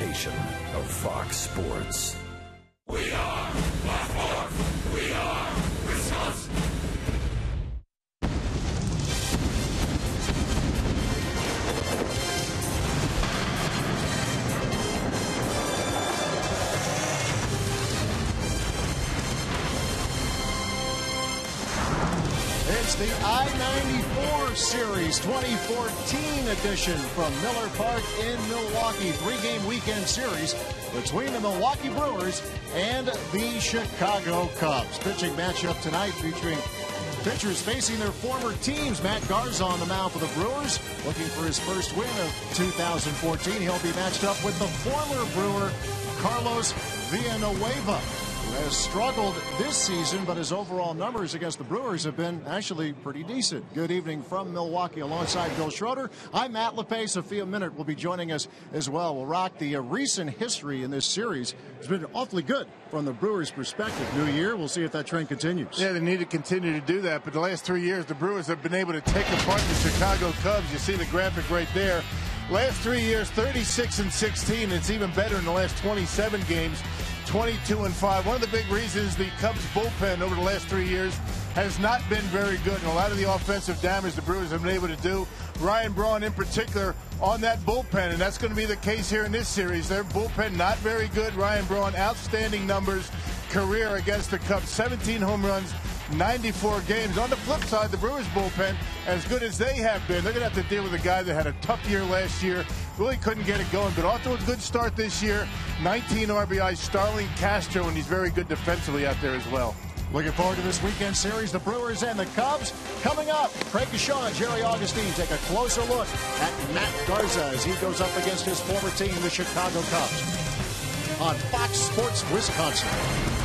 presentation of Fox Sports. We are Series 2014 edition from Miller Park in Milwaukee. Three-game weekend series between the Milwaukee Brewers and the Chicago Cubs. Pitching matchup tonight featuring pitchers facing their former teams. Matt Garza on the mound for the Brewers, looking for his first win of 2014. He'll be matched up with the former Brewer, Carlos Villanueva has struggled this season, but his overall numbers against the Brewers have been actually pretty decent. Good evening from Milwaukee alongside Bill Schroeder. I'm Matt LePay. Sophia Minnaert will be joining us as well. We'll rock the uh, recent history in this series. It's been awfully good from the Brewers' perspective. New year, we'll see if that trend continues. Yeah, they need to continue to do that, but the last three years, the Brewers have been able to take apart the Chicago Cubs. You see the graphic right there. Last three years, 36 and 16. It's even better in the last 27 games. 22 and 5. One of the big reasons the Cubs bullpen over the last three years has not been very good. And a lot of the offensive damage the Brewers have been able to do. Ryan Braun in particular on that bullpen, and that's going to be the case here in this series. Their bullpen not very good. Ryan Braun, outstanding numbers, career against the Cubs, 17 home runs, 94 games. On the flip side, the Brewers bullpen, as good as they have been, they're going to have to deal with a guy that had a tough year last year, really couldn't get it going, but off to a good start this year. 19 RBI, Starlin Castro, and he's very good defensively out there as well. Looking forward to this weekend series, the Brewers and the Cubs. Coming up, Craig Shaw and Jerry Augustine take a closer look at Matt Garza as he goes up against his former team, the Chicago Cubs, on Fox Sports Wisconsin.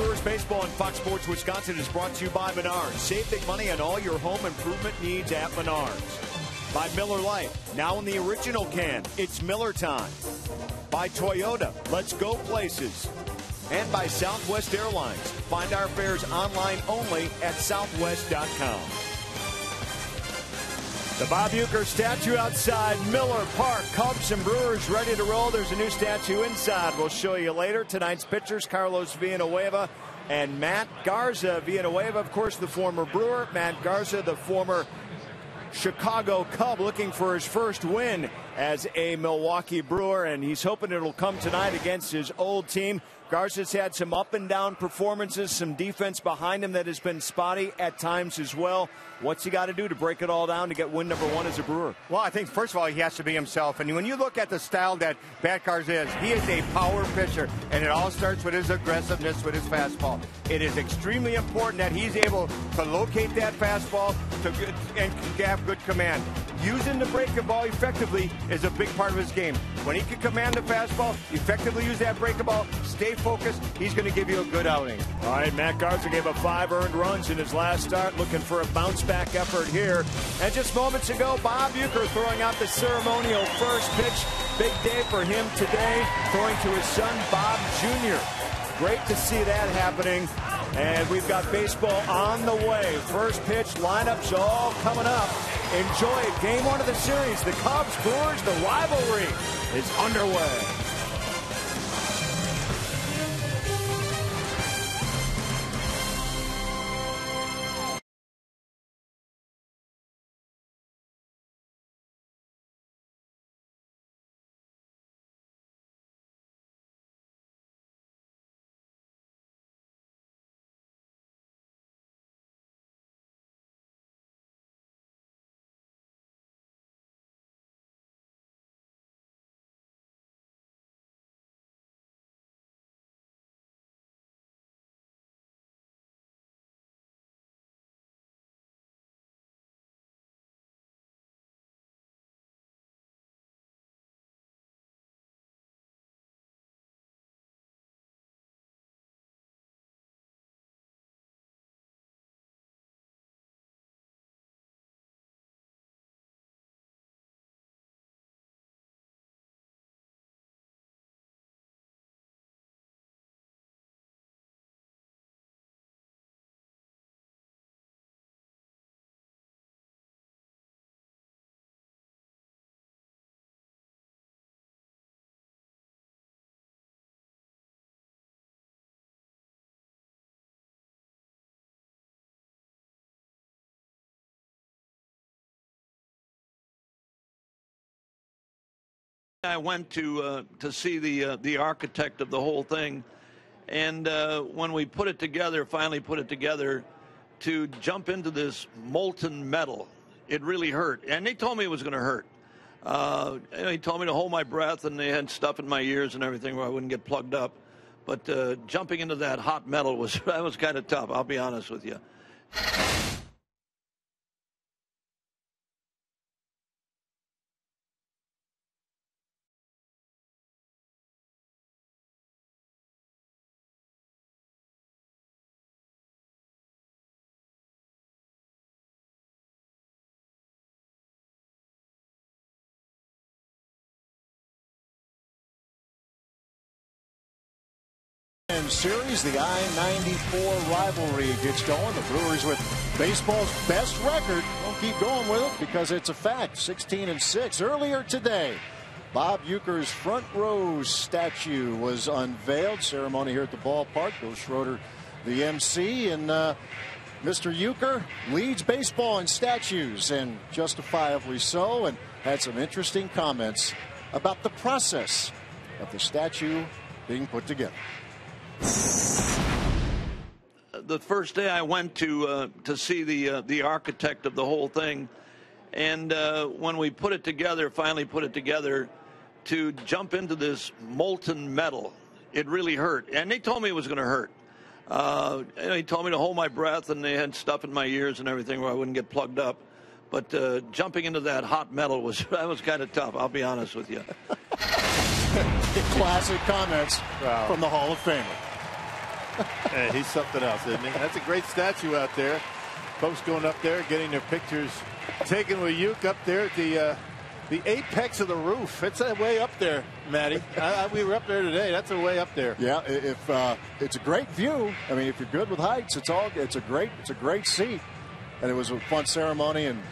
Brewers baseball on Fox Sports Wisconsin is brought to you by Menards. Save big money on all your home improvement needs at Menards. By Miller Lite, now in the original can, it's Miller time. By Toyota, let's go places. And by Southwest Airlines. Find our fares online only at southwest.com. The Bob Uecker statue outside Miller Park. Cubs and Brewers ready to roll. There's a new statue inside. We'll show you later. Tonight's pitchers, Carlos Villanueva and Matt Garza. Villanueva, of course, the former Brewer. Matt Garza, the former Chicago Cub, looking for his first win as a Milwaukee Brewer, and he's hoping it'll come tonight against his old team. Garza's had some up and down performances, some defense behind him that has been spotty at times as well. What's he got to do to break it all down to get win number one as a Brewer? Well, I think first of all he has to be himself, and when you look at the style that Matt Garza is, he is a power pitcher, and it all starts with his aggressiveness with his fastball. It is extremely important that he's able to locate that fastball to and have good command. Using the breaking ball effectively is a big part of his game. When he can command the fastball, effectively use that breaking ball, stay focused, he's going to give you a good outing. All right, Matt Garza gave up five earned runs in his last start, looking for a bounce back effort here. And just moments ago, Bob Uecker throwing out the ceremonial first pitch. Big day for him today, throwing to his son, Bob Jr. Great to see that happening. And we've got baseball on the way. First pitch lineups all coming up. Enjoy it. Game one of the series. The Cubs, Brewers, the rivalry is underway. I went to uh, to see the uh, the architect of the whole thing, and uh, when we put it together, finally put it together, to jump into this molten metal, it really hurt. And they told me it was going to hurt. Uh, he told me to hold my breath, and they had stuff in my ears and everything where I wouldn't get plugged up. But uh, jumping into that hot metal was that was kind of tough. I'll be honest with you. Series, the I-94 rivalry gets going. The Brewers with baseball's best record will keep going with it because it's a fact. 16 and 6 earlier today. Bob Uecker's front row statue was unveiled. Ceremony here at the ballpark. Bill Schroeder, the MC, and uh, Mr. Uecker leads baseball in statues, and justifiably so, and had some interesting comments about the process of the statue being put together the first day I went to uh, to see the uh, the architect of the whole thing, and uh, when we put it together, finally put it together, to jump into this molten metal, it really hurt. And they told me it was going to hurt. Uh, and he told me to hold my breath, and they had stuff in my ears and everything where I wouldn't get plugged up. But uh, jumping into that hot metal was that was kind of tough. I'll be honest with you. Classic comments wow. from the Hall of Famer hey, he's something else, isn't he? That's a great statue out there. Folks going up there, getting their pictures taken with Uke up there at the uh, the apex of the roof. It's a way up there, Matty. I, we were up there today. That's a way up there. Yeah, if uh, it's a great view. I mean, if you're good with heights, it's all it's a great it's a great seat. And it was a fun ceremony and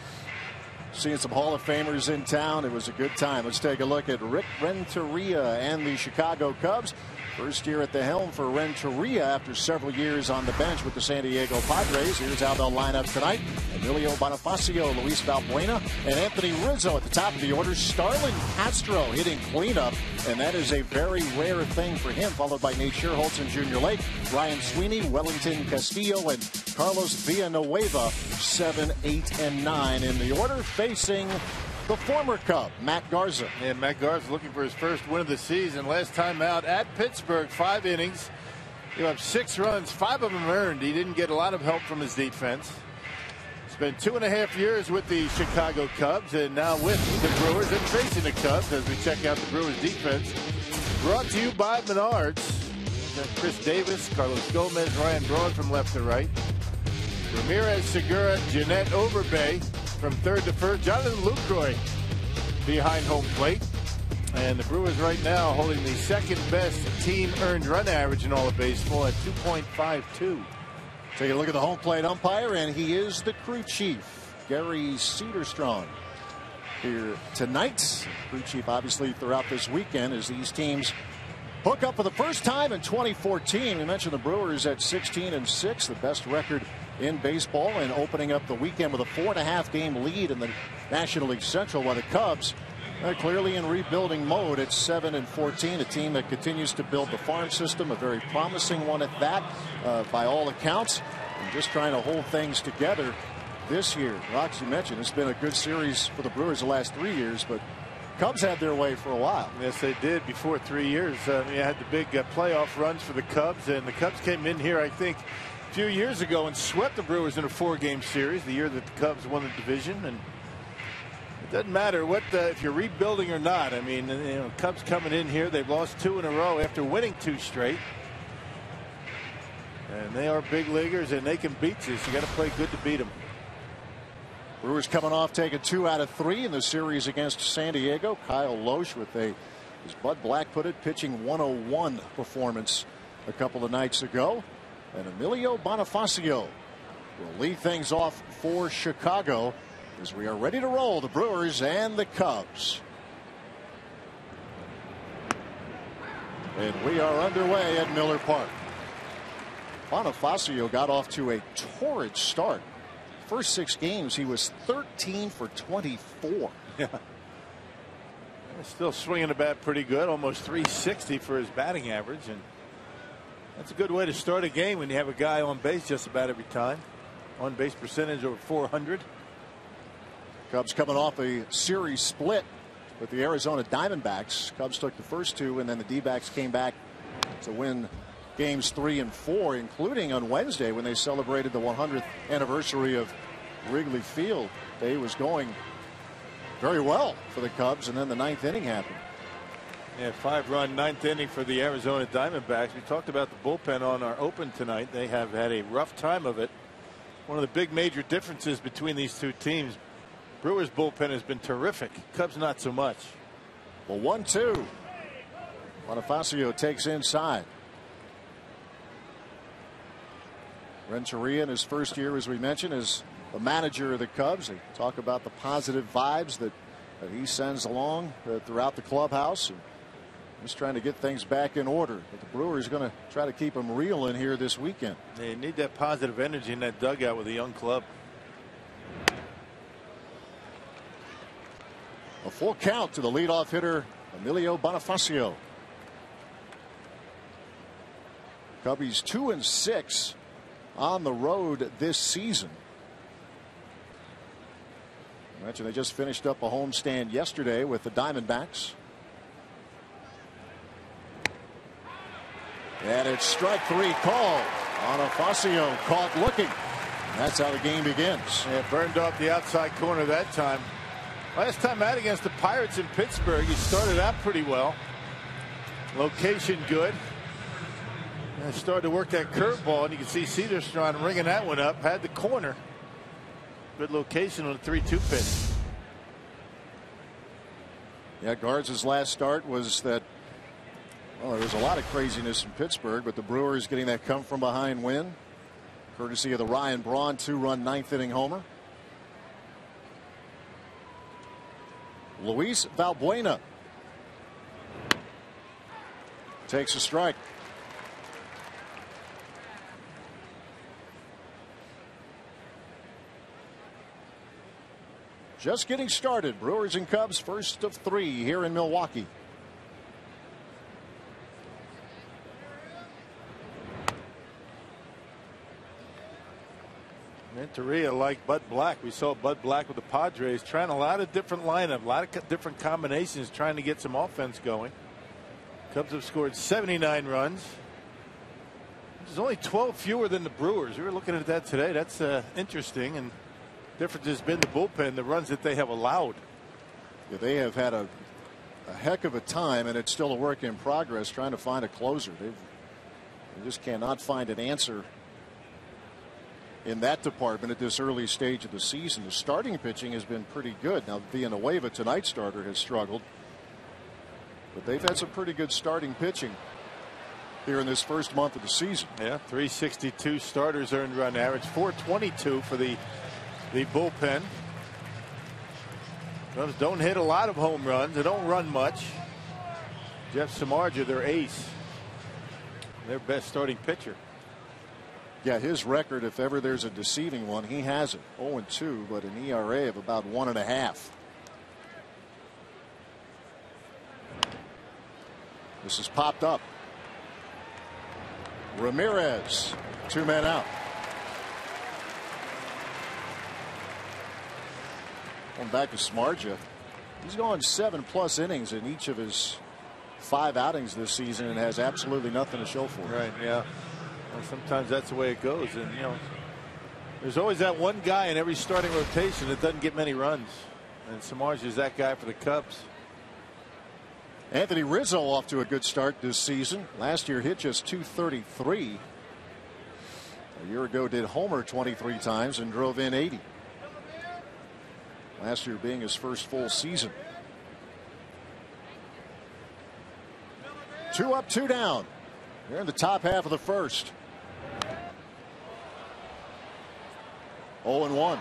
seeing some Hall of Famers in town. It was a good time. Let's take a look at Rick Renteria and the Chicago Cubs. First year at the helm for Renteria after several years on the bench with the San Diego Padres. Here's how they'll line up tonight. Emilio Bonifacio, Luis Valbuena, and Anthony Rizzo at the top of the order. Starlin Castro hitting cleanup, and that is a very rare thing for him, followed by Nate Schierholtz and Junior Lake, Ryan Sweeney, Wellington Castillo, and Carlos Villanueva, 7, 8, and 9 in the order, facing the former Cub, Matt Garza. Yeah, Matt Garza looking for his first win of the season. Last time out at Pittsburgh, five innings. He have six runs, five of them earned. He didn't get a lot of help from his defense. Spent two and a half years with the Chicago Cubs and now with the Brewers and facing the Cubs as we check out the Brewers defense. Brought to you by Menards. Khris Davis, Carlos Gomez, Ryan Braun from left to right. Ramirez, Segura, Gennett Overbay from third to first. Jonathan Lucroy behind home plate. And the Brewers right now holding the second best team earned run average in all of baseball at 2.52. Take a look at the home plate umpire, and he is the crew chief, Gary Cederstrom. Here tonight, crew chief obviously throughout this weekend as these teams hook up for the first time in 2014. We mentioned the Brewers at 16 and 6, the best record in baseball and opening up the weekend with a four and a half game lead in the National League Central while the Cubs are clearly in rebuilding mode at 7 and 14 a team that continues to build the farm system a very promising one at that uh, by all accounts and just trying to hold things together this year. Roxy mentioned it's been a good series for the Brewers the last three years but Cubs had their way for a while. Yes, they did before three years. Uh, you had the big uh, playoff runs for the Cubs, and the Cubs came in here, I think, a few years ago and swept the Brewers in a four-game series the year that the Cubs won the division. And it doesn't matter what the, if you're rebuilding or not. I mean, you know, Cubs coming in here, they've lost two in a row after winning two straight. And they are big leaguers, and they can beat you. So you got to play good to beat them. Brewers coming off taking two out of three in the series against San Diego. Kyle Lohse with a, as Bud Black put it, pitching 101 performance a couple of nights ago. And Emilio Bonifacio will lead things off for Chicago as we are ready to roll the Brewers and the Cubs. And we are underway at Miller Park. Bonifacio got off to a torrid start. First six games, he was 13 for 24. Yeah. Still swinging the bat pretty good, almost 360 for his batting average. And that's a good way to start a game when you have a guy on base just about every time. On base percentage over 400. Cubs coming off a series split with the Arizona Diamondbacks. Cubs took the first two, and then the D backs came back to win games three and four, including on Wednesday when they celebrated the 100th anniversary of Wrigley Field. Day was going very well for the Cubs, and then the ninth inning happened. Yeah, five run ninth inning for the Arizona Diamondbacks. We talked about the bullpen on our open tonight. They have had a rough time of it. One of the big major differences between these two teams. Brewers bullpen has been terrific. Cubs not so much. Well, one two. Bonifacio takes inside. Renteria in his first year, as we mentioned, is the manager of the Cubs. They talk about the positive vibes that, that he sends along uh, throughout the clubhouse. And just trying to get things back in order. But the Brewers are going to try to keep them real in here this weekend. They need that positive energy in that dugout with a young club. A full count to the leadoff hitter, Emilio Bonifacio. Cubbies two and six on the road this season. I mentioned they just finished up a homestand yesterday with the Diamondbacks. And it's strike three called. on Bonifacio caught looking. That's how the game begins. Yeah, burned off the outside corner that time. Last time out against the Pirates in Pittsburgh, he started out pretty well. Location good. And started to work that curveball, and you can see Cederstrom ringing that one up. Had the corner. Good location on the 3 2 pitch. Yeah, Garza's last start was that. Well, there was a lot of craziness in Pittsburgh, but the Brewers getting that come from behind win, courtesy of the Ryan Braun two run ninth inning homer. Luis Valbuena takes a strike. Just getting started. Brewers and Cubs first of three here in Milwaukee. Renteria like Bud Black. We saw Bud Black with the Padres trying a lot of different lineup, a lot of different combinations, trying to get some offense going. Cubs have scored 79 runs. There's only 12 fewer than the Brewers. We were looking at that today. That's uh, interesting. And difference has been the bullpen, the runs that they have allowed. Yeah, they have had a, a heck of a time, and it's still a work in progress trying to find a closer. They've, they just cannot find an answer in that department at this early stage of the season. The starting pitching has been pretty good. Now, Villanueva, tonight's starter, has struggled. But they've had some pretty good starting pitching here in this first month of the season. Yeah, 362 starters earned run average, 422 for the the bullpen. Don't hit a lot of home runs. They don't run much. Jeff Samardzija, their ace, their best starting pitcher. Yeah, his record, if ever there's a deceiving one, he has it. 0 2, but an ERA of about one and a half. This has popped up. Ramirez, two men out. Going back to Samardzija. He's gone seven plus innings in each of his five outings this season and has absolutely nothing to show for it. Right, yeah. Well, sometimes that's the way it goes. And, you know, there's always that one guy in every starting rotation that doesn't get many runs. And Samardzija is that guy for the Cubs. Anthony Rizzo off to a good start this season. Last year hit just 233. A year ago did homer 23 times and drove in 80. Last year being his first full season. Two up, two down. They're in the top half of the first. 0 and 1.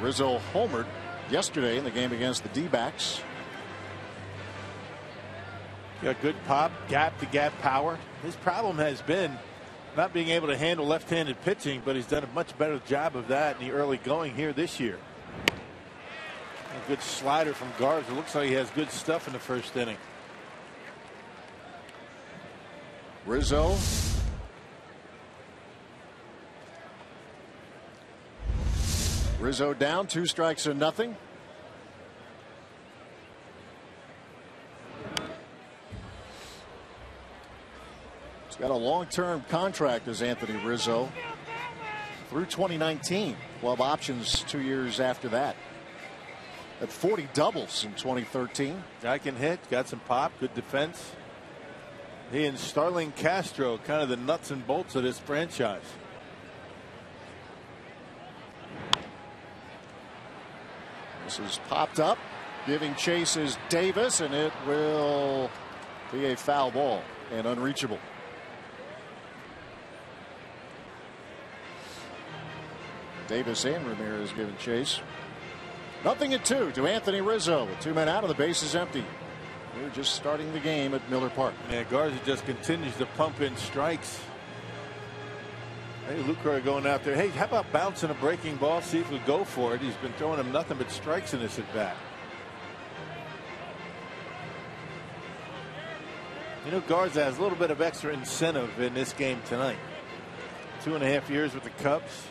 Rizzo homered yesterday in the game against the D-backs. Got good pop, gap to gap power. His problem has been not being able to handle left-handed pitching, but he's done a much better job of that in the early going here this year. A good slider from Garza. Looks like he has good stuff in the first inning. Rizzo. Rizzo down two strikes and nothing. He's got a long-term contract as Anthony Rizzo through 2019. Club options two years after that. At 40 doubles in 2013. Guy can hit, got some pop, good defense. He and Starlin Castro, kind of the nuts and bolts of this franchise. This is popped up, giving chase is Davis, and it will be a foul ball and unreachable. Davis and Ramirez giving chase. Nothing at two to Anthony Rizzo two men out of the base is empty. We're just starting the game at Miller Park. Yeah, Garza just continues to pump in strikes. Hey, Lucroy going out there. Hey, how about bouncing a breaking ball? See if we go for it. He's been throwing him nothing but strikes in this at bat. You know, Garza has a little bit of extra incentive in this game tonight. Two and a half years with the Cubs.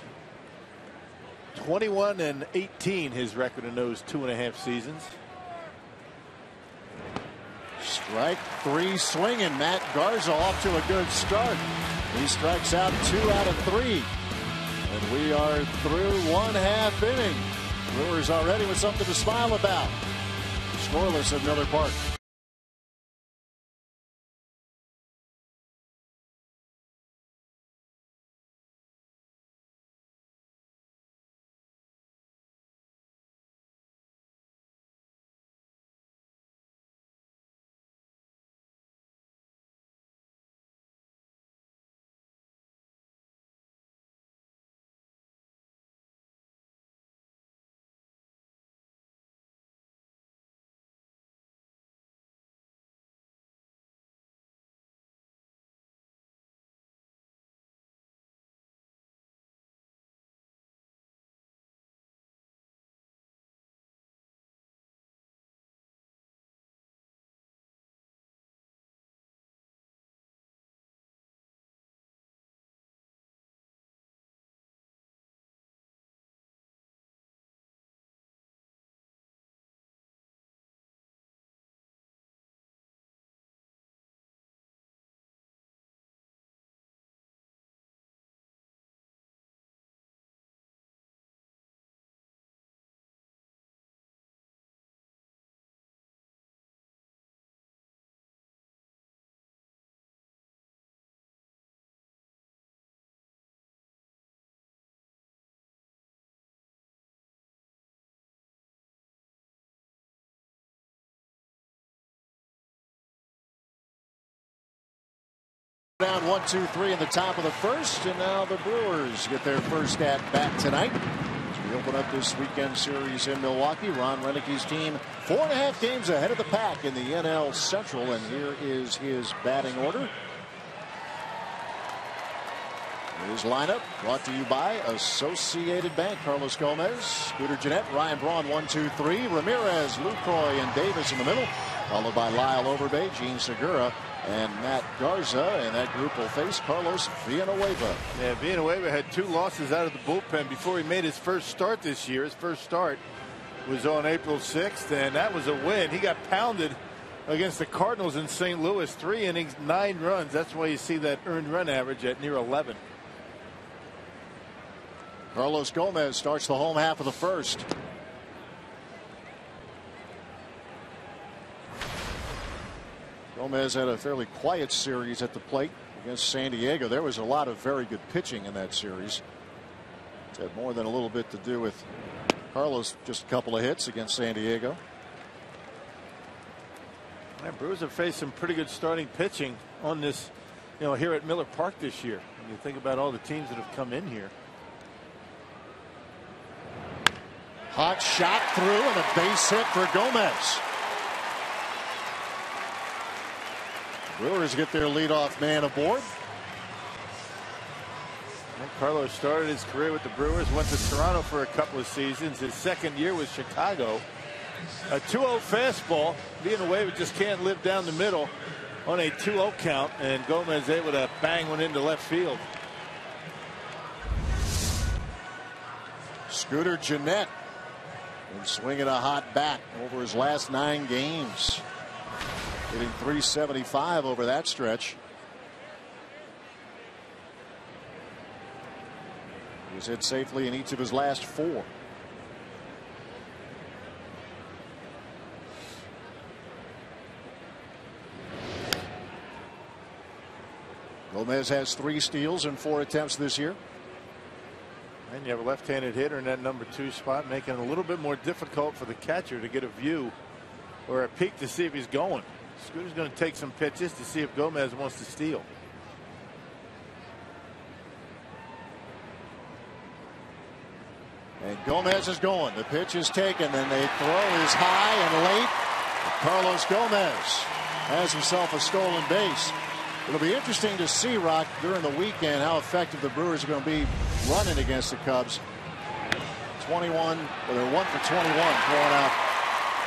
21 and 18 his record in those two and a half seasons. Strike three swinging. Matt Garza off to a good start. He strikes out two out of three. And we are through one half inning. Brewers already with something to smile about. Scoreless at Miller Park. Down one, two, three in the top of the first, and now the Brewers get their first at bat tonight. As we open up this weekend series in Milwaukee, Ron Roenicke's team four and a half games ahead of the pack in the NL Central, and here is his batting order. His lineup brought to you by Associated Bank. Carlos Gomez, Scooter Gennett, Ryan Braun, one, two, three. Ramirez, Lucroy, and Davis in the middle, followed by Lyle Overbay, Jean Segura, and Matt Garza. And that group will face Carlos Villanueva. Yeah, Villanueva had two losses out of the bullpen before he made his first start this year. His first start was on April 6th, and that was a win. He got pounded against the Cardinals in St. Louis. Three innings, nine runs. That's why you see that earned run average at near 11. Carlos Gomez starts the home half of the first. Gomez had a fairly quiet series at the plate against San Diego. There was a lot of very good pitching in that series. It had more than a little bit to do with Carlos just a couple of hits against San Diego. And Brewers have faced some pretty good starting pitching on this, you know, here at Miller Park this year. When you think about all the teams that have come in here. Hot shot through and a base hit for Gomez. Brewers get their leadoff man aboard. And Carlos started his career with the Brewers, went to Toronto for a couple of seasons. His second year was Chicago. A 2-0 fastball. being away, but just can't live down the middle on a 2-0 count, and Gomez able to bang one into left field. Scooter Gennett and swinging a hot bat over his last nine games. Hitting 375 over that stretch. He was hit safely in each of his last four. Gomez has three steals in four attempts this year. And you have a left-handed hitter in that number two spot, making it a little bit more difficult for the catcher to get a view or a peek to see if he's going. Scooter's going to take some pitches to see if Gomez wants to steal. And Gomez is going. The pitch is taken, and they throw is high and late. Carlos Gomez has himself a stolen base. It'll be interesting to see, Rock, during the weekend how effective the Brewers are going to be running against the Cubs. 21, well, they're 1 for 21 throwing out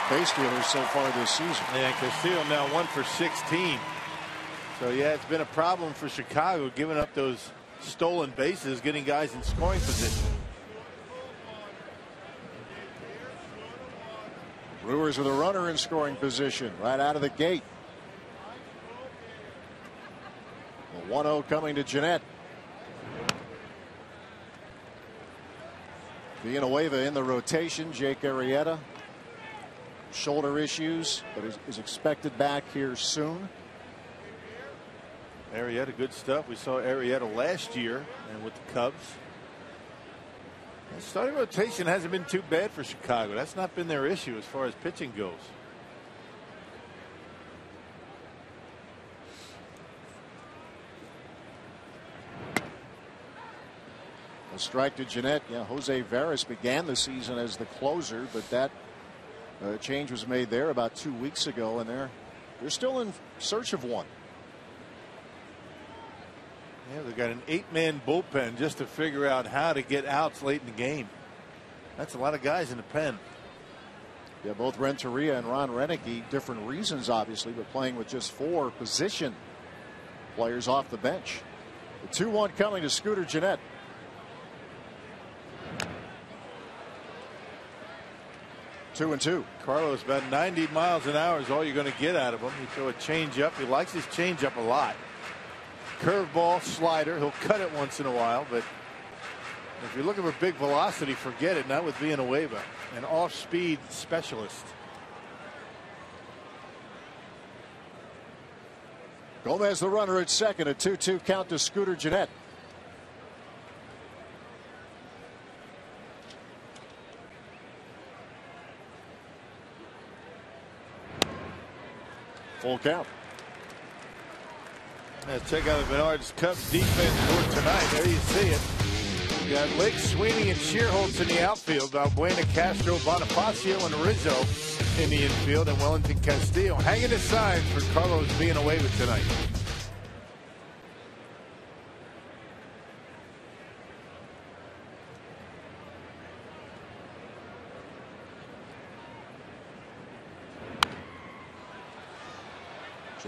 base stealers so far this season. Yeah, Castillo now 1 for 16. So, yeah, it's been a problem for Chicago giving up those stolen bases, getting guys in scoring position. Brewers with a runner in scoring position right out of the gate. The 1 0 coming to Gennett. Villanueva in the rotation. Jake Arrieta. Shoulder issues, but is, is expected back here soon. Arrieta, good stuff. We saw Arrieta last year and with the Cubs. The starting rotation hasn't been too bad for Chicago. That's not been their issue as far as pitching goes. A strike to Gennett. Yeah, Jose Veras began the season as the closer, but that uh, change was made there about two weeks ago, and they're they're still in search of one. Yeah, they've got an eight-man bullpen just to figure out how to get outs late in the game. That's a lot of guys in the pen. Yeah, both Renteria and Ron Roenicke, different reasons, obviously, but playing with just four position players off the bench. The 2-1 coming to Scooter Gennett. Two and two. Carlos about 90 miles an hour is all you're going to get out of him. You throw a changeup. He likes his changeup a lot. Curveball, slider. He'll cut it once in a while, but if you're looking for big velocity, forget it. Not with Villanueva, an off-speed specialist. Gomez the runner at second. A 2-2 count to Scooter Gennett. Full count. Let's check out the Menards Cubs defense for tonight. There you see it. Got Lake Sweeney and Schierholtz in the outfield. Valbuena, Castro, Bonifacio, and Rizzo in the infield. And Wellington Castillo hanging the signs for Carlos Villanueva tonight.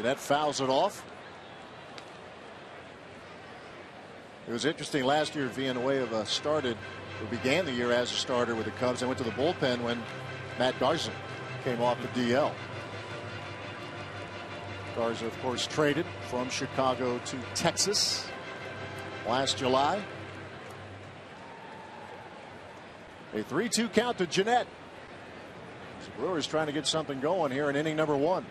Gennett fouls it off. It was interesting last year. Villanueva started or began the year as a starter with the Cubs and went to the bullpen when Matt Garza came off the DL. Garza, of course, traded from Chicago to Texas last July. A 3 2 count to Gennett. The Brewers trying to get something going here in inning number one.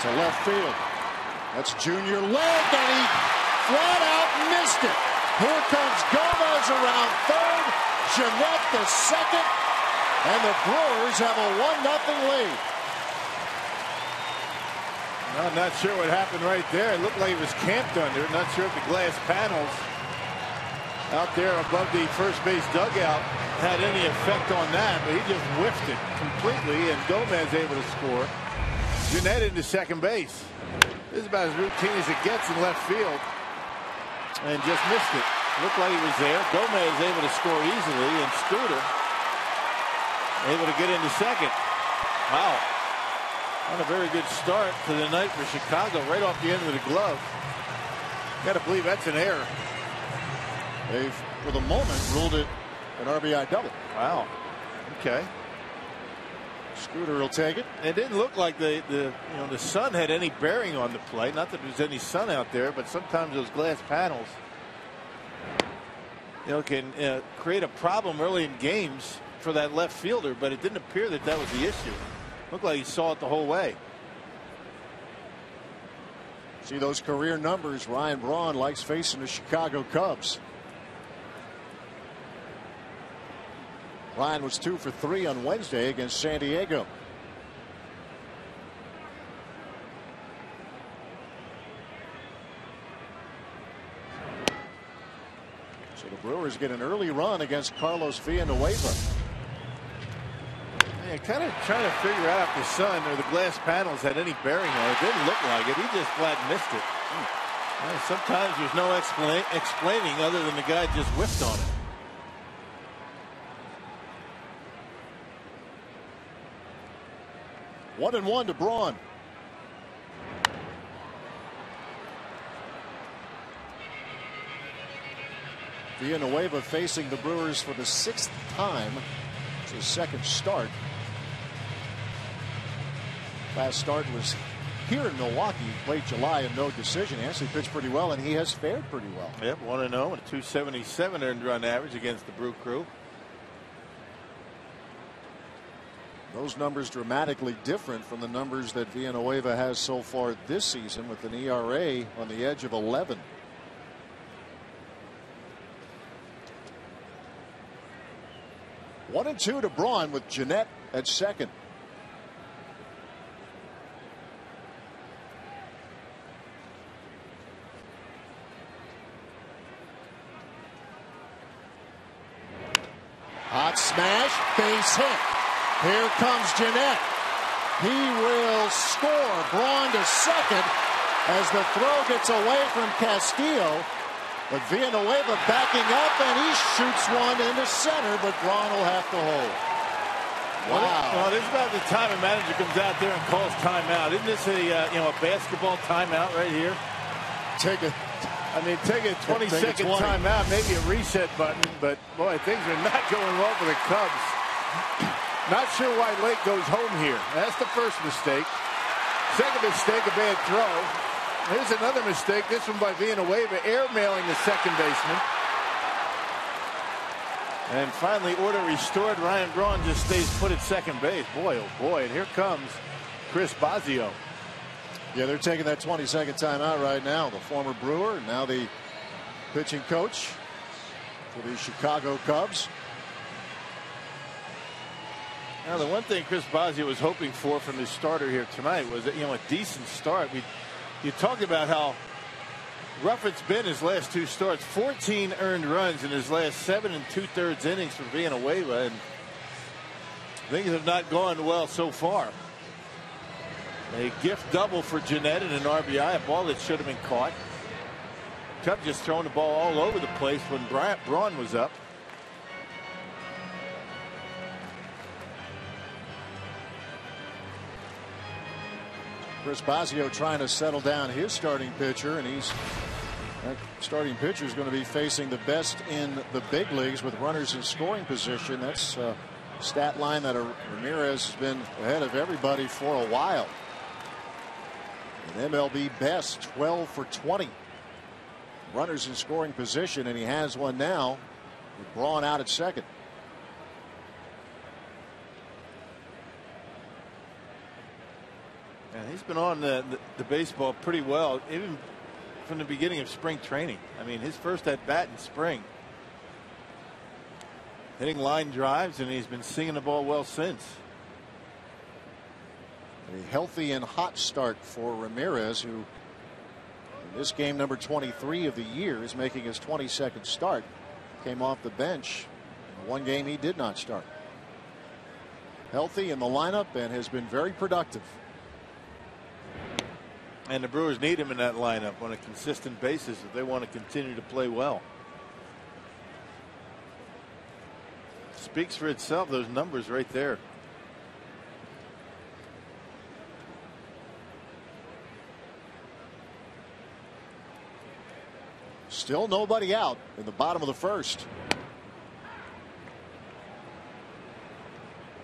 To left field. That's Junior Lake, and he flat out missed it. Here comes Gomez around third, Gennett the second, and the Brewers have a 1 0 lead. I'm not sure what happened right there. It looked like it was camped under. Not sure if the glass panels out there above the first base dugout had any effect on that, but he just whiffed it completely, and Gomez able to score. Gennett into second base. This is about as routine as it gets in left field. And just missed it. Looked like he was there. Gomez able to score easily, and Scooter able to get into second. Wow. Not a very good start to the night for Chicago, right off the end of the glove. Got to believe that's an error. They've, for the moment, ruled it an RBI double. Wow. Okay. Scooter will take it. It didn't look like the, the you know the sun had any bearing on the play. Not that there's any sun out there, but sometimes those glass panels you know can uh, create a problem early in games for that left fielder. But it didn't appear that that was the issue. Looked like he saw it the whole way. See those career numbers. Ryan Braun likes facing the Chicago Cubs. Ryan was two for three on Wednesday against San Diego. So the Brewers get an early run against Carlos Villanueva. Yeah, kind of trying to figure out if the sun or the glass panels had any bearing on it. Didn't look like it. He just flat missed it. Hmm. Well, sometimes there's no explain explaining other than the guy just whiffed on it. One and one to Braun. Villanueva facing the Brewers for the sixth time. It's his second start. Last start was here in Milwaukee. Played July and no decision. He actually pitched pretty well, and he has fared pretty well. Yep, 1 0 and a 277 earned run average against the Brew Crew. Those numbers dramatically different from the numbers that Villanueva has so far this season with an ERA on the edge of 11. One and two to Braun with Gennett at second. Hot smash, base hit. Here comes Gennett. He will score. Braun to second as the throw gets away from Castillo. But Villanueva backing up and he shoots one into center, but Braun will have to hold. Wow. Well, this is about the time a manager comes out there and calls timeout. Isn't this a uh, you know a basketball timeout right here? Take it. I mean, take a 20 Take second 20. timeout, maybe a reset button, but boy, things are not going well for the Cubs. Not sure why Lake goes home here. That's the first mistake. Second mistake, a bad throw. Here's another mistake. This one by being Villanueva, airmailing the second baseman. And finally, order restored. Ryan Braun just stays put at second base. Boy, oh boy. And here comes Chris Bosio. Yeah, they're taking that 20 second timeout right now. The former Brewer, now the pitching coach. for the Chicago Cubs. Now, the one thing Chris Bosio was hoping for from his starter here tonight was that, you know, a decent start. We, you talked about how rough it's been his last two starts 14 earned runs in his last seven and two thirds innings for Villanueva, and things have not gone well so far. A gift double for Gennett and an RBI, a ball that should have been caught. Cub just throwing the ball all over the place when Bryant Braun was up. Chris Bosio trying to settle down his starting pitcher, and he's that starting pitcher is going to be facing the best in the big leagues with runners in scoring position. That's a stat line that Ramirez has been ahead of everybody for a while. An MLB best 12 for 20 runners in scoring position, and he has one now with Braun out at second. He's been on the, the, the, baseball pretty well, even from the beginning of spring training. I mean, his first at bat in spring. Hitting line drives, and he's been seeing the ball well since. A healthy and hot start for Ramirez, who in this game number 23 of the year is making his 22nd start. Came off the bench. in One game he did not start. Healthy in the lineup and has been very productive. And the Brewers need him in that lineup on a consistent basis if they want to continue to play well. Speaks for itself, those numbers right there. Still nobody out in the bottom of the first.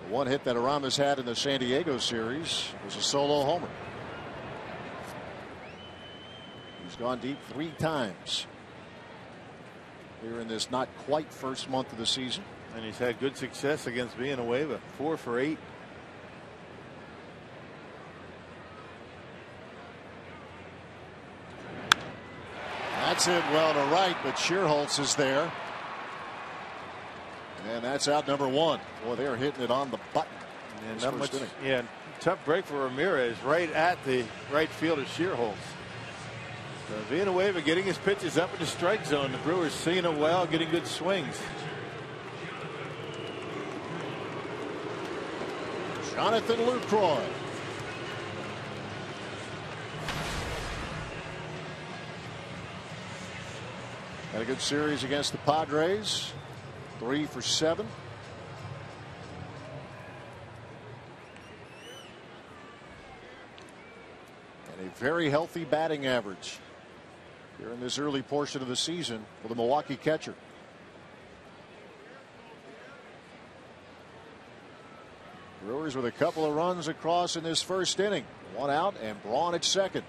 The one hit that Aramis had in the San Diego series was a solo homer. He's gone deep three times here in this not quite first month of the season. And he's had good success against Villanueva. Four for eight. That's it well to right, but Schierholtz is there. And that's out number one. Boy, they're hitting it on the button. And not much, yeah, tough break for Ramirez right at the right fielder Schierholtz. So Uh, Villanueva getting his pitches up in the strike zone. The Brewers seeing it well, getting good swings. Jonathan Lucroy. Had a good series against the Padres. Three for seven. And a very healthy batting average here in this early portion of the season for the Milwaukee catcher. Brewers with a couple of runs across in this first inning. One out and Braun at second.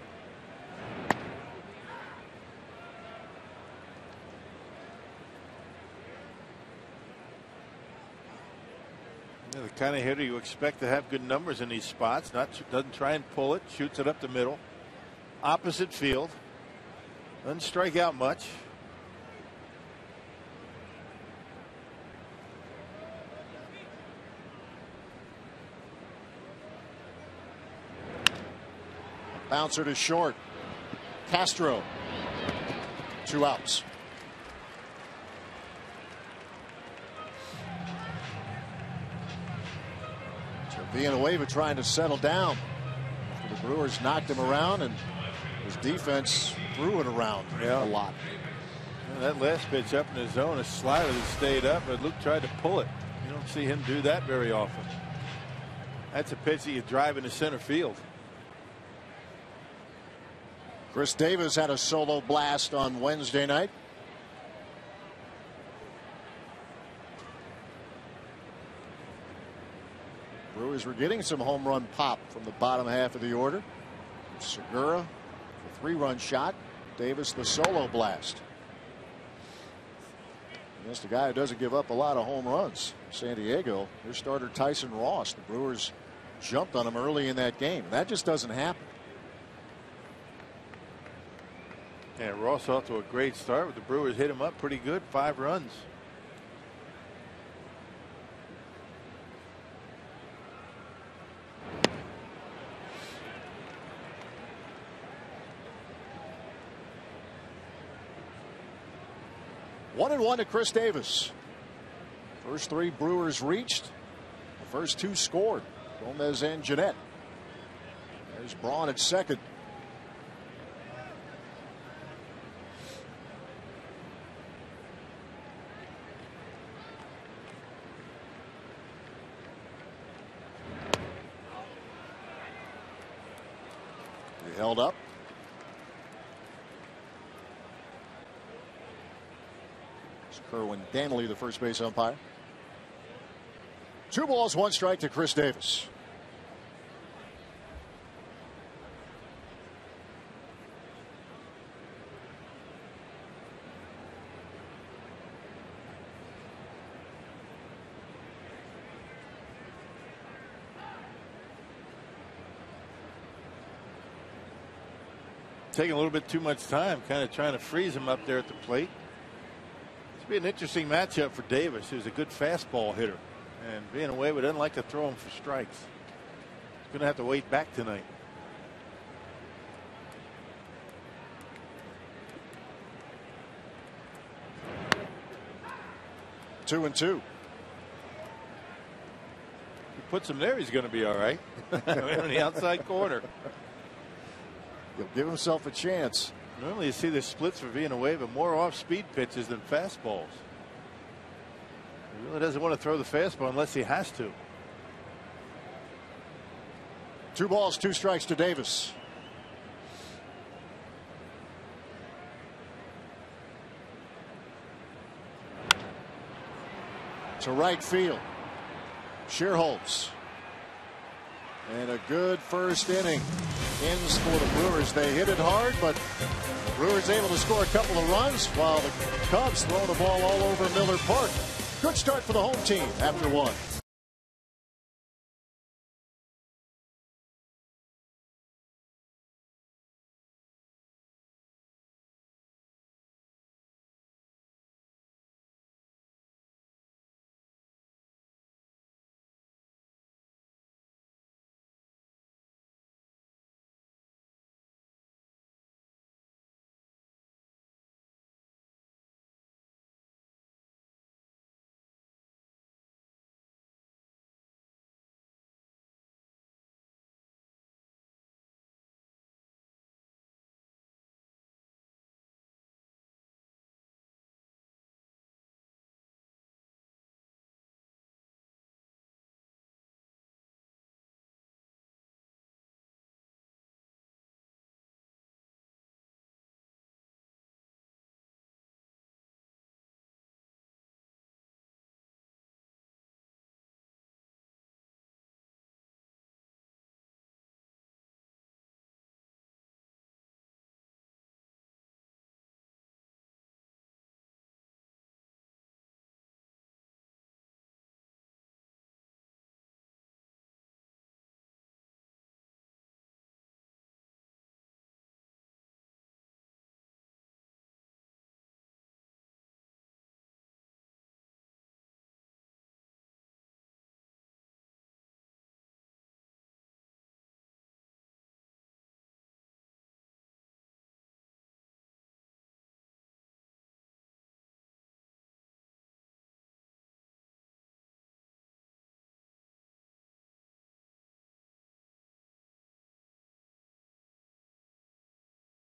Yeah, the kind of hitter you expect to have good numbers in these spots. Not doesn't try and pull it, shoots it up the middle, opposite field. Doesn't strike out much. Bouncer to short. Castro. Two outs. Villanueva trying to settle down. The Brewers knocked him around and his defense threw it around yeah. a lot. that last pitch up in the zone, a slider that stayed up, but Luke tried to pull it. You don't see him do that very often. That's a pitch that you drive into center field. Khris Davis had a solo blast on Wednesday night. Brewers were getting some home run pop from the bottom half of the order. Segura, the three run shot. Davis, the solo blast. Against a guy who doesn't give up a lot of home runs. San Diego, their starter Tyson Ross. The Brewers jumped on him early in that game. That just doesn't happen. And Ross off to a great start with the Brewers hit him up pretty good. Five runs. One and one to Khris Davis. First three Brewers reached. The first two scored. Gomez and Gennett. There's Braun at second. He held up. It's Kerwin Danley, the first base umpire. Two balls, one strike to Khris Davis. Taking a little bit too much time, kind of trying to freeze him up there at the plate. Be an interesting matchup for Davis, who's a good fastball hitter. And being away, but doesn't like to throw him for strikes. He's going to have to wait back tonight. Two and two. He puts him there, he's going to be all right. in the outside corner. He'll give himself a chance. Normally you see the splits for Villanueva more off speed pitches than fastballs. He really doesn't want to throw the fastball unless he has to. Two balls, two strikes to Davis. To right field. Schierholtz. And a good first inning ends for the Brewers. They hit it hard, but Brewers able to score a couple of runs while the Cubs throw the ball all over Miller Park. Good start for the home team after one.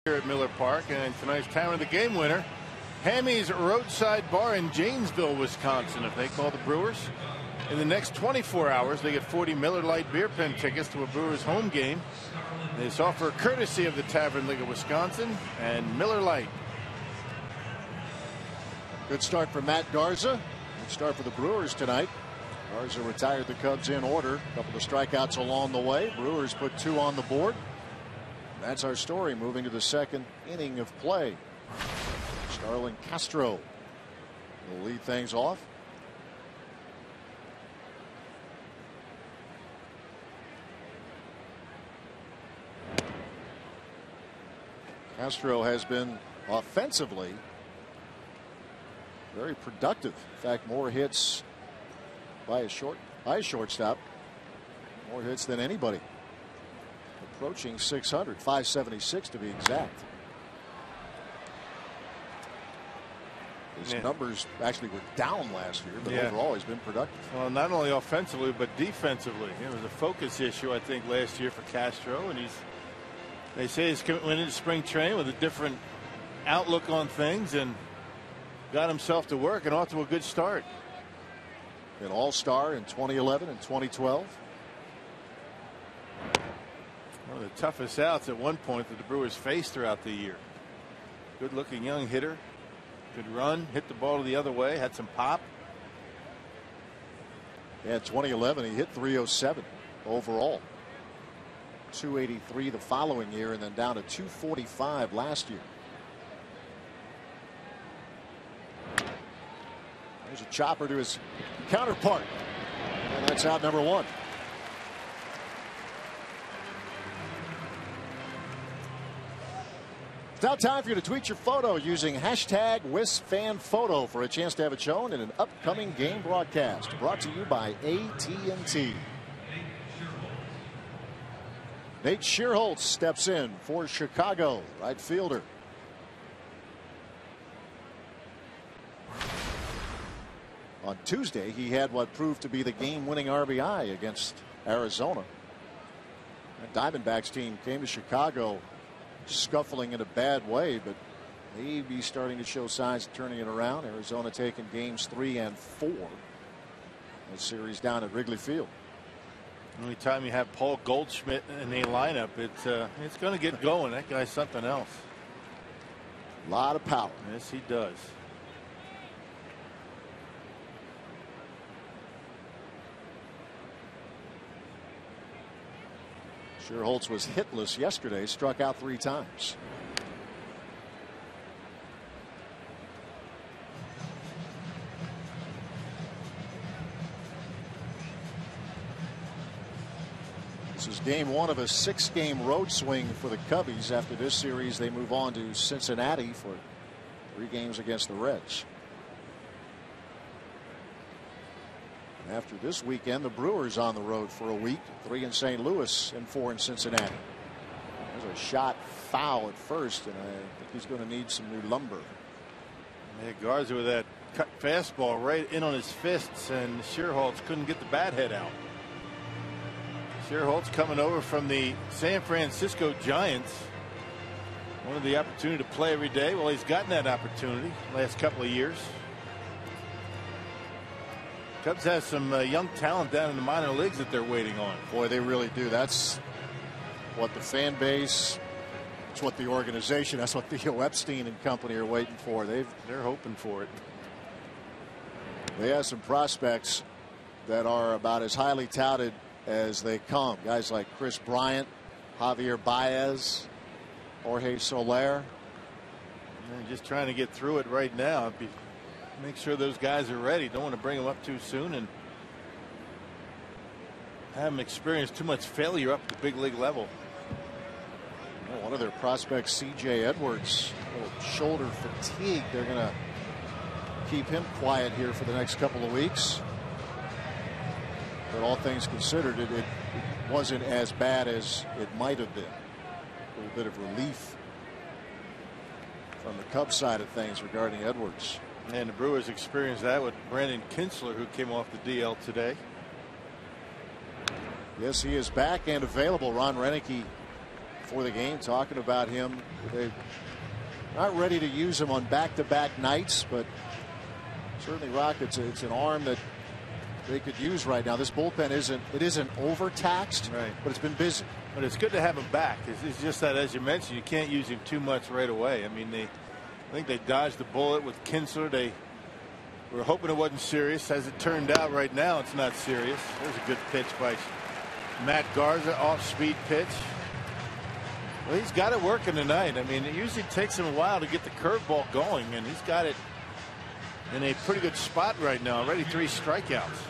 Here at Miller Park and tonight's town of the game winner Hammy's Roadside Bar in Janesville Wisconsin if they call the Brewers in the next 24 hours they get 40 Miller Lite beer pen tickets to a Brewers home game this offer courtesy of the Tavern League of Wisconsin and Miller Lite Good start for Matt Garza. Good start for the Brewers tonight. Garza retired the Cubs in order. A couple of strikeouts along the way. Brewers put two on the board. That's our story moving to the second inning of play. Starlin Castro will lead things off. Castro has been offensively, very productive. In fact, more hits by a short by a shortstop. More hits than anybody. Approaching 600, 576 to be exact. His numbers actually were down last year, but Yeah. overall he's been productive. Well, not only offensively, but defensively. It was a focus issue, I think, last year for Castro, and he's. They say he's coming went into spring training with a different outlook on things and got himself to work and off to a good start. An All Star in 2011 and 2012. One of the toughest outs at one point that the Brewers faced throughout the year. Good looking young hitter. Good run. Hit the ball the other way. Had some pop. Yeah, 2011 he hit 307 overall. 283 the following year and then down to 245 last year. There's a chopper to his counterpart. And that's out number one. Now time for you to tweet your photo using hashtag WisFanPhoto for a chance to have it shown in an upcoming game broadcast. Brought to you by AT&T. Nate Schierholtz steps in for Chicago, right fielder. On Tuesday, he had what proved to be the game-winning RBI against Arizona. The Diamondbacks team came to Chicago scuffling in a bad way, but maybe starting to show signs of turning it around. Arizona taking games three and four. The series down at Wrigley Field. Only time you have Paul Goldschmidt in the lineup, it's uh, it's going to get going. That guy's something else. A lot of power. Yes, he does. Schierholtz was hitless yesterday, struck out three times. This is game one of a six game road swing for the Cubbies. After this series, they move on to Cincinnati for three games against the Reds. After this weekend, the Brewers on the road for a week. Three in St. Louis and four in Cincinnati. There's a shot foul at first, and I think he's going to need some new lumber. Yeah, Garza with that cut fastball right in on his fists, and Schierholtz couldn't get the bat head out. Schierholtz coming over from the San Francisco Giants. Wanted the opportunity to play every day. Well, he's gotten that opportunity last couple of years. Cubs has some uh, young talent down in the minor leagues that they're waiting on. Boy, they really do. That's what the fan base, it's what the organization, that's what Theo Epstein and company are waiting for. They've They're hoping for it. they have some prospects that are about as highly touted as they come. Guys like Kris Bryant, Javier Baez, Jorge Soler. They're just trying to get through it right now. Make sure those guys are ready. Don't want to bring them up too soon and have them experience too much failure up the big league level. Well, one of their prospects, C.J. Edwards, shoulder fatigue. They're going to keep him quiet here for the next couple of weeks. But all things considered, it, it wasn't as bad as it might have been. A little bit of relief from the Cubs side of things regarding Edwards. And the Brewers experienced that with Brandon Kintzler, who came off the DL today. Yes, he is back and available. Ron Roenicke for the game talking about him. They're not ready to use him on back-to-back nights, but certainly Rockets, it's, it's an arm that they could use right now. This bullpen isn't it isn't overtaxed, Right. but it's been busy. But it's good to have him back. It's, it's just that, as you mentioned, you can't use him too much right away. I mean, they, I think they dodged the bullet with Kintzler. They were hoping it wasn't serious. As it turned out, right now, it's not serious. There's a good pitch by Matt Garza, off-speed pitch. Well, he's got it working tonight. I mean, it usually takes him a while to get the curveball going, and he's got it in a pretty good spot right now. Already three strikeouts.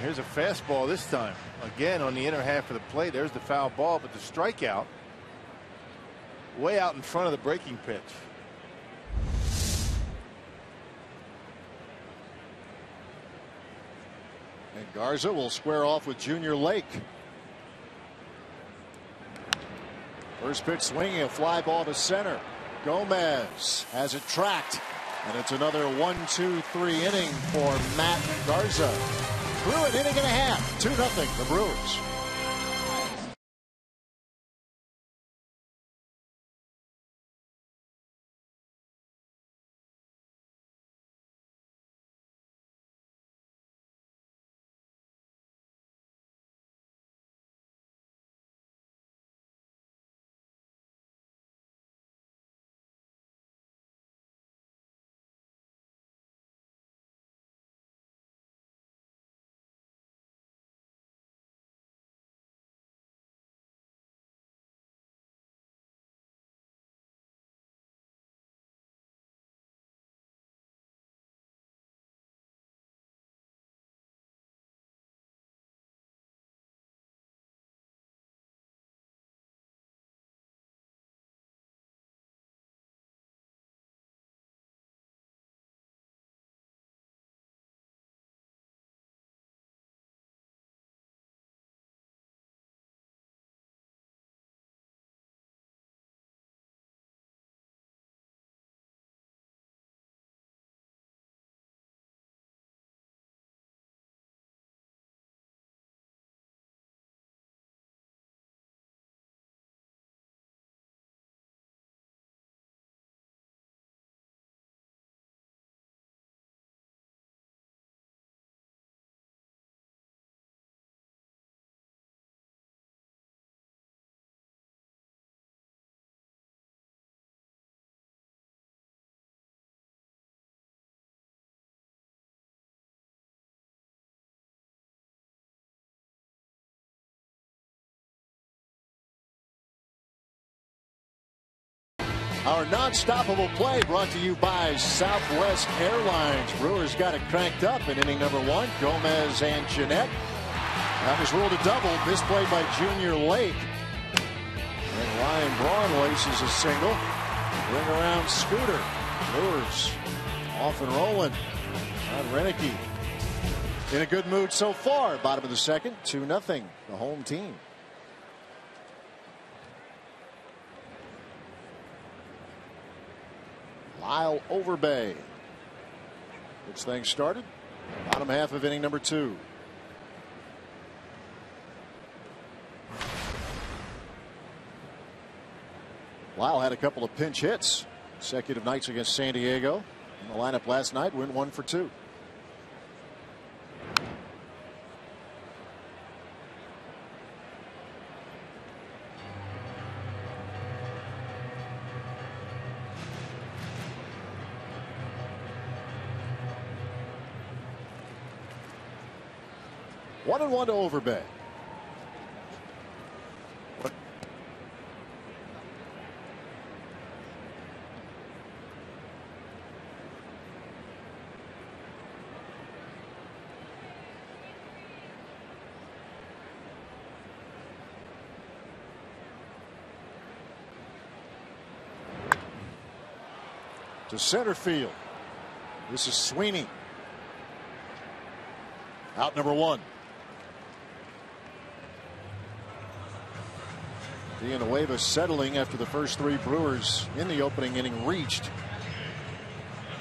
Here's a fastball this time. Again on the inner half of the plate. There's the foul ball, but the strikeout. Way out in front of the breaking pitch. And Garza will square off with Junior Lake. First pitch swinging a fly ball to center. Gomez has it tracked. And it's another one, two, three inning for Matt Garza. Through an inning and a half. 2 nothing the Brewers. Our non-stoppable play brought to you by Southwest Airlines. Brewers got it cranked up in inning number one. Gomez and Gennett. That was ruled a double. This play by Junior Lake. And Ryan Braun laces a single. Bring around Scooter. Brewers off and rolling. On Roenicke. In a good mood so far. Bottom of the second. 2 nothing. The home team. Lyle Overbay. Gets things started. Bottom half of inning number two. Lyle had a couple of pinch hits. Consecutive nights against San Diego. In the lineup last night, went one for two. One to Overbay. To center field. This is Sweeney. Out number one. Villanueva settling after the first three Brewers in the opening inning reached.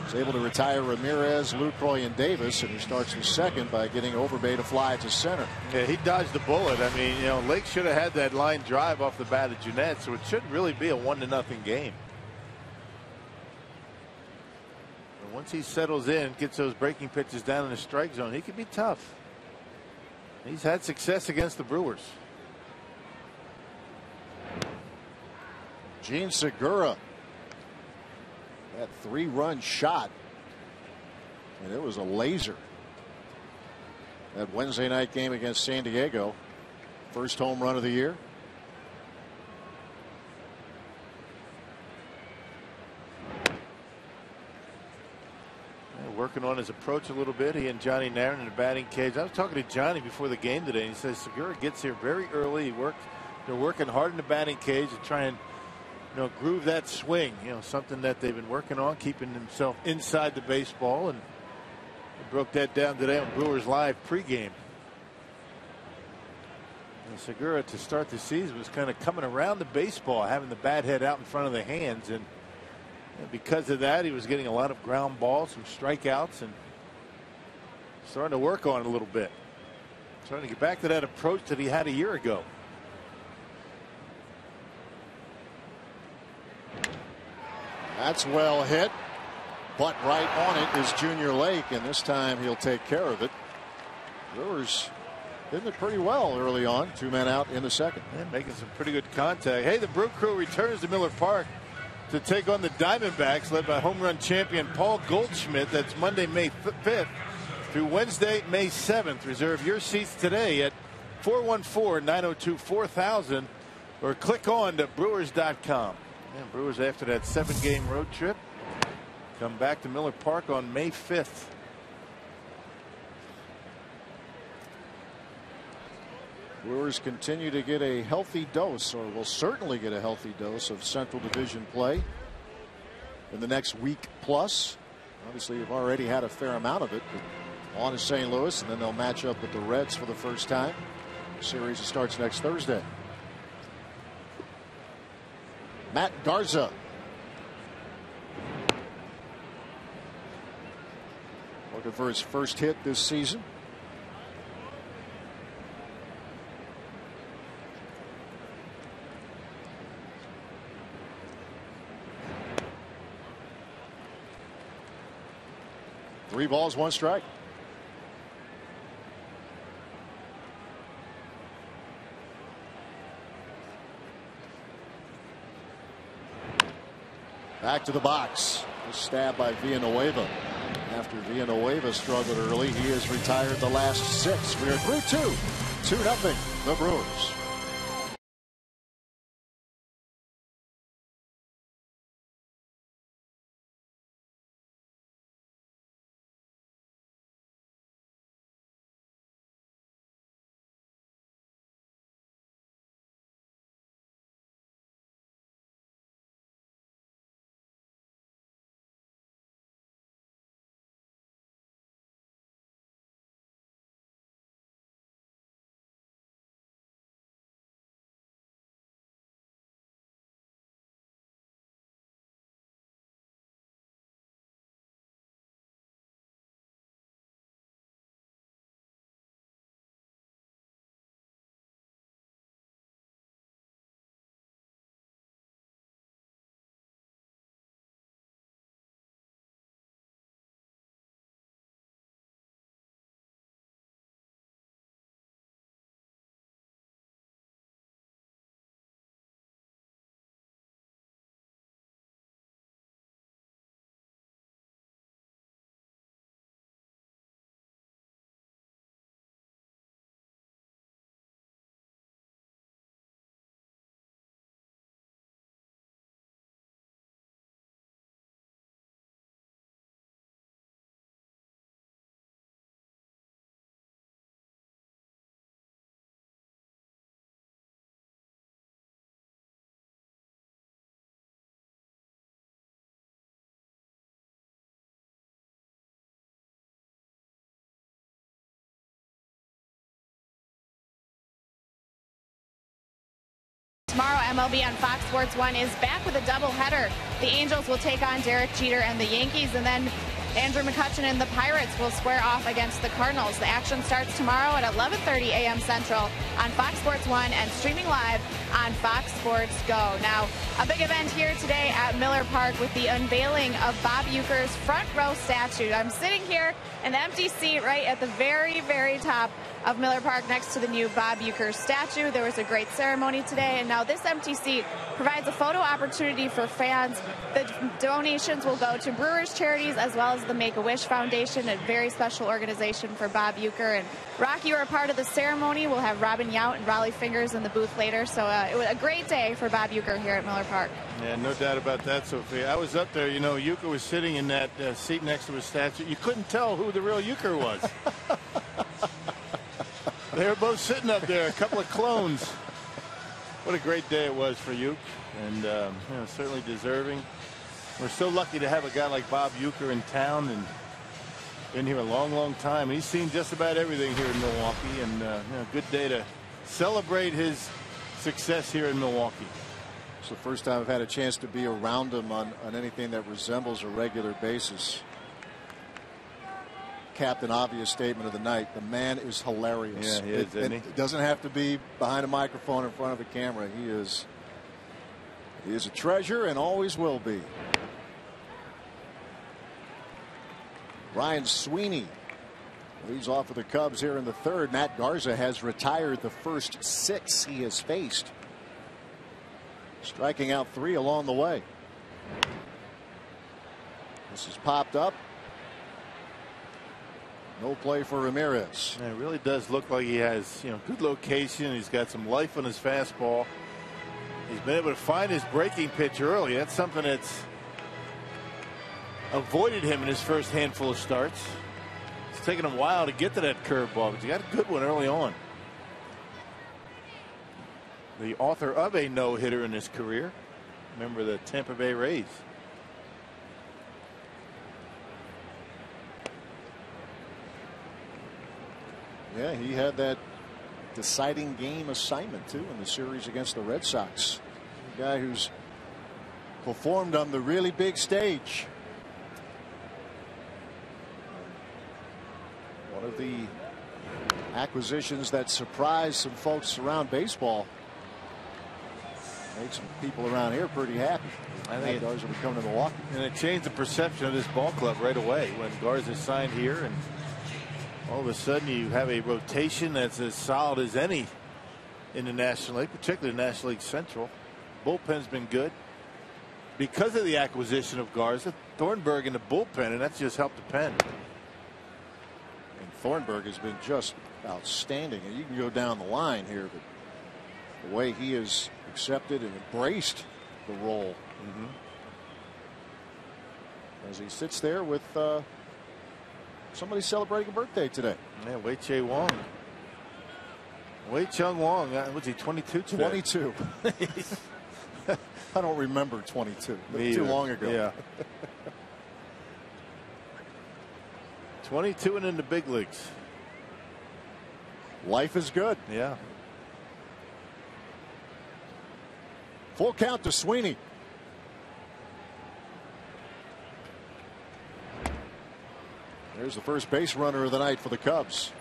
Was able to retire Ramirez, Lucroy, and Davis, and he starts the second by getting Overbay to fly to center. Yeah, he dodged the bullet. I mean, you know, Lake should have had that line drive off the bat of Gennett, so it shouldn't really be a one to nothing game. But once he settles in, gets those breaking pitches down in the strike zone, he can be tough. He's had success against the Brewers. Jean Segura. That three run shot. And it was a laser. That Wednesday night game against San Diego. First home run of the year. working on his approach a little bit. He and Johnny Narron in the batting cage. I was talking to Johnny before the game today, and he says Segura gets here very early. He worked. They're working hard in the batting cage to try and you know, groove that swing. You know, something that they've been working on, keeping himself inside the baseball, and broke that down today on Brewers Live pregame. And Segura to start the season was kind of coming around the baseball, having the bat head out in front of the hands, and, because of that, he was getting a lot of ground balls, some strikeouts, and starting to work on it a little bit. Trying to get back to that approach that he had a year ago. That's well hit. But right on it is Junior Lake, and this time he'll take care of it. Brewers did it pretty well early on. Two men out in the second. And making some pretty good contact. Hey, the Brew Crew returns to Miller Park to take on the Diamondbacks, led by home run champion Paul Goldschmidt. That's Monday, May 5th through Wednesday, May 7th. Reserve your seats today at 414 902 4000 or click on to Brewers.com. And Brewers, after that seven game road trip, come back to Miller Park on May 5th. Brewers continue to get a healthy dose, or will certainly get a healthy dose of Central Division play in the next week plus. Obviously, you've already had a fair amount of it. on to St. Louis, and then they'll match up with the Reds for the first time. The series starts next Thursday. Matt Garza. Looking for his first hit this season. Three balls, one strike. Back to the box. A stab by Villanueva. After Villanueva struggled early, he has retired the last six. We are through two. 2 nothing. the Brewers. MLB on Fox Sports 1 is back with a doubleheader. The Angels will take on Derek Jeter and the Yankees, and then Andrew McCutchen and the Pirates will square off against the Cardinals. The action starts tomorrow at 11:30 a.m. Central on Fox Sports 1 and streaming live on Fox Sports Go. Now, a big event here today at Miller Park with the unveiling of Bob Uecker's front row statue. I'm sitting here in an empty seat right at the very, very top of Miller Park next to the new Bob Uecker statue. There was a great ceremony today, and now this empty seat provides a photo opportunity for fans. The donations will go to Brewers charities as well as the Make-A-Wish Foundation, a very special organization for Bob Uecker. And Rock, you are a part of the ceremony. We'll have Robin Yount and Rollie Fingers in the booth later. So uh, it was a great day for Bob Uecker here at Miller Park. Yeah, no doubt about that, Sophie. I was up there. You know, Uecker was sitting in that uh, seat next to his statue. You couldn't tell who the real Uecker was. They were both sitting up there, a couple of clones. What a great day it was for you. and um, you know, certainly deserving. We're so lucky to have a guy like Bob Uecker in town and been here a long, long time. He's seen just about everything here in Milwaukee, and uh, you know, good day to celebrate his success here in Milwaukee. It's the first time I've had a chance to be around him on, on anything that resembles a regular basis. Captain Obvious statement of the night. The man is hilarious. Yeah, he is, it, it doesn't have to be behind a microphone in front of a camera. He is he is a treasure and always will be. Ryan Sweeney leads off for the Cubs here in the third. Matt Garza has retired the first six he has faced. Striking out three along the way. This is popped up. No play for Ramirez. Yeah, it really does look like he has you know good location. He's got some life on his fastball. He's been able to find his breaking pitch early. That's something that's avoided him in his first handful of starts. It's taken him a while to get to that curveball, but he got a good one early on. The author of a no hitter in his career. Remember the Tampa Bay Rays. Yeah, he had that deciding game assignment too in the series against the Red Sox. A guy who's performed on the really big stage. One of the acquisitions that surprised some folks around baseball. Made some people around here pretty happy. I think Garza would come to Milwaukee. And it changed the perception of this ball club right away when Garza signed here and all of a sudden you have a rotation that's as solid as any in the National League, particularly the National League Central. Bullpen's been good. Because of the acquisition of Garza, Thornburg in the bullpen, and that's just helped the pen. And Thornburg has been just outstanding. And you can go down the line here, but the way he has accepted and embraced the role as he sits there with uh, somebody celebrating a birthday today. Yeah, Wei Che Wong. Wei Chung Wang, uh, was he 22 today? 22. I don't remember 22. Me Too either. long ago. Yeah. 22 and in the big leagues. Life is good. Yeah. Full count to Sweeney. There's the first base runner of the night for the Cubs.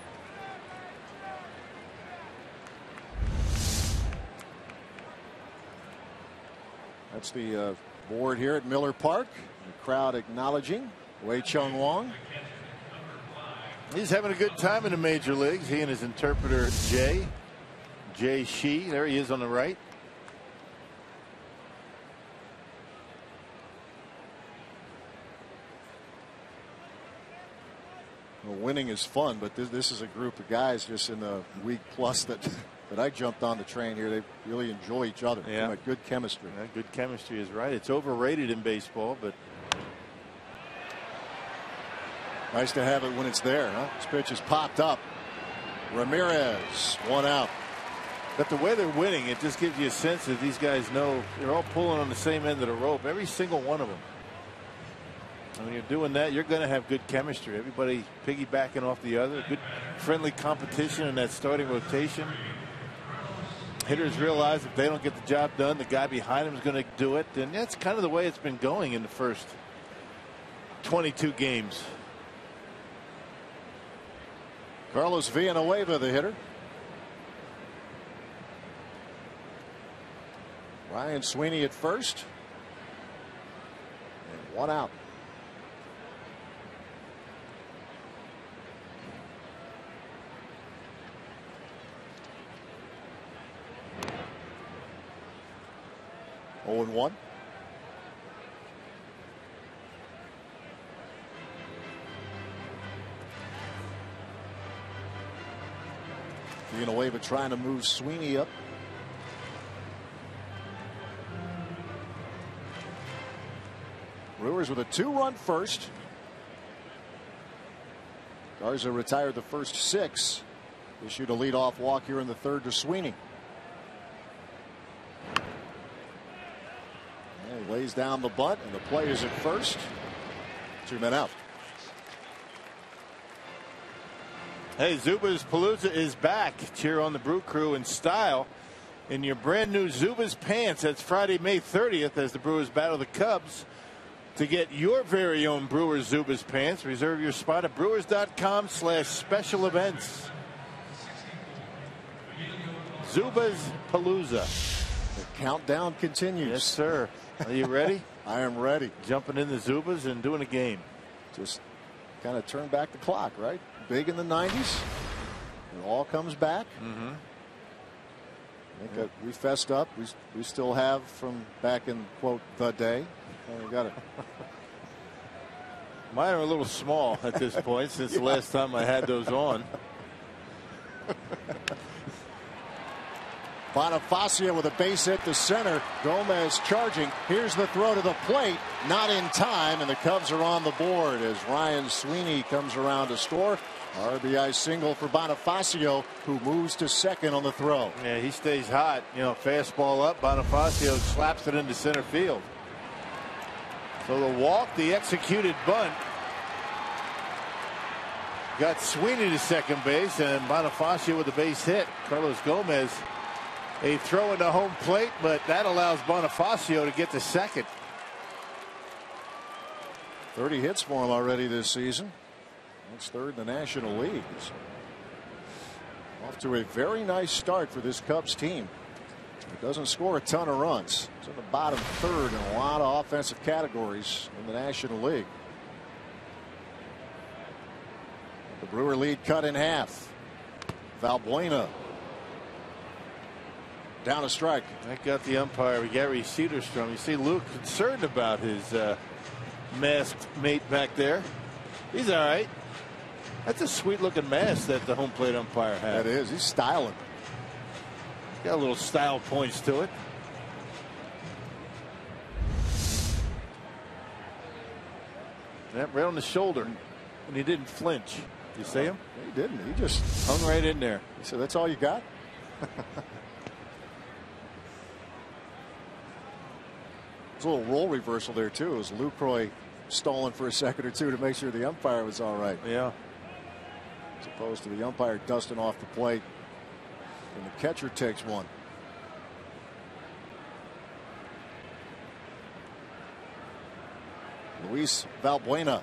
That's the uh, board here at Miller Park. The crowd acknowledging Wei Chung Wang. He's having a good time in the major leagues. He and his interpreter Jay, Jay Shi. There he is on the right. Well, winning is fun, but this, this is a group of guys just in the week plus that that I jumped on the train here. They really enjoy each other. Yeah. Good chemistry. Yeah, good chemistry is right. It's overrated in baseball, but Nice to have it when it's there. Huh? This pitch is popped up. Ramirez, one out. but the way they're winning, it just gives you a sense that these guys know they're all pulling on the same end of the rope. Every single one of them. When you're doing that, you're going to have good chemistry. Everybody piggybacking off the other. Good friendly competition in that starting rotation. Hitters realize if they don't get the job done, the guy behind them is going to do it. And that's kind of the way it's been going in the first 22 games. Carlos Villanueva, the hitter. Ryan Sweeney at first. And one out. Oh and one. Villanueva trying to move Sweeney up. Brewers with a two run first. Garza retired the first six. Issued a leadoff walk here in the third to Sweeney. Lays down the bunt, and the play is at first. Two men out. Hey, Zubaz Palooza is back. Cheer on the Brew Crew in style in your brand new Zubaz pants. That's Friday, May 30th, as the Brewers battle the Cubs. To get your very own Brewers Zubaz pants, reserve your spot at brewers.com slash special events. Zubaz Palooza. The countdown continues. Yes, sir. Are you ready? I am ready. Jumping in the Zubaz and doing a game. Just kind of turn back the clock, right? Big in the 90s. It all comes back. Mm-hmm. I think that we fessed up. We, we still have from back in, quote, the day. Uh, we got it. Mine are a little small at this point since the last time I had those on. Bonifacio with a base hit to center. Gomez charging. Here's the throw to the plate. Not in time, and the Cubs are on the board as Ryan Sweeney comes around to score. RBI single for Bonifacio, who moves to second on the throw. Yeah, he stays hot. You know, fastball up. Bonifacio slaps it into center field. So the walk, the executed bunt. Got Sweeney to second base and Bonifacio with a base hit. Carlos Gomez a throw into home plate, but that allows Bonifacio to get to second. 30 hits for him already this season. That's third in the National League. Off to a very nice start for this Cubs team. It doesn't score a ton of runs. It's in the bottom third in a lot of offensive categories in the National League. The Brewer lead cut in half. Valbuena down a strike. That got the umpire, Gary Cederstrom. You see Luke concerned about his uh, masked mate back there. He's all right. That's a sweet looking mask that the home plate umpire has. That is. He's styling. Got a little style points to it. That right on the shoulder. And he didn't flinch. You see him? He didn't. He just hung right in there. He said, That's all you got? There's a little role reversal there, too. It was Lucroy stalling for a second or two to make sure the umpire was all right. Yeah. As opposed to the umpire dusting off the plate. And the catcher takes one. Luis Valbuena.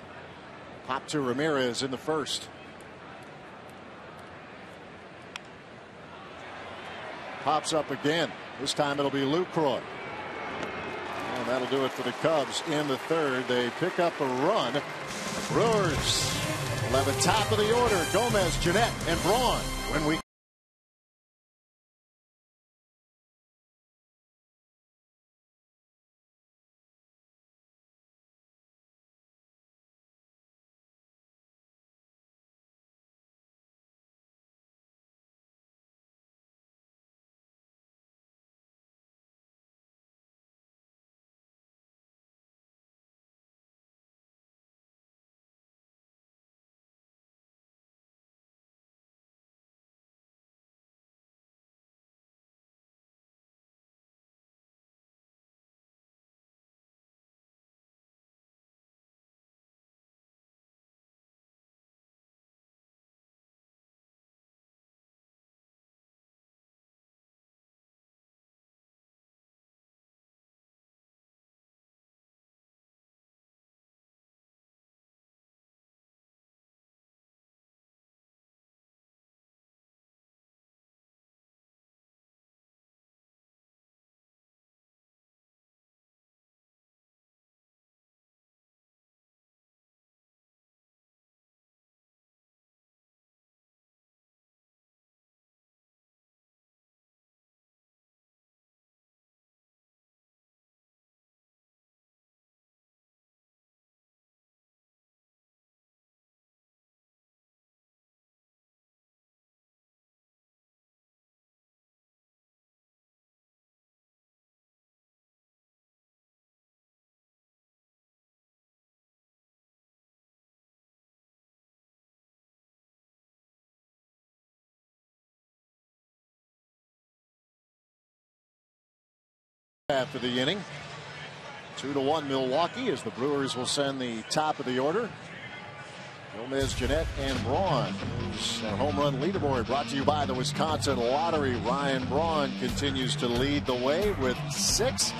Pop to Ramirez in the first. Pops up again. This time it'll be Lucroy. And that'll do it for the Cubs in the third. They pick up a run. Brewers will have a top of the order. Gomez, Gennett, and Braun when we after the inning. Two to one Milwaukee as the Brewers will send the top of the order. Gomez, Gennett, and Braun. Our home run leaderboard brought to you by the Wisconsin Lottery. Ryan Braun continues to lead the way with six,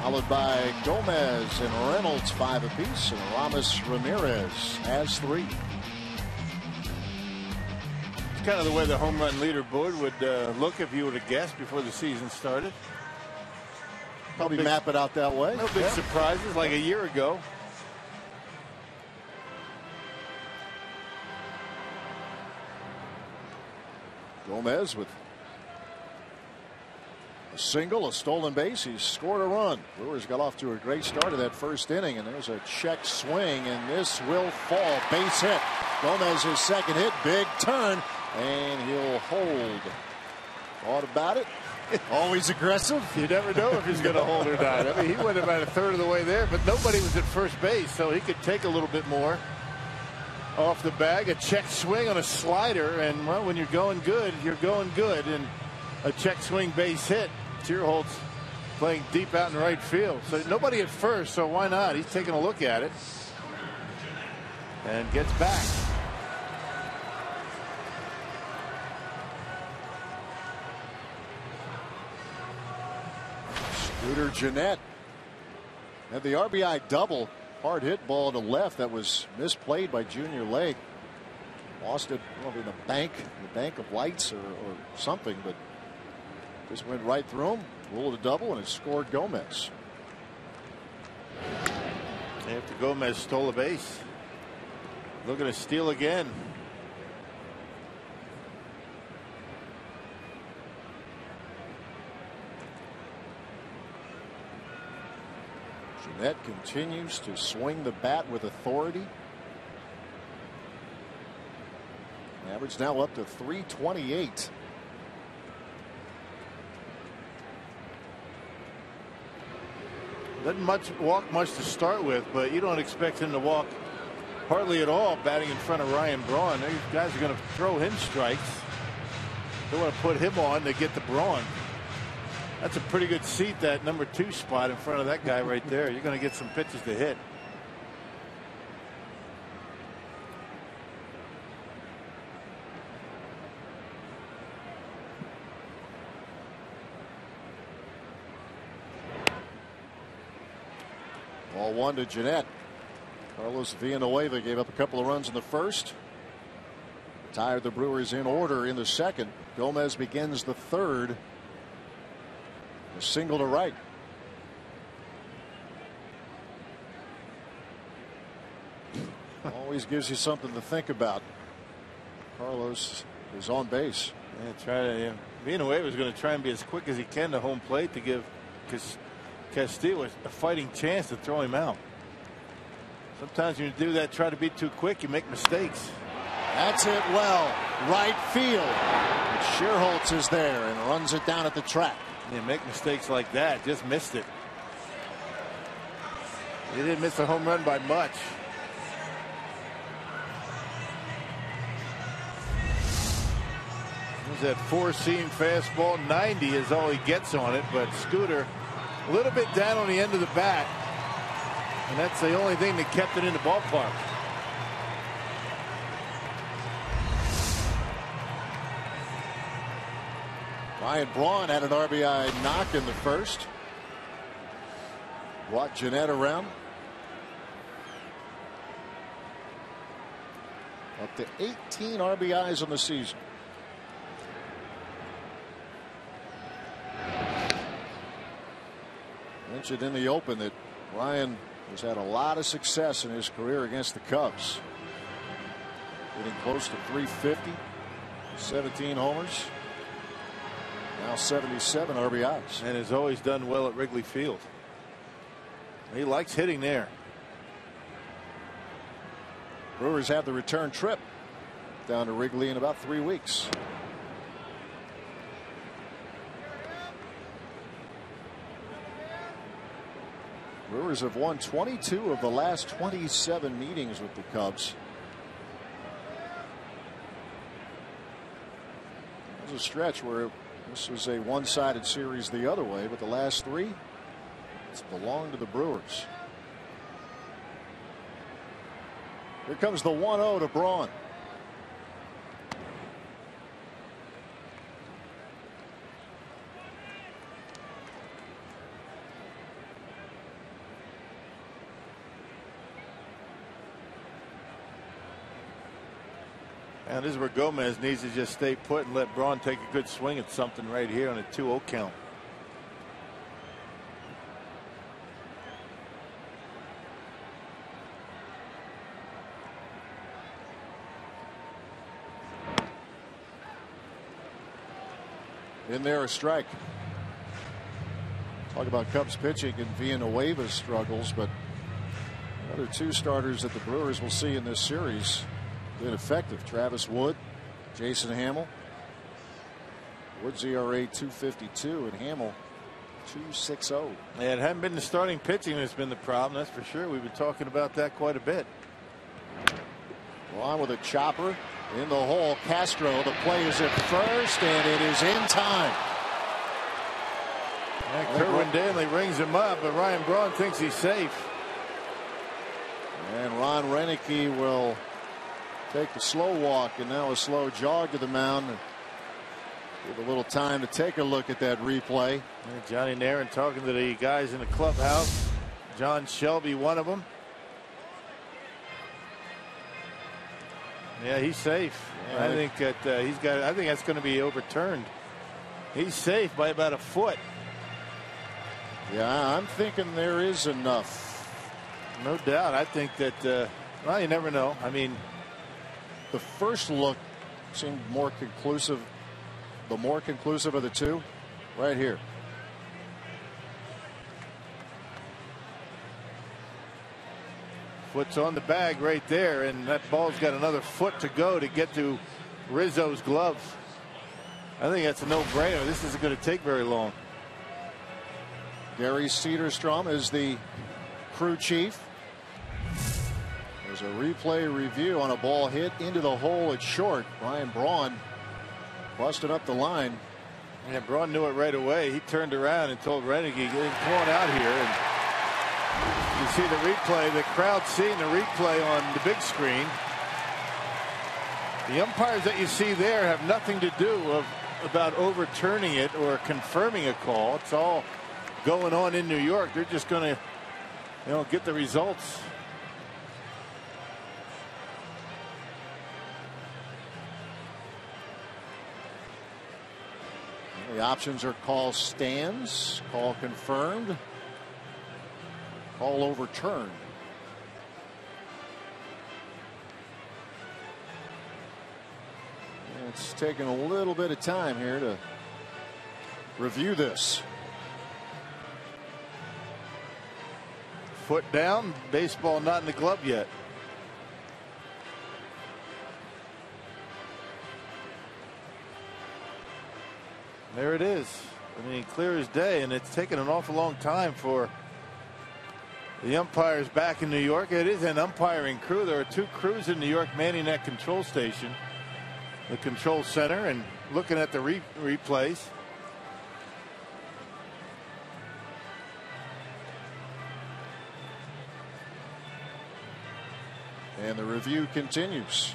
followed by Gomez and Reynolds five apiece, and Aramis Ramirez has three. It's kind of the way the home run leaderboard would uh, look if you would have guessed before the season started. Probably big- map it out that way. No big Yeah. surprises like a year ago. Gomez with a single, a stolen base. He's scored a run. Brewers got off to a great start of that first inning, and there's a check swing, and this will fall. Base hit. Gomez's second hit, big turn, and he'll hold. Thought about it. Always aggressive. You never know if he's going to hold or not. I mean, he went about a third of the way there, but nobody was at first base, so he could take a little bit more off the bag. A check swing on a slider, and well, when you're going good, you're going good. And a check swing base hit. Schierholtz playing deep out in right field. So nobody at first, so why not? He's taking a look at it and gets back. Scooter Gennett had the RBI double. Hard hit ball to left that was misplayed by Junior Lake. Lost it probably in the bank, the bank of lights or, or something, but just went right through him. Ruled a double and it scored Gomez. After Gomez stole a base. Looking to steal again. Gennett continues to swing the bat with authority. Average now up to 328. Doesn't much walk much to start with, but you don't expect him to walk hardly at all batting in front of Ryan Braun. These guys are going to throw him strikes. They want to put him on to get the Braun. That's a pretty good seat, that number two spot in front of that guy right there. You're going to get some pitches to hit. Ball one to Gennett. Carlos Villanueva gave up a couple of runs in the first. Tired the Brewers in order in the second. Gomez begins the third. A single to right. Always gives you something to think about. Carlos is on base. Yeah, try to. Yeah. Villanueva is going to try and be as quick as he can to home plate to give Cas- Castillo a fighting chance to throw him out. Sometimes when you do that, try to be too quick, you make mistakes. That's it well. Right field. Schierholtz is there and runs it down at the track. You make mistakes like that. Just missed it. He didn't miss a home run by much. That four seam fastball. 90 is all he gets on it, but Scooter a little bit down on the end of the bat. And that's the only thing that kept it in the ballpark. Ryan Braun had an RBI knock in the first. Brought Gennett around. Up to 18 RBIs on the season. Mentioned in the open that Ryan has had a lot of success in his career against the Cubs. Getting close to 350, 17 homers. Now 77 RBIs. And has always done well at Wrigley Field. He likes hitting there. Brewers have the return trip down to Wrigley in about three weeks. Brewers have won 22 of the last 27 meetings with the Cubs. There's a stretch where this was a one-sided series the other way, but the last three, It's belonged to the Brewers. Here comes the 1 0 to Braun. And this is where Gomez needs to just stay put and let Braun take a good swing at something right here on a 2 0 count. In there, a strike. Talk about Cubs pitching and Villanueva's struggles, but other two starters that the Brewers will see in this series been effective. Travis Wood, Jason Hammel. Wood's ERA 252 and Hammel 260. Yeah, it hadn't been the starting pitching that's been the problem, that's for sure. We've been talking about that quite a bit. On with a chopper in the hole. Castro, the play is at first, and it is in time. Yeah, Kerwin Danley rings him up, but Ryan Braun thinks he's safe. And Ron Roenicke will take the slow walk and now a slow jog to the mound. Give a little time to take a look at that replay. And Johnny Narron talking to the guys in the clubhouse. John Shelby, one of them. Yeah, he's safe. I think that uh, he's got. I think that's going to be overturned. He's safe by about a foot. Yeah, I'm thinking there is enough. No doubt. I think that. Uh, well, you never know. I mean, the first look seemed more conclusive. The more conclusive of the two, right here. Foot's on the bag right there, and that ball's got another foot to go to get to Rizzo's glove. I think that's a no-brainer. This isn't going to take very long. Gary Cederstrom is the crew chief. There's a replay review on a ball hit into the hole at short. Ryan Braun busted up the line. Yeah, Braun knew it right away. He turned around and told Roenicke, get him out here. And you see the replay, the crowd seeing the replay on the big screen. The umpires that you see there have nothing to do of, about overturning it or confirming a call. It's all going on in New York. They're just going to, you know, get the results. The options are call stands, call confirmed, call overturned. It's taken a little bit of time here to review this. Foot down, baseball not in the glove yet. There it is. I mean, clear as day, and it's taken an awful long time for the umpires back in New York. It is an umpiring crew. There are two crews in New York manning that control station, the control center, and looking at the re replays. And the review continues.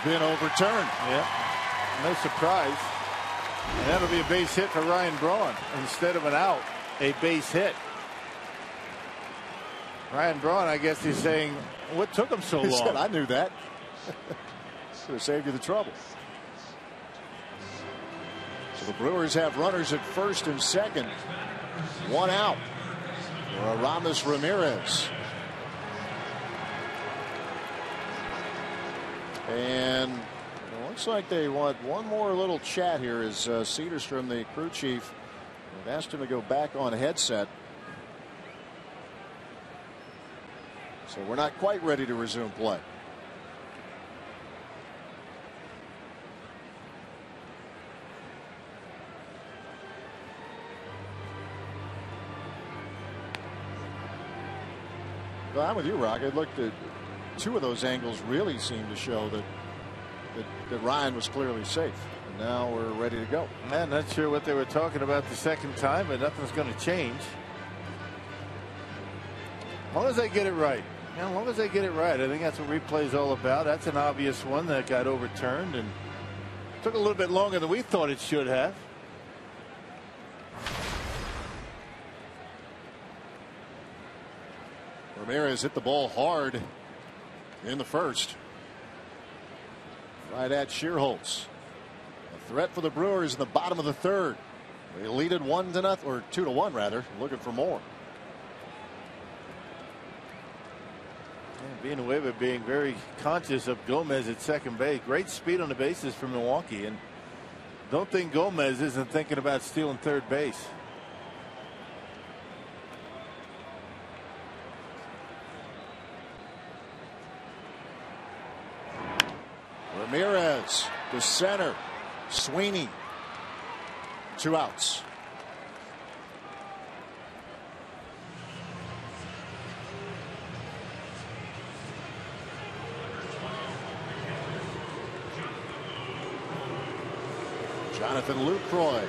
It's been overturned. Yeah. No surprise. And that'll be a base hit for Ryan Braun instead of an out, a base hit. Ryan Braun, I guess he's saying, what took him so long? said, I knew that. Should have saved you the trouble. So the Brewers have runners at first and second. One out for Aramis Ramirez. And it looks like they want one more little chat here as uh, Cederstrom, the crew chief, have asked him to go back on headset. So we're not quite ready to resume play. Well, I'm with you, Rock. I looked at two of those angles really seemed to show that, that, that Ryan was clearly safe. And now we're ready to go. Man, not sure what they were talking about the second time, but nothing's going to change. As long as they get it right. as long as they get it right. I think that's what replay is all about. That's an obvious one that got overturned and took a little bit longer than we thought it should have. Ramirez hit the ball hard in the first. Right at Schierholtz. A threat for the Brewers in the bottom of the third. They lead it one to nothing, or two to one rather, looking for more. Villanueva being very conscious of Gomez at second base. Great speed on the bases for Milwaukee, and don't think Gomez isn't thinking about stealing third base. Ramirez to center. Sweeney. Two outs. Jonathan Lucroy.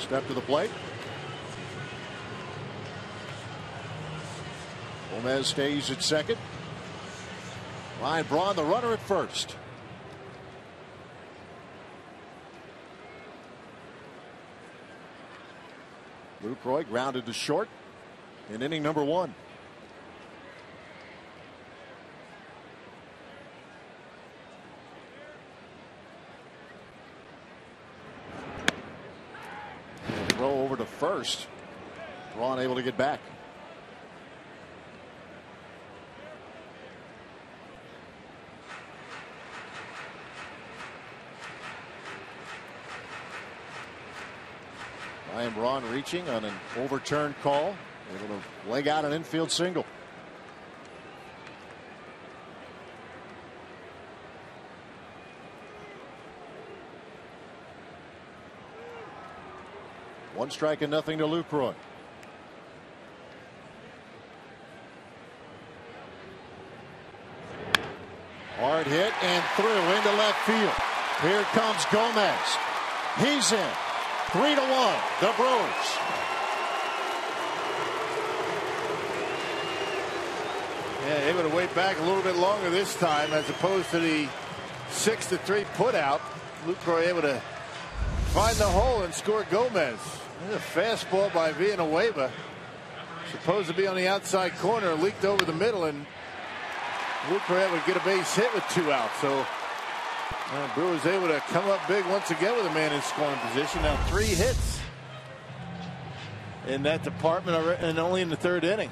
Step to the plate. Gomez stays at second. Ryan Braun, the runner at first. Lucroy grounded to short in inning number one. Throw over to first. Braun able to get back. Ryan Braun reaching on an overturned call, able to leg out an infield single. One strike and nothing to Lucroy. Hard hit and through into left field. Here comes Gomez. He's in. Three to one, the Brewers. Yeah, able to wait back a little bit longer this time as opposed to the six to three put out. Lucroy able to find the hole and score Gomez. a fastball by Villanueva. Supposed to be on the outside corner, leaked over the middle, and Luke Lucroy would get a base hit with two outs. So uh, Brewers able to come up big once again with a man in scoring position. Now three hits in that department and only in the third inning.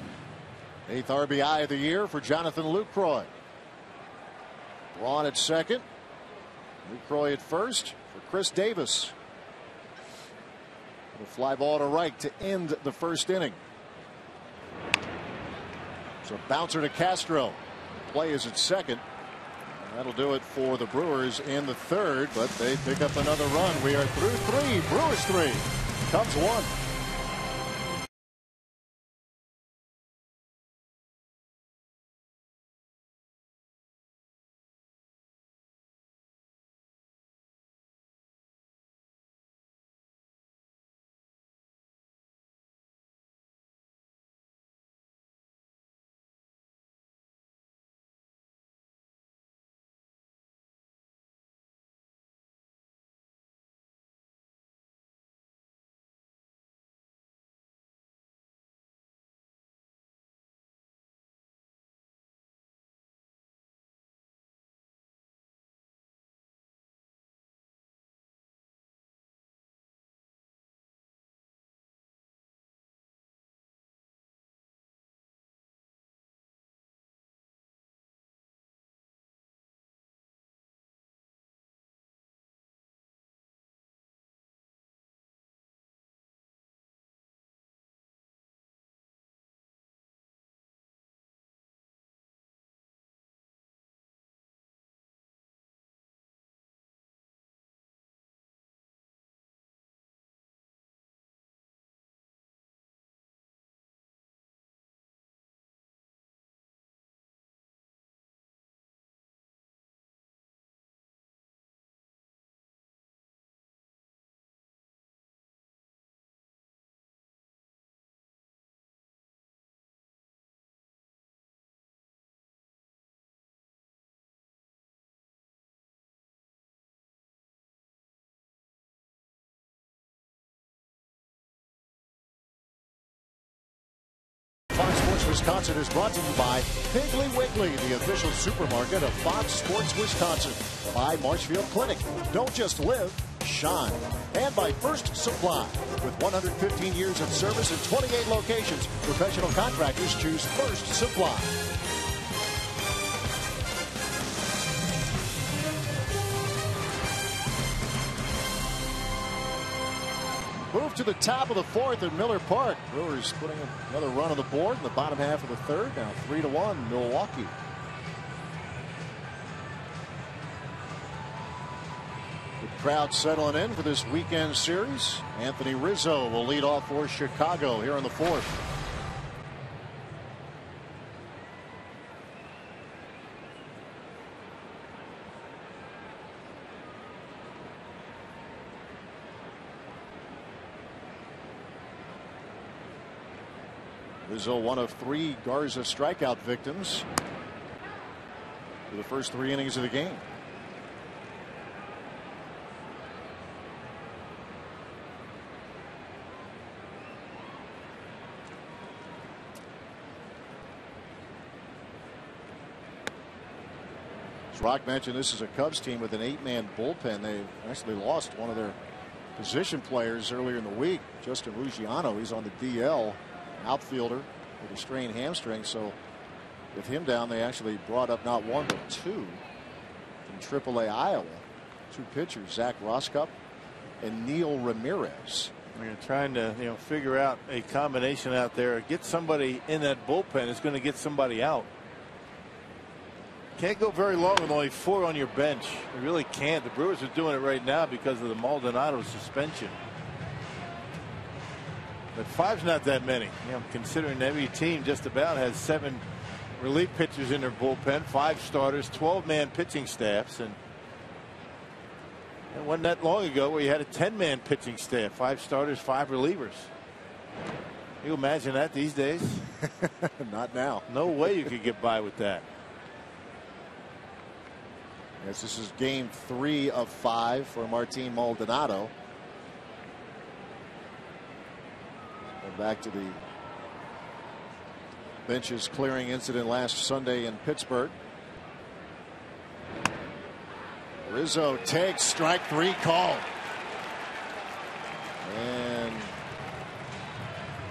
Eighth RBI of the year for Jonathan Lucroy. Braun at second. Lucroy at first for Khris Davis. A fly ball to right to end the first inning. So bouncer to Castro. Play is at second. That'll do it for the Brewers in the third, but they pick up another run. We are through three. Brewers three. Cubs one. Wisconsin is brought to you by Piggly Wiggly, the official supermarket of Fox Sports Wisconsin. By Marshfield Clinic. Don't just live, shine. And by First Supply. With 115 years of service in 28 locations, professional contractors choose First Supply. To the top of the fourth at Miller Park. Brewers putting another run on the board in the bottom half of the third. Now three to one, Milwaukee. The crowd settling in for this weekend series. Anthony Rizzo will lead off for Chicago here in the fourth. One of three Garza strikeout victims for the first three innings of the game. As Rock mentioned, this is a Cubs team with an eight-man bullpen. They actually lost one of their position players earlier in the week, Justin Ruggiano. He's on the DL outfielder with a strained hamstring. So with him down, they actually brought up not one but two from AAA Iowa. Two pitchers, Zach Rosscup and Neil Ramirez. We're trying to you know figure out a combination out there. Get somebody in that bullpen is going to get somebody out. Can't go very long with only four on your bench. You really can't. The Brewers are doing it right now because of the Maldonado suspension. But five's not that many. You know, considering every team just about has seven relief pitchers in their bullpen, five starters, 12 man pitching staffs. And it wasn't that long ago where you had a 10 man pitching staff, five starters, five relievers. You imagine that these days? not now. No way you could get by with that. Yes, this is game three of five for Martin Maldonado. Back to the benches clearing incident last Sunday in Pittsburgh. Rizzo takes strike three call. And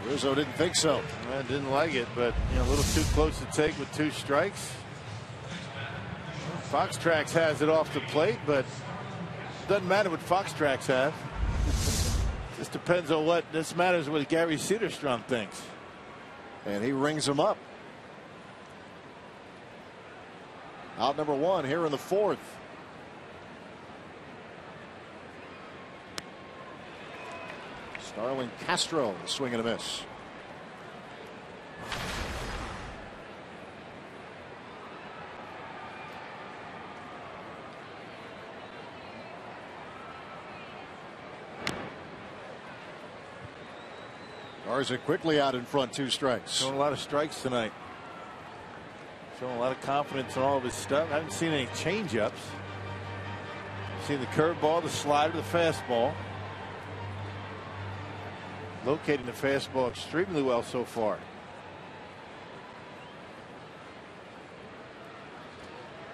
Rizzo didn't think so. I didn't like it, but you know, a little too close to take with two strikes. Fox Tracks has it off the plate, but doesn't matter what Fox Tracks have. Just depends on what this matters what Gary Cederstrom thinks. And he rings him up. Out number one here in the fourth. Starlin Castro swing and a miss. Garza quickly out in front, two strikes. Showing a lot of strikes tonight. Showing a lot of confidence in all of his stuff. I haven't seen any changeups. Seen the curveball, the slider, the fastball. Locating the fastball extremely well so far.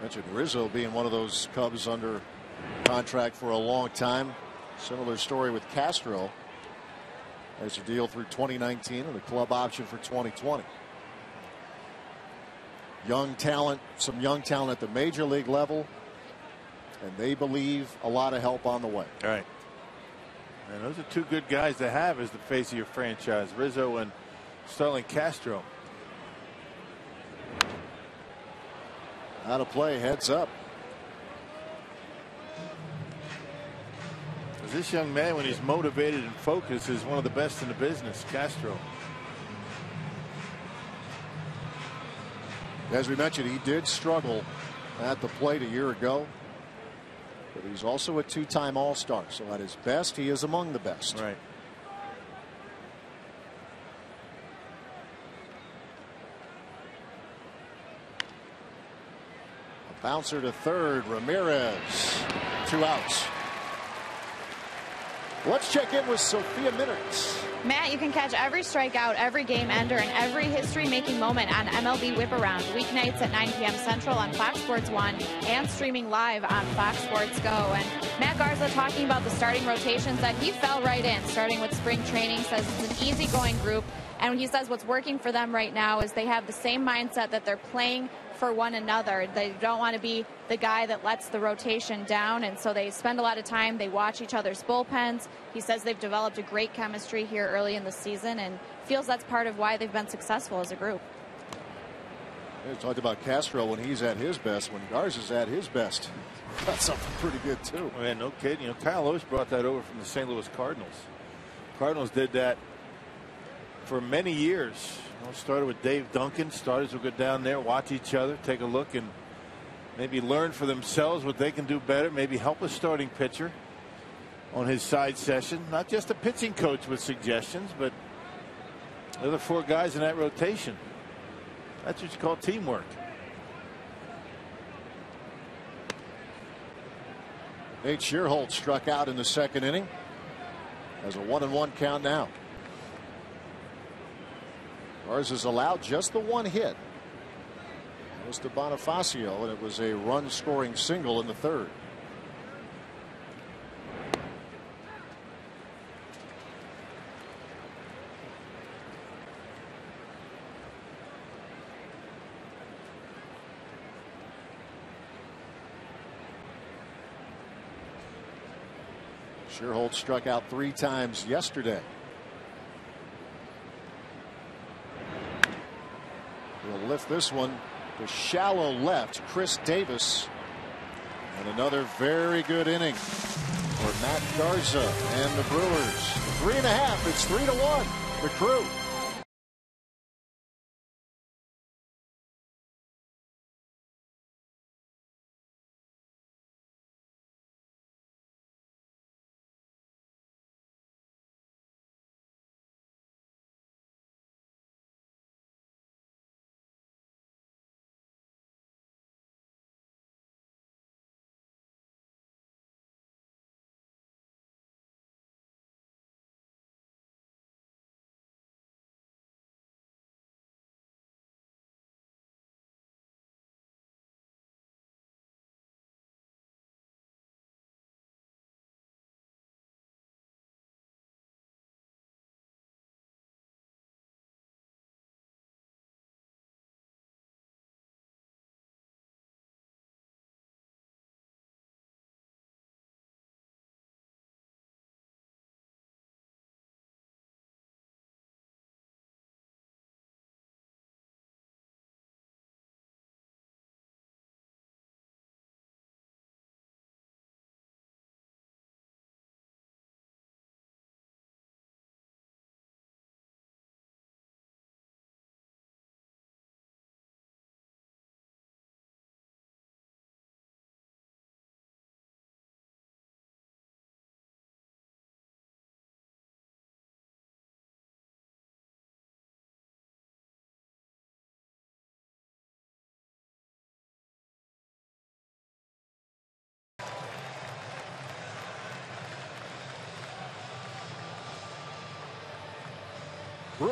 Mentioned Rizzo being one of those Cubs under contract for a long time. Similar story with Castro as a deal through 2019 and a club option for 2020. Young talent, some young talent at the major league level, and they believe a lot of help on the way. All right. And those are two good guys to have as the face of your franchise, Rizzo and Starlin Castro. Out of play, heads up. This young man, when he's motivated and focused, is one of the best in the business, Castro. As we mentioned, he did struggle at the plate a year ago. But he's also a two time All Star. So at his best, he is among the best. Right. A bouncer to third. Ramirez. Two outs. Let's check in with Sophia Minnaert. Matt, you can catch every strikeout, every game ender, and every history making moment on MLB Whiparound, weeknights at 9 p.m. Central on Fox Sports 1 and streaming live on Fox Sports Go. And Matt Garza talking about the starting rotations that he fell right in, starting with spring training, says it's an easygoing group. And he says what's working for them right now is they have the same mindset that they're playing for one another. They don't want to be the guy that lets the rotation down, and so they spend a lot of time. They watch each other's bullpens. He says they've developed a great chemistry here early in the season and feels that's part of why they've been successful as a group. We talked about Castro when he's at his best, when Garza's at his best. That's something pretty good, too. Oh, Man, no kidding. You know, Kyle Lohse brought that over from the St. Louis Cardinals. Cardinals did that for many years. Know, started with Dave Duncan. Starters will go down there, watch each other, take a look, and maybe learn for themselves what they can do better. Maybe help a starting pitcher on his side session. Not just a pitching coach with suggestions, but the other four guys in that rotation. That's what you call teamwork. Nate Schierholtz struck out in the second inning. Has a one and one count now. Garza's allowed just the one hit. It was to Bonifacio, and it was a run scoring single in the third. Schierholtz struck out three times yesterday. We'll lift this one to shallow left. Khris Davis. And another very good inning for Matt Garza and the Brewers. Three and a half. It's three to one. The crew.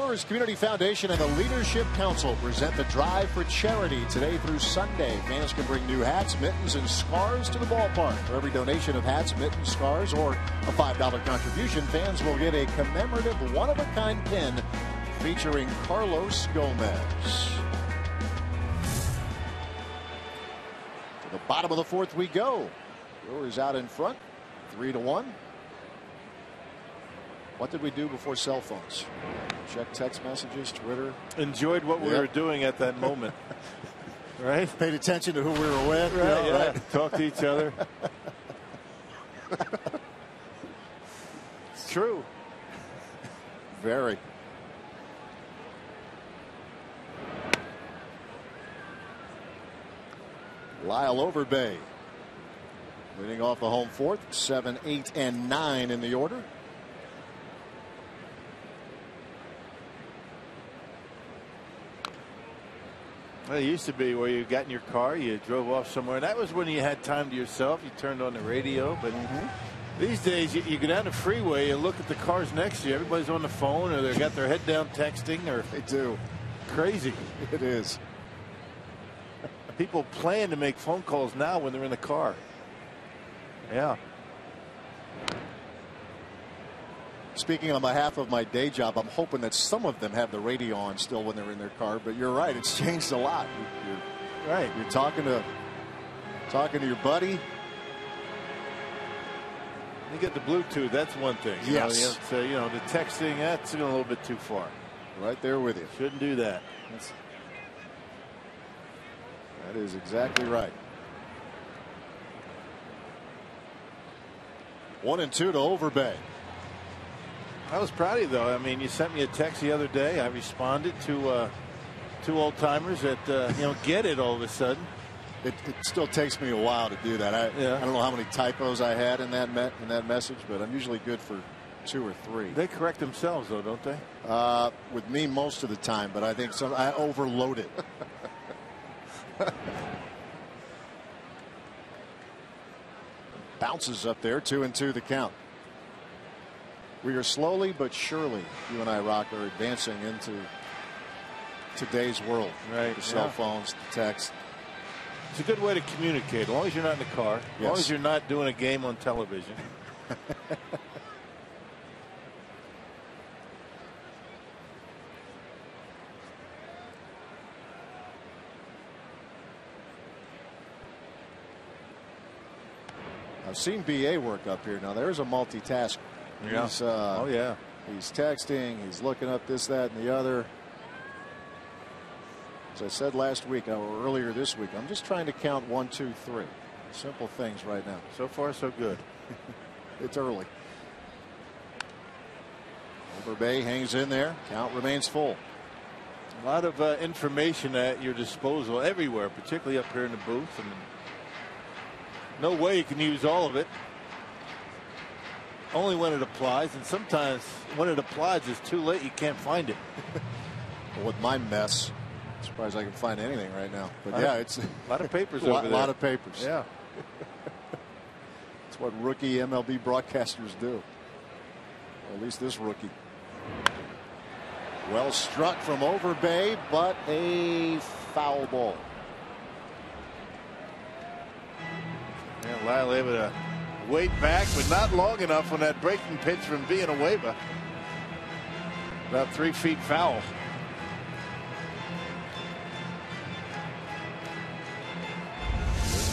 Brewers Community Foundation and the Leadership Council present the Drive for Charity today through Sunday. Fans can bring new hats, mittens, and scarves to the ballpark. For every donation of hats, mittens, scarves, or a $5 contribution, fans will get a commemorative one-of-a-kind pin featuring Carlos Gomez. To the bottom of the fourth we go. Brewers out in front, three to one. What did we do before cell phones? Check text messages, Twitter. Enjoyed what we were doing at that moment. right? Paid attention to who we were with. you Right, know, yeah. right? Talked to each other. it's true. Very. Lyle Overbay leading off the home fourth, seven, eight, and nine in the order. Well, it used to be where you got in your car, you drove off somewhere. And that was when you had time to yourself. You turned on the radio, but mm-hmm. These days, you, you go down the freeway, you look at the cars next to you. Everybody's on the phone, or they've got their head down texting, or They do. crazy. It is. People plan to make phone calls now when they're in the car. Yeah. Speaking on behalf of my day job, I'm hoping that some of them have the radio on still when they're in their car. But you're right; it's changed a lot. You're, you're right. You're talking to talking to your buddy. You get the Bluetooth. That's one thing. You Yes. Know, you, have to- you know, the texting. That's a little bit too far. Right there with you. Shouldn't do that. That's, that is exactly right. One and two to Overbay. I was proud of you, though. I mean, you sent me a text the other day. I responded to uh, two old timers that uh, you know get it all of a sudden. It, it still takes me a while to do that. I, Yeah. I don't know how many typos I had in that me- in that message, but I'm usually good for two or three. They correct themselves, though, don't they? Uh, with me most of the time, but I think some I overload it. Bounces up there, two and two the count. We are slowly but surely, you and I, Rock, are advancing into today's world. Right, The cell yeah. phones, the text. It's a good way to communicate, as long as you're not in the car, as long as you're not doing a game on television. I've seen BA work up here. Now there's a multitasker. Yeah. He's, uh, oh yeah. He's texting, he's looking up this, that, and the other. As I said last week, uh, or earlier this week, I'm just trying to count one, two, three. Simple things right now. So far, so good. It's early. Overbay hangs in there. Count remains full. A lot of uh, information at your disposal everywhere, particularly up here in the booth. And no way you can use all of it. Only when it applies, and sometimes when it applies, it's too late. You can't find it. But with my mess, I'm surprised I can find anything right now. But yeah, it's A lot of papers a lot, over there. A lot of papers. Yeah. It's what rookie MLB broadcasters do. Or at least this rookie. Well struck from Overbay, but a foul ball. Yeah, Lyle able to wait back, but not long enough on that breaking pitch from Villanueva. About three feet foul.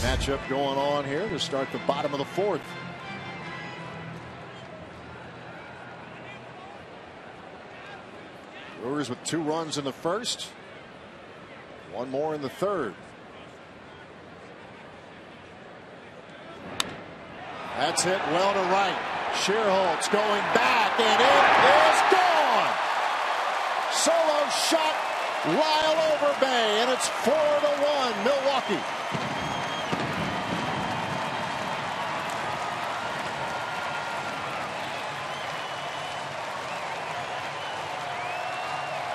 Matchup going on here to start the bottom of the fourth. Brewers with two runs in the first, one more in the third. That's hit well to right. Schierholtz going back, and it is gone. Solo shot, Lyle Overbay, and it's four to one, Milwaukee.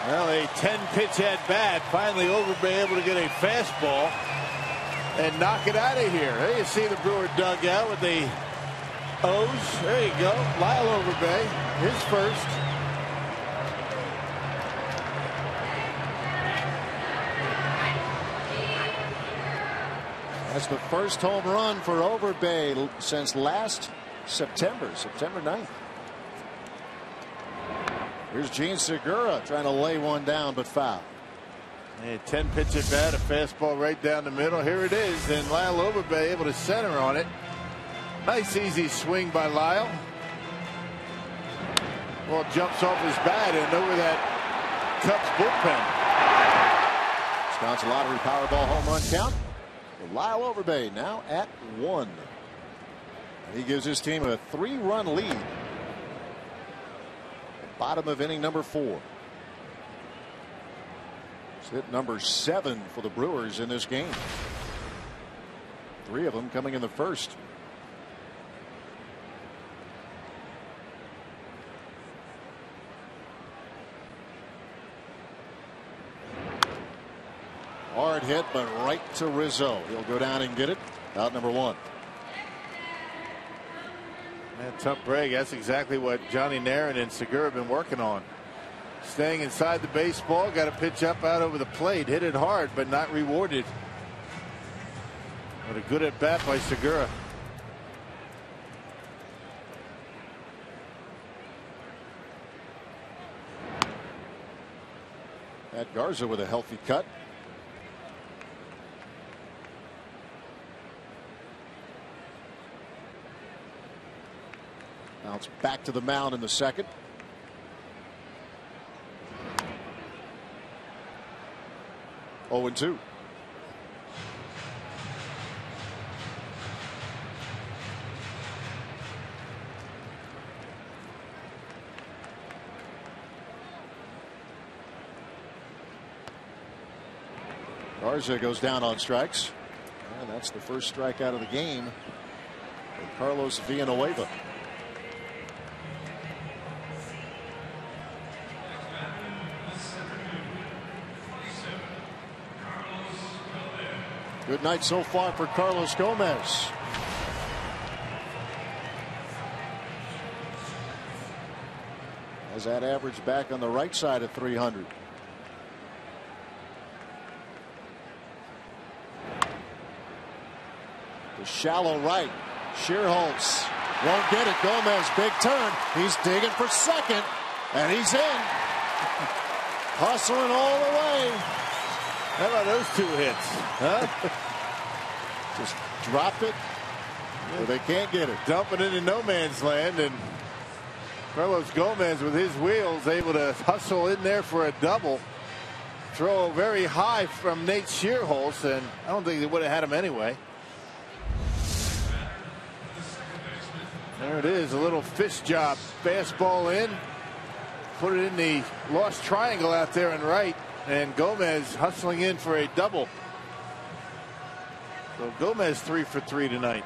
Well, a 10 pitch at bat. Finally, Overbay able to get a fastball and knock it out of here. There you see the Brewer dugout with the O's. There you go. Lyle Overbay, his first. That's the first home run for Overbay since last September, September 9th. Here's Jean Segura trying to lay one down, but foul. A 10 pitch at bat, a fastball right down the middle. Here it is, and Lyle Overbay able to center on it. Nice easy swing by Lyle. Well, jumps off his bat and over that Cubs bullpen. Wisconsin Lottery Powerball home run count. Lyle Overbay now at one. And he gives his team a three run lead. Bottom of inning number four. It's hit number seven for the Brewers in this game. Three of them coming in the first. Hard hit, but right to Rizzo. He'll go down and get it. Out number one. Man, tough break. That's exactly what Johnny Narron and Segura have been working on. Staying inside the baseball, got a pitch up out over the plate, hit it hard, but not rewarded. What a good at bat by Segura. Matt Garza with a healthy cut. Back to the mound in the second. Oh and 2. Garza goes down on strikes. And that's the first strikeout of the game for Carlos Villanueva. Good night so far for Carlos Gomez. Has that average back on the right side of 300. The shallow right. Schierholtz won't get it. Gomez, big turn. He's digging for second, and he's in. Hustling all the way. How about those two hits? Huh? Just drop it they can't get it. Dumping it in no man's land, and Carlos Gomez with his wheels able to hustle in there for a double. Throw very high from Nate Schierholtz, and I don't think they would have had him anyway. There it is, a little fish job. Fastball in. Put it in the lost triangle out there and right. And Gomez hustling in for a double. So Gomez three for three tonight.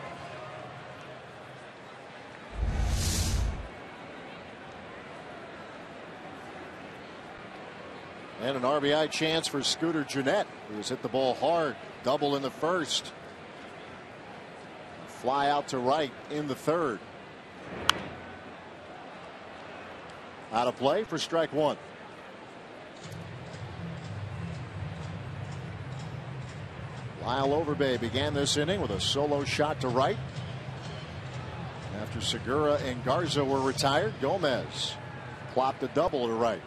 And an RBI chance for Scooter Gennett, who's hit the ball hard. Double in the first. Fly out to right in the third. Out of play for strike one. Lyle Overbay began this inning with a solo shot to right. After Segura and Garza were retired, Gomez plopped a double to right.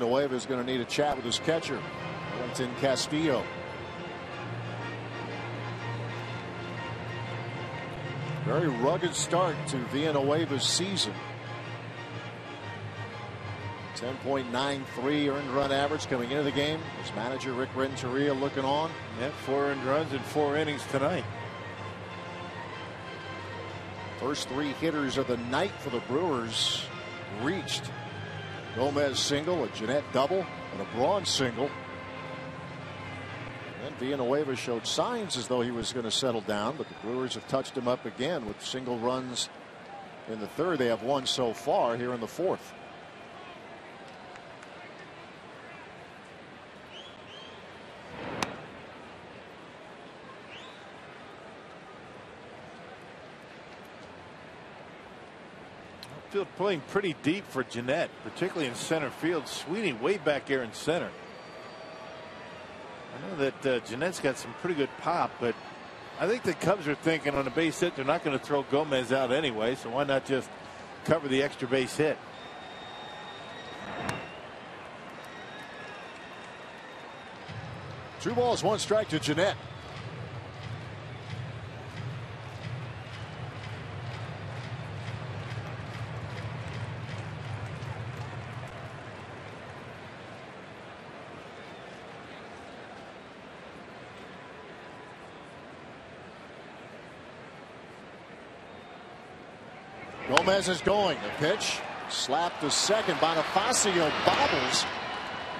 And Villanueva is going to need a chat with his catcher, Wellington Castillo. Very rugged start to Villanueva's season. 10.93 earned run average coming into the game. His manager Rick Renteria looking on. Yeah, four earned runs in four innings tonight. First three hitters of the night for the Brewers reached. Gomez single, a Gennett double, and a Braun single. And Villanueva showed signs as though he was going to settle down, but the Brewers have touched him up again with single runs in the third. They have one so far here in the fourth. Field playing pretty deep for Gennett, particularly in center field. Sweeney way back here in center. I know that uh, Gennett's got some pretty good pop, but I think the Cubs are thinking on a base hit they're not going to throw Gomez out anyway, so why not just cover the extra base hit? Two balls, one strike to Gennett. Gomez is going. The pitch slapped to second. Bonifacio bobbles.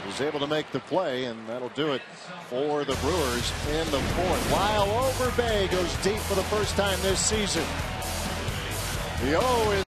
Was able to make the play, and that'll do it for the Brewers in the fourth. While Overbay goes deep for the first time this season. The 0 is.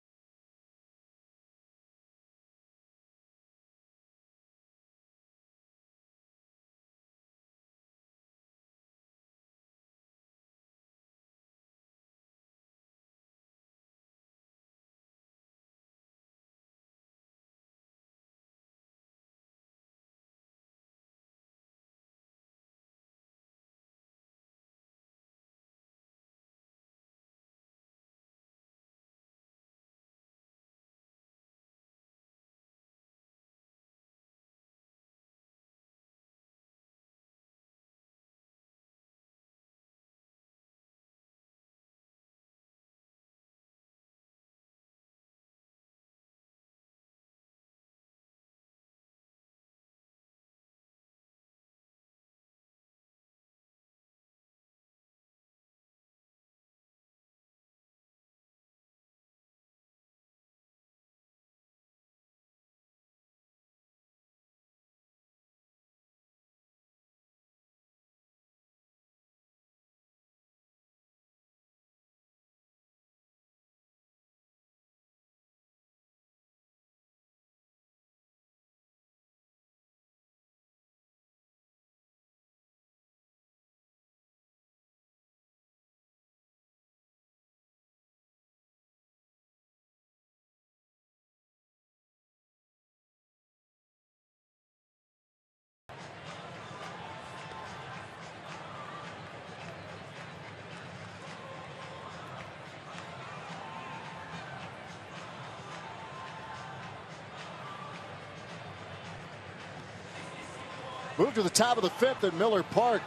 Move to the top of the fifth at Miller Park.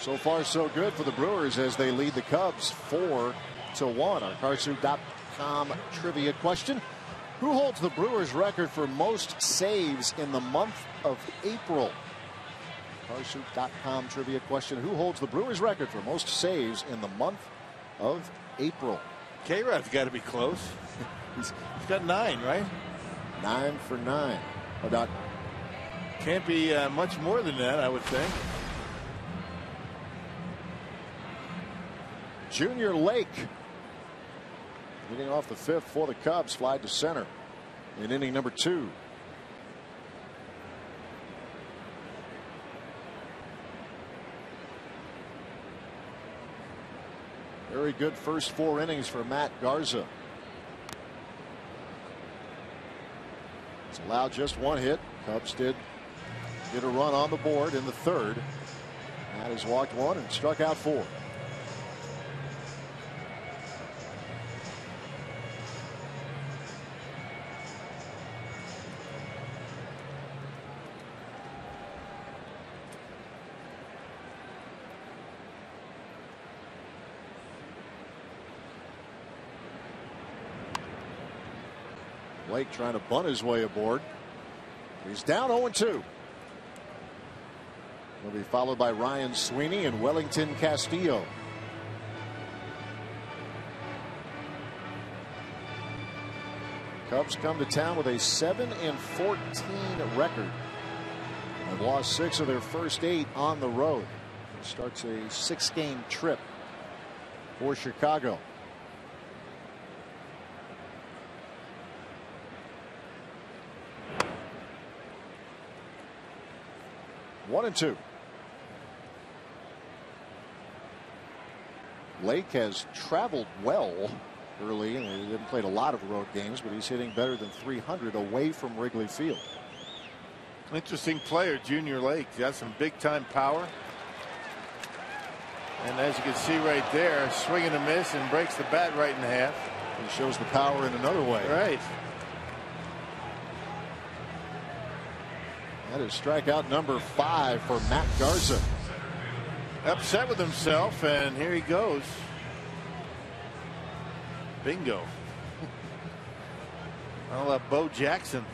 So far, so good for the Brewers as they lead the Cubs four to one. Our CarSoup.com trivia question: Who holds the Brewers record for most saves in the month of April? CarSoup.com trivia question: Who holds the Brewers record for most saves in the month of April? K Rod's got to be close. he's, he's got nine, right? Nine for nine. About can't be uh, much more than that, I would think. Junior Lake getting off the fifth for the Cubs, fly to center in inning number two. Very good first four innings for Matt Garza. It's allowed just one hit. Cubs did get a run on the board in the third. Matt has walked one and struck out four. Blake trying to bunt his way aboard. He's down 0 2. Be followed by Ryan Sweeney and Wellington Castillo. Cubs come to town with a 7 and 14 record. They've lost six of their first eight on the road. It starts a six game trip for Chicago. One and two. Lake has traveled well early and he didn't play a lot of road games, but he's hitting better than 300 away from Wrigley Field. Interesting player, Junior Lake. He's got some big time power. And as you can see right there, swinging a miss and breaks the bat right in half. He shows the power in another way. Right. That is strikeout number five for Matt Garza. Upset with himself, and here he goes. Bingo. I'll let Bo Jackson.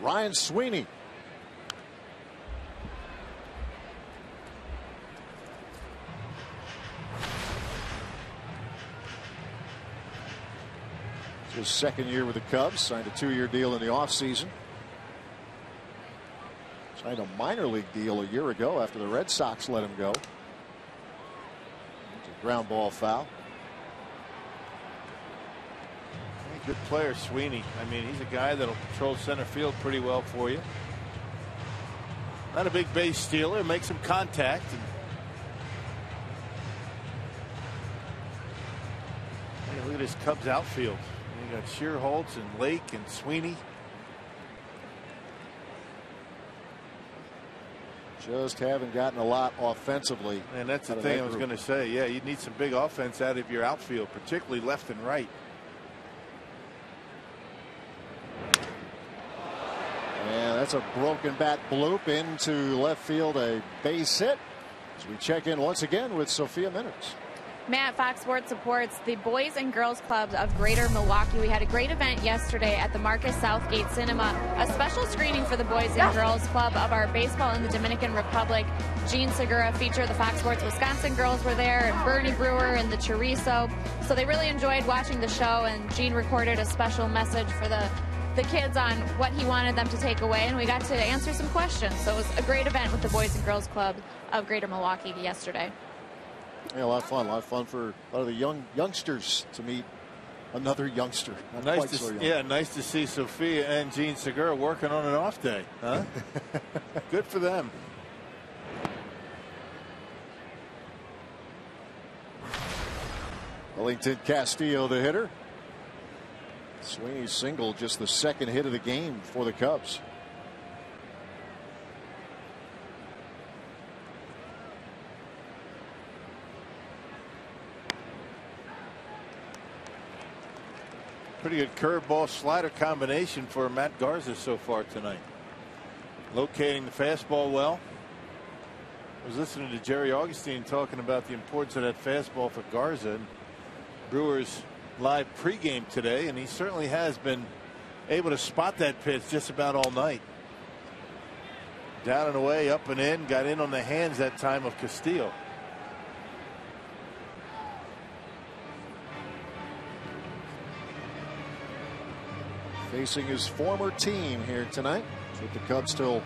Ryan Sweeney. His second year with the Cubs signed a two-year deal in the offseason. Signed a minor league deal a year ago after the Red Sox let him go. Ground ball foul. Good player, Sweeney. I mean, he's a guy that'll control center field pretty well for you. Not a big base stealer, makes some contact. Look at this Cubs outfield. Got Schierholtz and Lake and Sweeney. Just haven't gotten a lot offensively. And that's the thing I was going to say. Yeah, you need some big offense out of your outfield, particularly left and right. And that's a broken bat bloop into left field, a base hit. As we check in once again with Sophia Minnaert. Matt Fox Sports supports the Boys and Girls Clubs of Greater Milwaukee. We had a great event yesterday at the Marcus Southgate Cinema, a special screening for the Boys and Girls Club of our baseball in the Dominican Republic. Jean Segura featured the Fox Sports Wisconsin girls were there, and Bernie Brewer and the Chorizo. So they really enjoyed watching the show, and Jean recorded a special message for the the kids on what he wanted them to take away, and we got to answer some questions. So it was a great event with the Boys and Girls Club of Greater Milwaukee yesterday. Yeah, a lot of fun. A lot of fun for a lot of the young youngsters to meet another youngster. Not Nice to so yeah, nice to see Sophia and Jean Segura working on an off day. Huh? Good for them. Wellington Castillo, the hitter. Sweeney's single, just the second hit of the game for the Cubs. Pretty good curveball slider combination for Matt Garza so far tonight. Locating the fastball well. I was listening to Jerry Augustine talking about the importance of that fastball for Garza. And Brewers live pregame today, and he certainly has been able to spot that pitch just about all night. Down and away, up and in, got in on the hands that time of Castillo. Facing his former team here tonight. With the Cubs till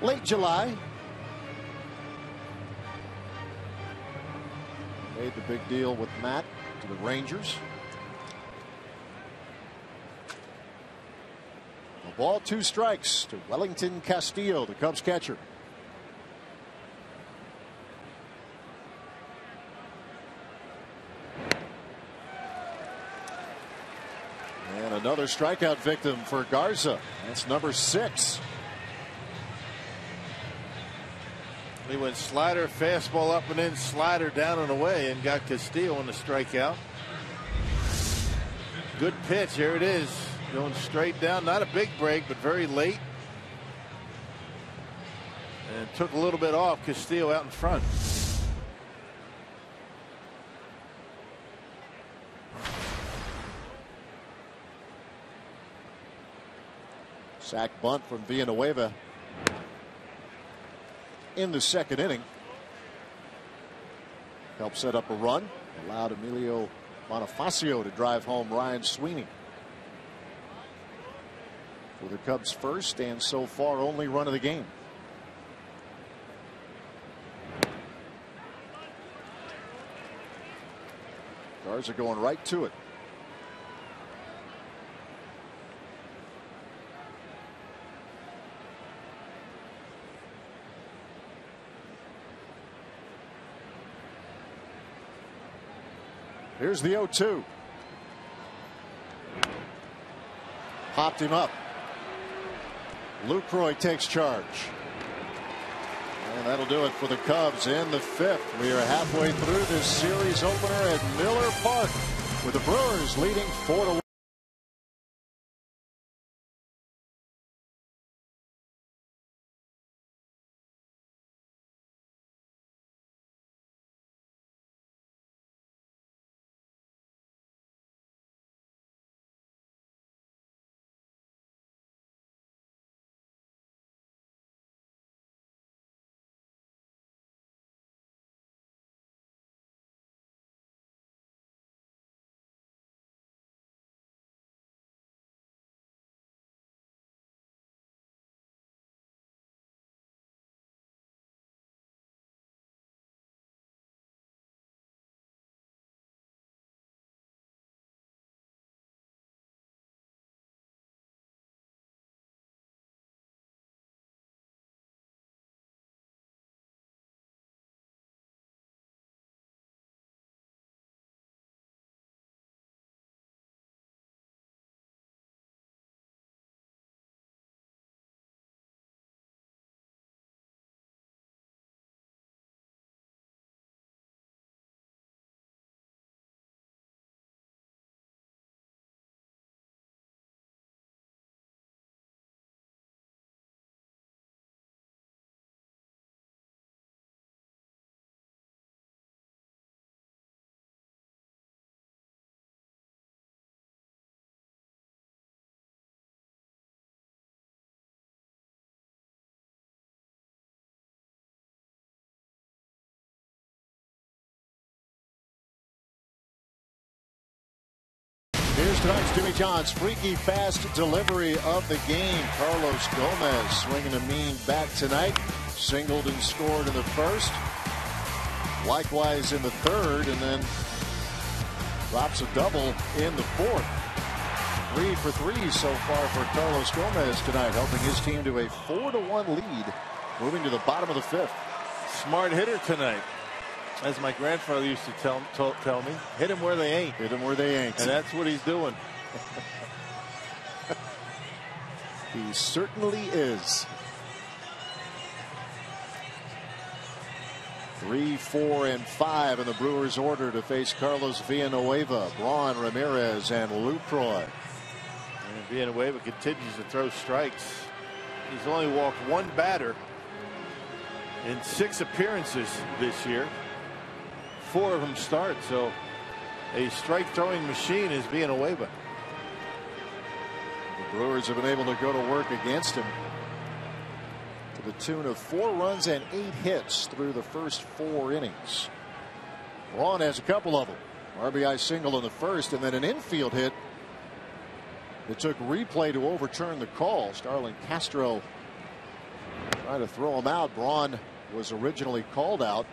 late July. Made the big deal with Matt to the Rangers. A ball, two strikes to Wellington Castillo, the Cubs catcher. And another strikeout victim for Garza. That's number six. He went slider, fastball up and in, slider down and away, and got Castillo on the strikeout. Good pitch. Here it is. Going straight down. Not a big break, but very late. And took a little bit off. Castillo out in front. Sack bunt from Villanueva in the second inning. Helped set up a run. Allowed Emilio Bonifacio to drive home Ryan Sweeney. For the Cubs' first and so far only run of the game. Cars are going right to it. Here's the 0 2. Popped him up. Luke Lucroy takes charge. And that'll do it for the Cubs in the fifth. We are halfway through this series opener at Miller Park with the Brewers leading 4 to 1. Here's tonight's Jimmy John's freaky fast delivery of the game. Carlos Gomez swinging a mean bat tonight. Singled and scored in the first. Likewise in the third, and then drops a double in the fourth. Three for three so far for Carlos Gomez tonight, helping his team to a four to one lead, moving to the bottom of the fifth. Smart hitter tonight. As my grandfather used to tell, tell, tell me, hit him where they ain't. Hit him where they ain't. And that's what he's doing. he certainly is. Three, four, and five in the Brewers' order to face Carlos Villanueva, Braun Ramirez, and Lucroy. And Villanueva continues to throw strikes. He's only walked one batter in six appearances this year. Four of them start, so a strike throwing machine is being Villanueva. The Brewers have been able to go to work against him to the tune of four runs and eight hits through the first four innings. Braun has a couple of them. RBI single in the first and then an infield hit. It took replay to overturn the call. Starlin Castro tried to throw him out. Braun was originally called out.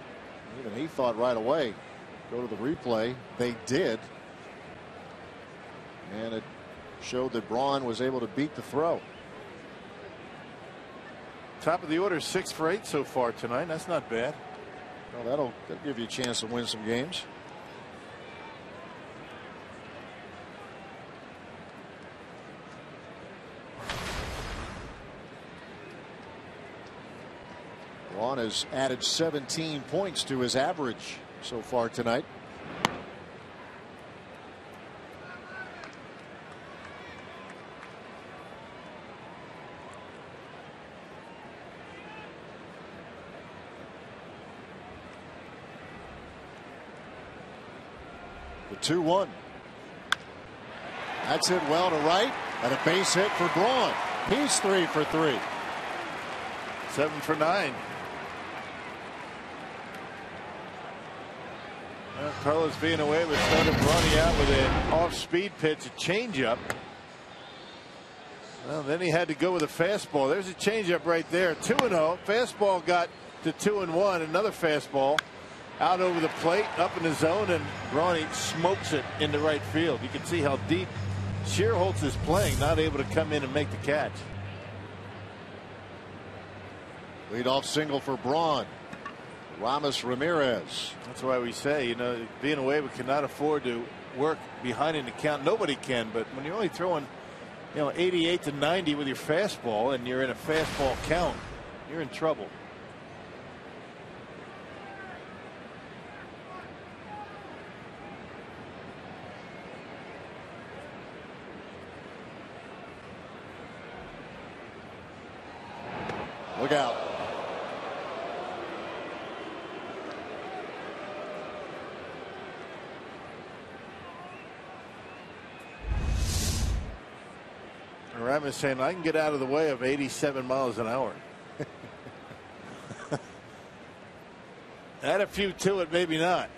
Even he thought right away go to the replay. They did. And it showed that Braun was able to beat the throw. Top of the order, six for eight so far tonight. That's not bad. Well, that'll, that'll give you a chance to win some games. Braun has added 17 points to his average so far tonight. The 2 1. That's hit well to right, and a base hit for Braun. He's three for three. Seven for nine. Well, Carlos Villanueva started running out with an off-speed pitch, a changeup. Well, then he had to go with a fastball. There's a changeup right there. 2 and 0. Fastball got to 2 and 1. Another fastball out over the plate, up in the zone, and Ronnie smokes it into right field. You can see how deep Schierholtz is playing, not able to come in and make the catch. Leadoff single for Braun. Aramis Ramirez. That's why we say, you know, being away, we cannot afford to work behind an account. Nobody can, but when you're only throwing, you know, 88 to 90 with your fastball and you're in a fastball count, you're in trouble. Look out. Saying, I can get out of the way of 87 miles an hour. Add a few to it, maybe not.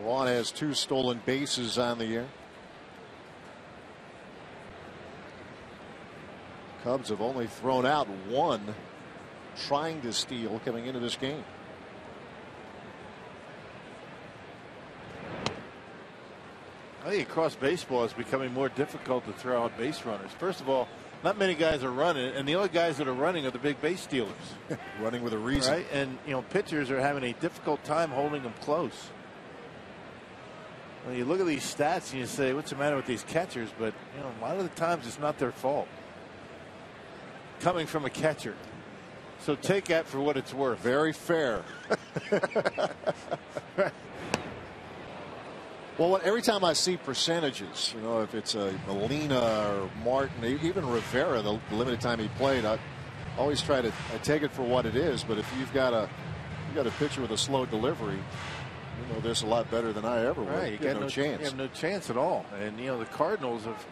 Braun has two stolen bases on the year. Cubs have only thrown out one trying to steal coming into this game. I think across baseball it's becoming more difficult to throw out base runners. First of all, not many guys are running, and the only guys that are running are the big base stealers. running with a reason. Right? And, you know, pitchers are having a difficult time holding them close. When you look at these stats and you say, what's the matter with these catchers? But, you know, a lot of the times it's not their fault. Coming from a catcher. So take that for what it's worth. Very fair. well, every time I see percentages, you know, if it's a Molina or Martin, even Rivera, the limited time he played, I always try to I take it for what it is. But if you've got a you got a pitcher with a slow delivery, you know this a lot better than I ever would. Right, you, you got no, no chance. You have no chance at all. And you know the Cardinals have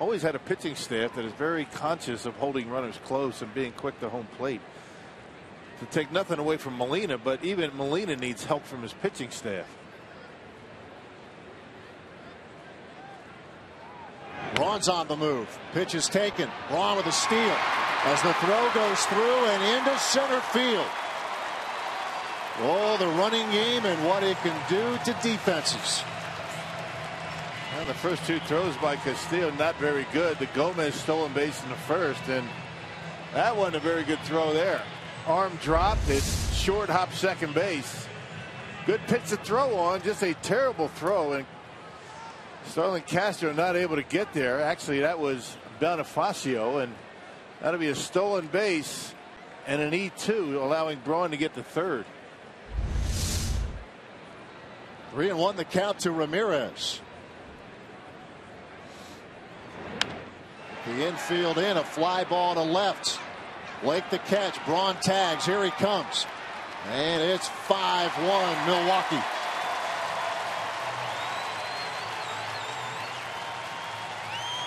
always had a pitching staff that is very conscious of holding runners close and being quick to home plate. To take nothing away from Molina, but even Molina needs help from his pitching staff. Braun's on the move. Pitch is taken. Braun with a steal as the throw goes through and into center field. Oh, the running game and what it can do to defenses. And the first two throws by Castillo not very good. The Gomez stolen base in the first, and that wasn't a very good throw there. Arm dropped, it short hop second base. Good pitch to throw on, just a terrible throw, and Starlin Castro not able to get there. Actually, that was Bonifacio, and that'll be a stolen base and an E2, allowing Braun to get to third. Three and one the count to Ramirez. The infield in, a fly ball to left. Blake the catch. Braun tags. Here he comes. And it's 5 1 Milwaukee.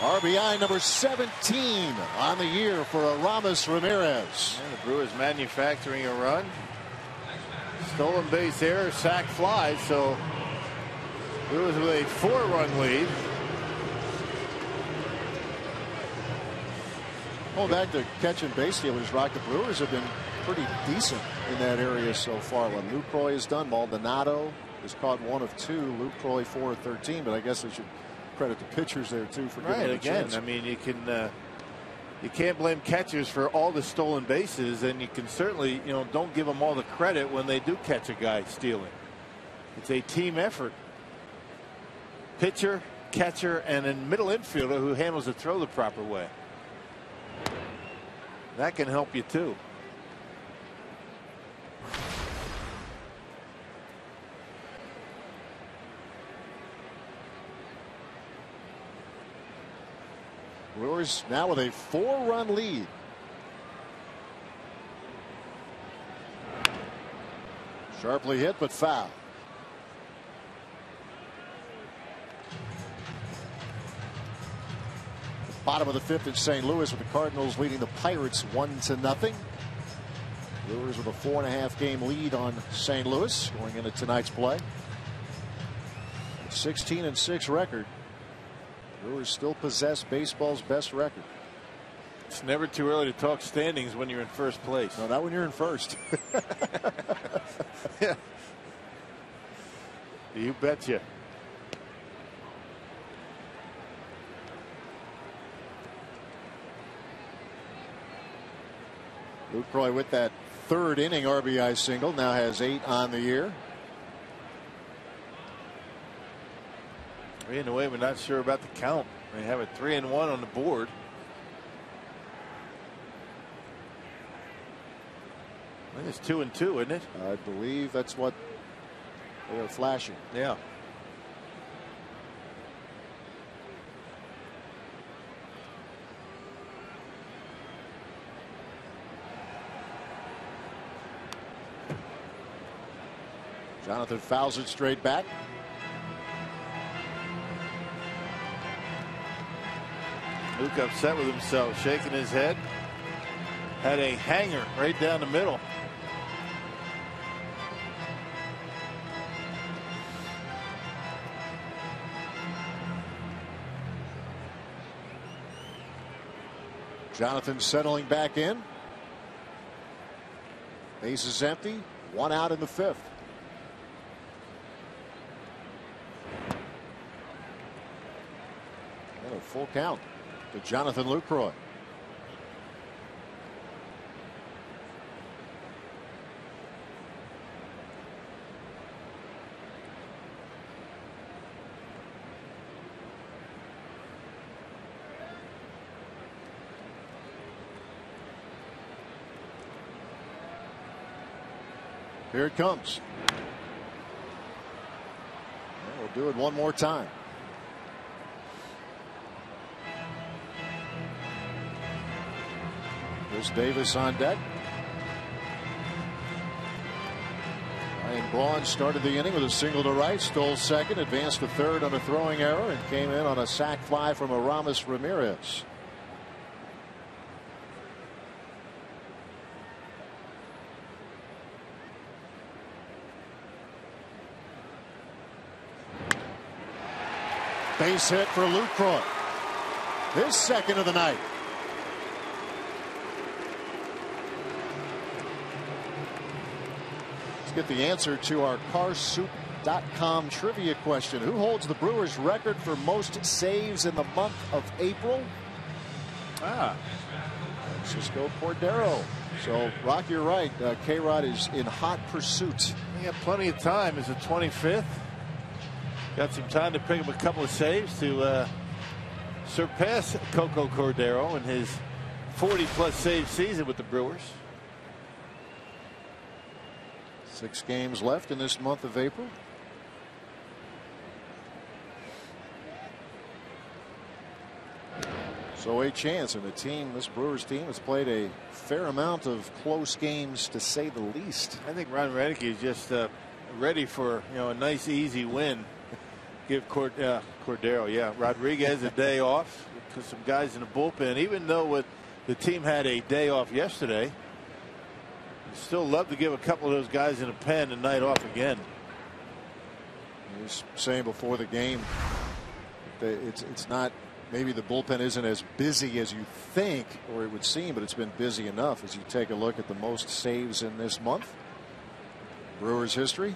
RBI number 17 on the year for Aramis Ramirez. And the Brewers manufacturing a run. Stolen base error, sac fly. So Brewers with a four run lead. Going back to catching base stealers, Rock, the Brewers have been pretty decent in that area so far. What Lucroy has done, Maldonado has caught one of two, Luke Lucroy four of 13, but I guess I should credit the pitchers there too for right again. Chance. I mean, you can uh, you can't blame catchers for all the stolen bases, and you can certainly you know don't give them all the credit when they do catch a guy stealing. It's a team effort. Pitcher, catcher, and a middle infielder who handles the throw the proper way. That can help you too. Brewers now with a four run lead. Sharply hit, but foul. Bottom of the fifth in St. Louis with the Cardinals leading the Pirates one to nothing. Brewers with a four and a half game lead on St. Louis going into tonight's play. 16 and 6 record. Brewers still possess baseball's best record. It's never too early to talk standings when you're in first place. No, not when you're in first. yeah. You betcha. Lucroy with that third inning RBI single now has eight on the year. In a way, we're not sure about the count. They have a three and one on the board. I think it's two and two, isn't it? I believe that's what they are flashing. Yeah. Jonathan fouls it straight back. Luke upset with himself, shaking his head. Had a hanger right down the middle. Jonathan settling back in. Base is empty. One out in the fifth. And a full count to Jonathan Lucroy. Here it comes. we'll do it one more time. Khris Davis on deck. Ryan Braun started the inning with a single to right, stole second, advanced to third on a throwing error, and came in on a sac fly from Aramis Ramirez. Base hit for Luke Lucroy. His second of the night. Get the answer to our carsoup.com trivia question. Who holds the Brewers record for most saves in the month of April? Ah. Francisco Cordero. So, Rock, you're right. Uh, K Rod is in hot pursuit. He got plenty of time. Is the 25th? Got some time to pick up a couple of saves to uh, surpass Coco Cordero in his 40 plus save season with the Brewers. Six games left in this month of April. So a chance, and the team, this Brewers team, has played a fair amount of close games, to say the least. I think Ron Roenicke is just uh, ready for you know a nice easy win. Give Cord, uh, Cordero, yeah, Rodriguez a day off. Put some guys in the bullpen. Even though with the team had a day off yesterday, still love to give a couple of those guys in a pen a night off again. He was saying before the game that it's it's not maybe the bullpen isn't as busy as you think or it would seem, but it's been busy enough as you take a look at the most saves in this month. Brewers history.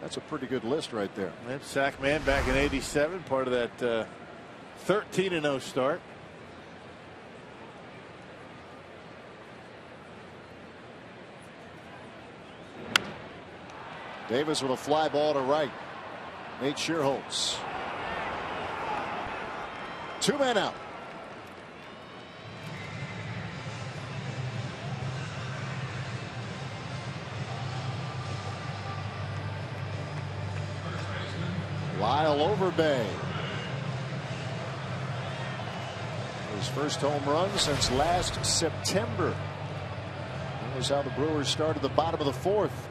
That's a pretty good list right there. Plesac back in 87, part of that uh, 13 0 start. Davis with a fly ball to right. Nate Schierholtz. Two men out. Lyle Overbay. His first home run since last September. That was how the Brewers started the bottom of the fourth.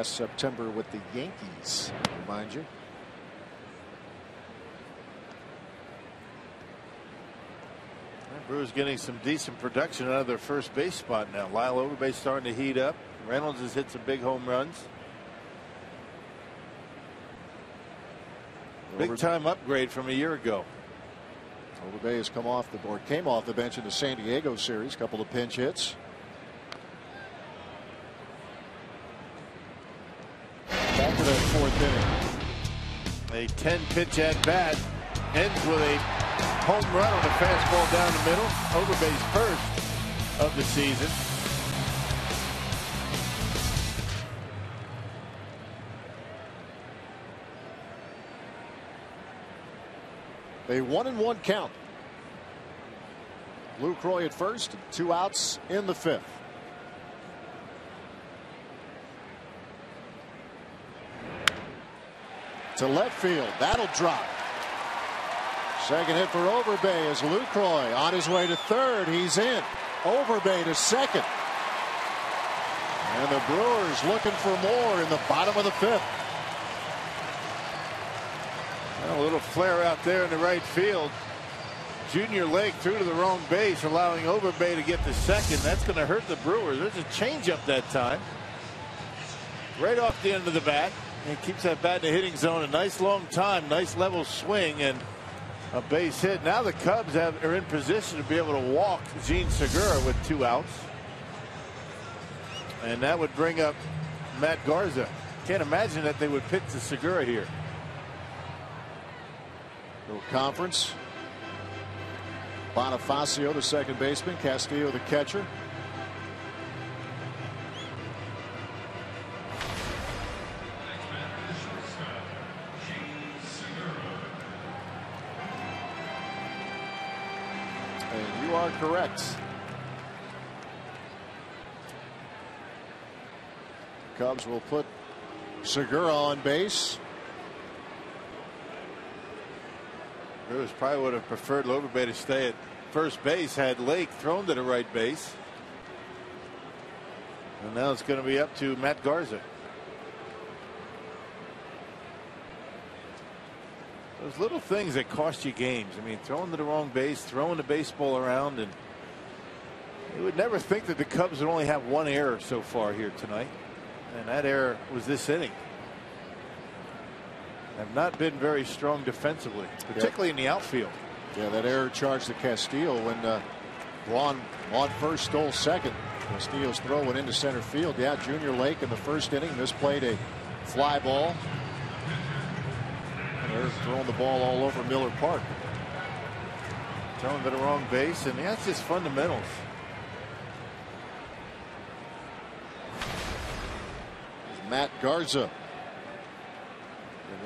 Last September with the Yankees, mind you. Brewers getting some decent production out of their first base spot now. Lyle Overbay starting to heat up. Reynolds has hit some big home runs. Big time upgrade from a year ago. Overbay has come off the board, came off the bench in the San Diego series. Couple of pinch hits. A 10 pitch at bat ends with a home run on a fastball down the middle. Overbay's first of the season. A one and one count. Lucroy at first, two outs in the fifth. To left field, that'll drop. Second hit for Overbay as Lucroy on his way to third. He's in. Overbay to second. And the Brewers looking for more in the bottom of the fifth. A little flare out there in the right field. Junior Lake threw to the wrong base, allowing Overbay to get the second. That's going to hurt the Brewers. There's a changeup that time. Right off the end of the bat. And keeps that bat in the hitting zone a nice long time. Nice level swing and a base hit. Now the Cubs have, are in position to be able to walk Jean Segura with two outs. And that would bring up Matt Garza. Can't imagine that they would pitch to Segura here. Little conference. Bonifacio, the second baseman. Castillo, the catcher. Correct. Cubs will put Segura on base. Brewers probably would have preferred Overbay to stay at first base had Lake thrown to the right base. And now it's going to be up to Matt Garza. Those little things that cost you games. I mean, throwing to the wrong base, throwing the baseball around, and you would never think that the Cubs would only have one error so far here tonight. And that error was this inning. Have not been very strong defensively, particularly yeah. in the outfield. Yeah, that error charged to Castillo when uh, Braun on first stole second. Castillo's throw went into center field. Yeah, Junior Lake in the first inning misplayed a fly ball. They're throwing the ball all over Miller Park. Throwing to the wrong base, and that's just fundamentals. Matt Garza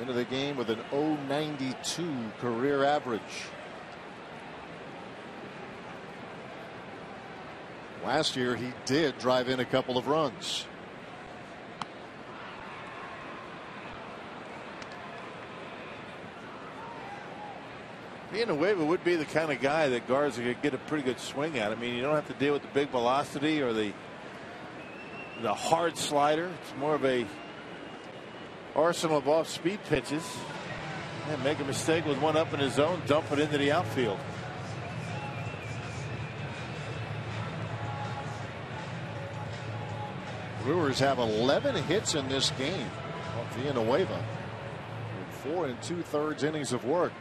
into the game with an 092 career average. Last year he did drive in a couple of runs. Villanueva would be the kind of guy that Garza could get a pretty good swing at. I mean, you don't have to deal with the big velocity or the the hard slider. It's more of a arsenal of off speed pitches. And make a mistake with one up in his zone, dump it into the outfield. Brewers have 11 hits in this game Villanueva. Four and two thirds innings of work.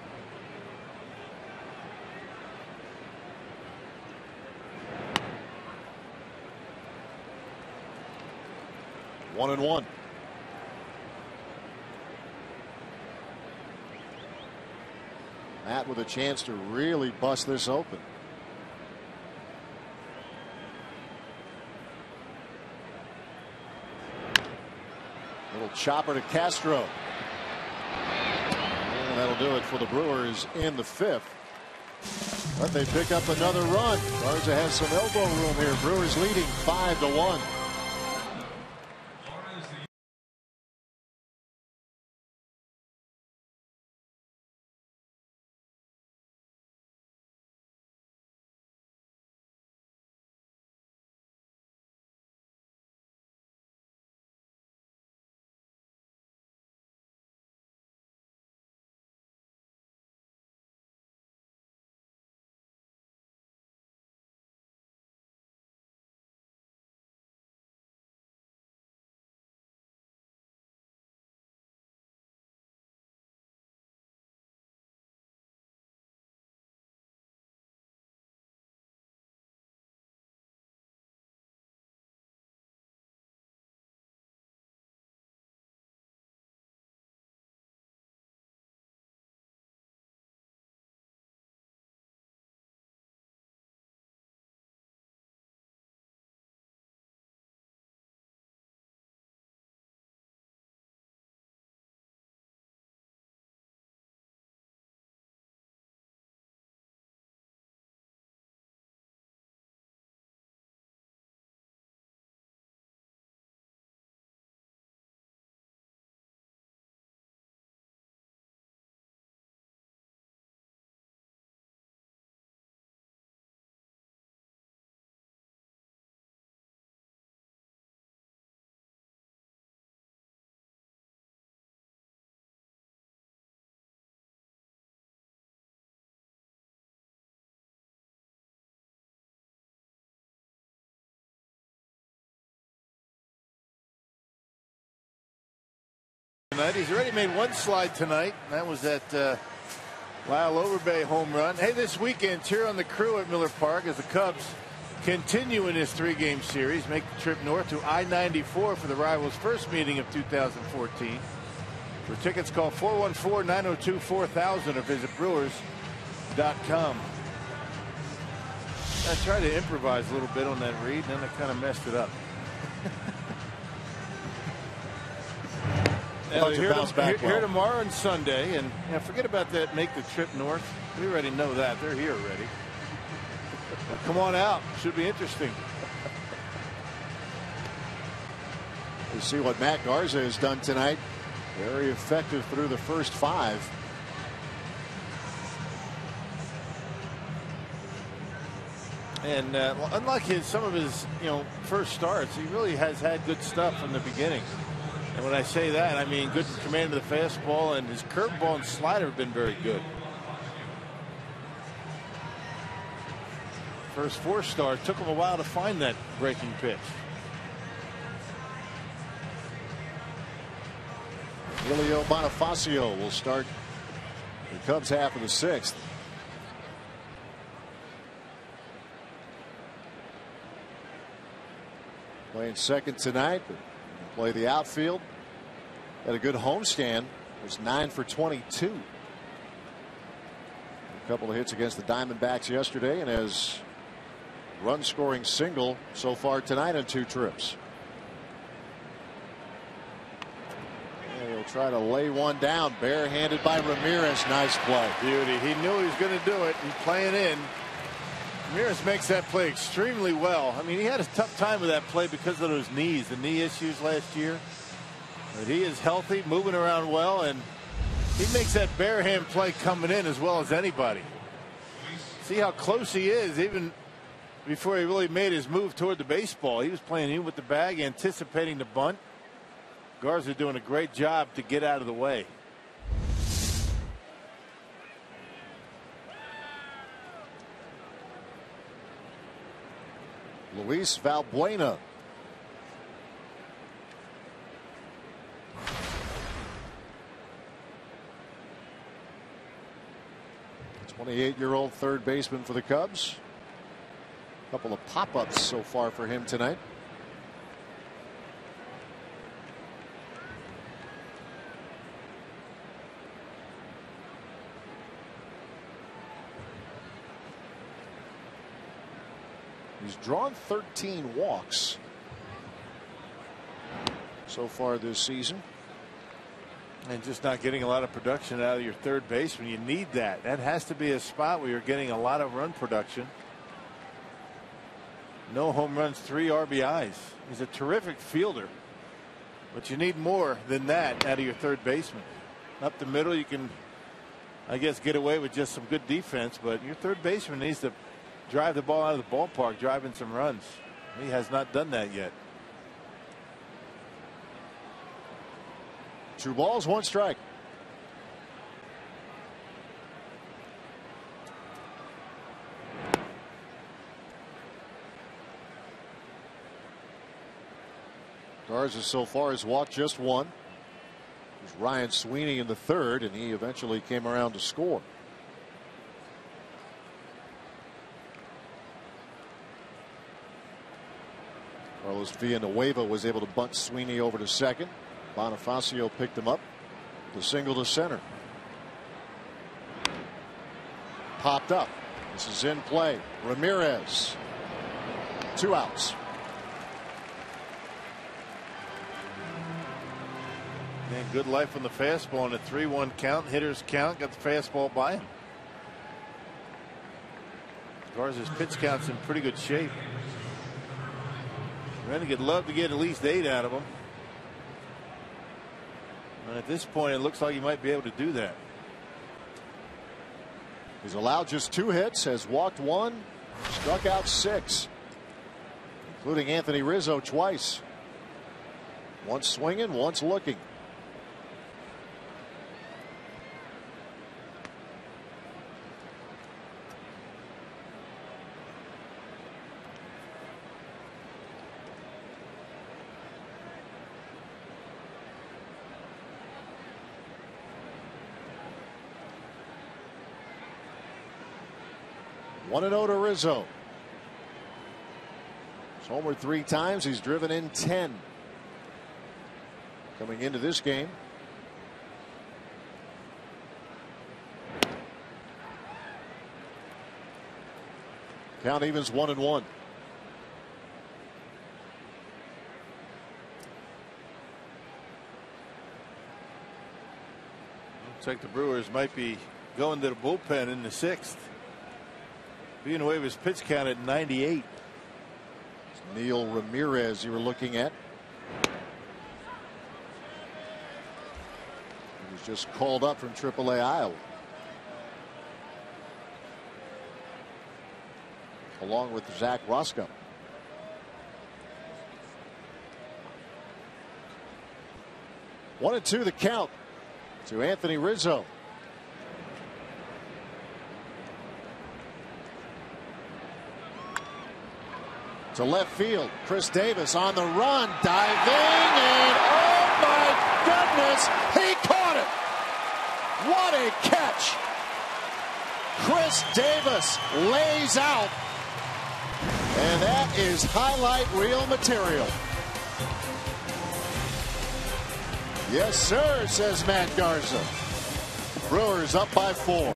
One and one. Matt with a chance to really bust this open. Little chopper to Castro. And that'll do it for the Brewers in the fifth. But they pick up another run. Garza has some elbow room here. Brewers leading five to one. Tonight. He's already made one slide tonight. That was that uh, Lyle Overbay home run. Hey, this weekend, cheer on the crew at Miller Park as the Cubs continue in this three-game series. Make the trip north to I-94 for the Rivals' first meeting of 2014. For tickets, call 414-902-4000 or visit Brewers.com. I tried to improvise a little bit on that read, and then I kind of messed it up. Here, to, here, here, tomorrow and Sunday, and yeah, forget about that. Make the trip north. We already know that they're here already. Come on out. Should be interesting. You see what Matt Garza has done tonight. Very effective through the first five. And uh, unlike his some of his you know first starts, he really has had good stuff from the beginning. And when I say that, I mean good command of the fastball and his curveball and slider have been very good. First four stars took him a while to find that breaking pitch. Emilio Bonifacio will start the Cubs half of the sixth. Playing second tonight, play the outfield. Had a good homestand. It was nine for 22. A couple of hits against the Diamondbacks yesterday, and has run scoring single so far tonight on two trips. And he'll try to lay one down barehanded by Ramirez. Nice play. Beauty. He knew he was going to do it. He's playing in. Ramirez makes that play extremely well. I mean, he had a tough time with that play because of those knees, the knee issues last year. But he is healthy, moving around well, and he makes that bare hand play coming in as well as anybody. See how close he is, even before he really made his move toward the baseball. He was playing in with the bag, anticipating the bunt. Garza doing a great job to get out of the way. Luis Valbuena. Twenty-eight-year-old third baseman for the Cubs. A couple of pop-ups so far for him tonight. He's drawn 13 walks so far this season. And just not getting a lot of production out of your third baseman. You need that. That has to be a spot where you're getting a lot of run production. No home runs, three RBIs. He's a terrific fielder. But you need more than that out of your third baseman. Up the middle, you can, I guess, get away with just some good defense. But your third baseman needs to drive the ball out of the ballpark, driving some runs. He has not done that yet. Two balls, one strike. Garza so far has walked just one. It was Ryan Sweeney in the third, and he eventually came around to score. Carlos Villanueva was able to bunt Sweeney over to second. Bonifacio picked him up. The single to center. Popped up. This is in play. Ramirez. Two outs. Man, good life on the fastball and a 3 1 count. Hitters count. Got the fastball by him. Garza's pitch count's in pretty good shape. Would love to get at least eight out of him. And at this point, it looks like he might be able to do that. He's allowed just two hits, has walked one, struck out six, including Anthony Rizzo twice. Once swinging, once looking. One and zero to Rizzo. He's homered three times. He's driven in ten. Coming into this game. Count evens one and one. Looks like the Brewers might be going to the bullpen in the sixth. Villanueva's pitch count at 98. Neil Ramirez you were looking at. He was just called up from AAA Iowa. Along with Zac Rosscup. One and two the count to Anthony Rizzo. To left field, Khris Davis on the run, diving, and oh my goodness, he caught it! What a catch! Khris Davis lays out, and that is highlight reel material. Yes, sir, says Matt Garza. Brewers up by four.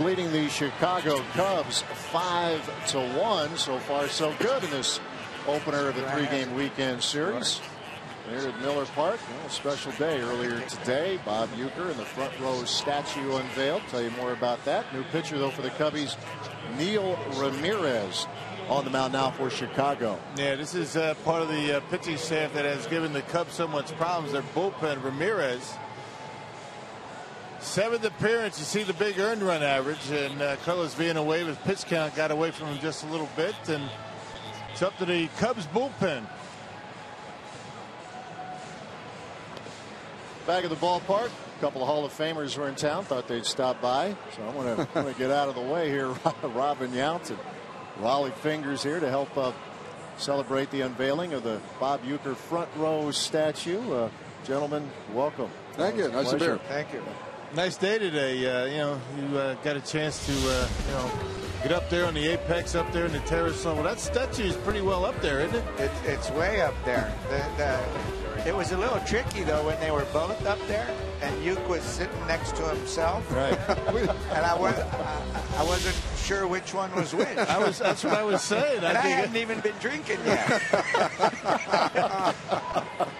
Leading the Chicago Cubs five to one. So far, so good in this opener of the three-game weekend series. Here at Miller Park, a special day earlier today. Bob Uecker in the front row statue unveiled. Tell you more about that. New pitcher though for the Cubbies, Neil Ramirez on the mound now for Chicago. Yeah, this is uh, part of the uh, pitching staff that has given the Cubs so much problems. Their bullpen, Ramirez Seventh appearance, you see the big earned run average, and uh, Carlos away with pitch count got away from him just a little bit, and it's up to the Cubs bullpen. Back at the ballpark, a couple of Hall of Famers were in town, thought they'd stop by, so I'm going to get out of the way here. Robin Yount and Rollie Fingers here to help uh, celebrate the unveiling of the Bob Uecker front row statue. Uh, gentlemen, welcome. Thank you. Nice to be here. Thank you. Nice day today. Uh, you know, you uh, got a chance to, uh, you know, get up there on the apex, up there in the terrace level. That statue is pretty well up there, isn't it? it it's way up there. The, the, it was a little tricky though when they were both up there, and Uke was sitting next to himself. Right. and I was I, I wasn't sure which one was which. I was. That's what I was saying. and I, I hadn't it... even been drinking yet.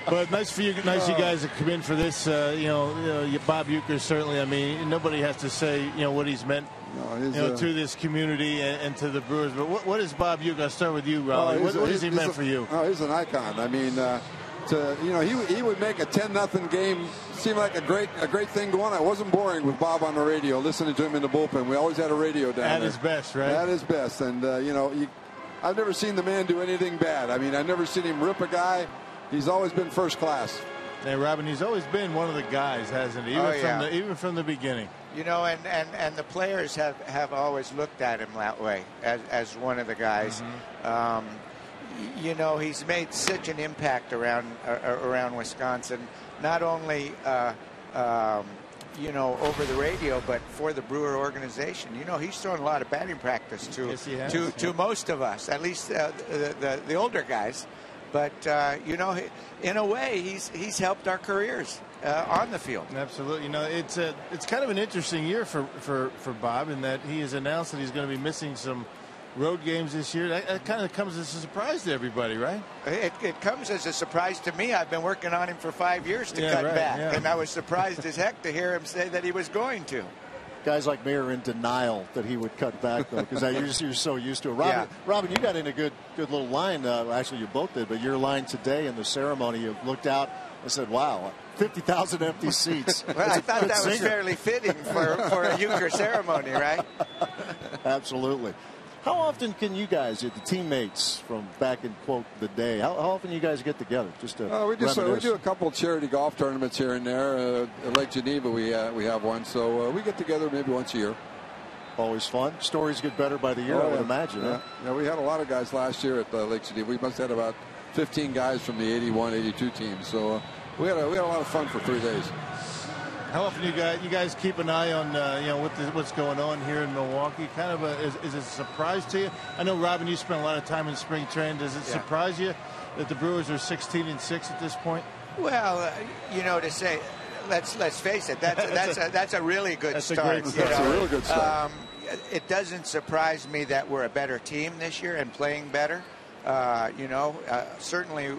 but nice for you, nice you guys to come in for this. Uh, you know, you know, Bob Uecker certainly. I mean, nobody has to say you know what he's meant. No, you know, uh, to this community and, and, to the Brewers. But what, what is Bob Uecker? I'll start with you, Rollie. what, what has he meant a, for you? Oh, he's an icon. I mean, uh, to you know, he he would make a ten nothing game seem like a great a great thing going. On. I wasn't boring with Bob on the radio, listening to him in the bullpen. We always had a radio down At there. At his best, right? At his best, and uh, you know, you, I've never seen the man do anything bad. I mean, I've never seen him rip a guy. He's always been first class. Hey, Robin, he's always been one of the guys, hasn't he? Even, oh, yeah. from, the, even from the beginning. You know, and, and, and the players have, have always looked at him that way as, as one of the guys. Mm-hmm. Um, you know, he's made such an impact around uh, around Wisconsin, not only uh, um, you know over the radio, but for the Brewer organization. You know, he's thrown a lot of batting practice to yes, to, to most of us, at least uh, the, the, the older guys. But uh, you know, in a way, he's he's helped our careers uh, on the field. Absolutely. You know, it's a it's kind of an interesting year for for for Bob in that he has announced that he's going to be missing some road games this year. That, that, kind of comes as a surprise to everybody, right? It, it, comes as a surprise to me. I've been working on him for five years to yeah, cut right, back, yeah. and I was surprised as heck to hear him say that he was going to. Guys like me are in denial that he would cut back though, because you're, you're, so used to it. Robin, Yeah. Robin, you got in a good, good little line. Uh, actually, you both did, but your line today in the ceremony, you looked out and said, "Wow, fifty thousand empty seats." Well, That's I a thought good that was singer. fairly fitting for, for a Uecker ceremony, right? Absolutely. How often can you guys, the teammates from back in quote the day, how, how often you guys get together just to Uh, we just uh, we do a couple charity golf tournaments here and there. Uh, at Lake Geneva, we uh, we have one, so uh, we get together maybe once a year. Always fun. Stories get better by the year, Oh, I would imagine. Yeah. huh? yeah, we had a lot of guys last year at uh, Lake Geneva. We must have had about 15 guys from the 81, 82 team. So uh, we had a, we had a lot of fun for three days. How often you guys you guys keep an eye on uh, you know what the, what's going on here in Milwaukee? Kind of a, is, is it a surprise to you? I know Robin, you spent a lot of time in spring training. Does it Yeah. surprise you that the Brewers are 16 and six at this point? Well, uh, you know, to say, let's let's face it, that's that's a, that's a really good That's a start. great you start. That's a know. real good start. Um, it doesn't surprise me that we're a better team this year and playing better. Uh, you know, uh, certainly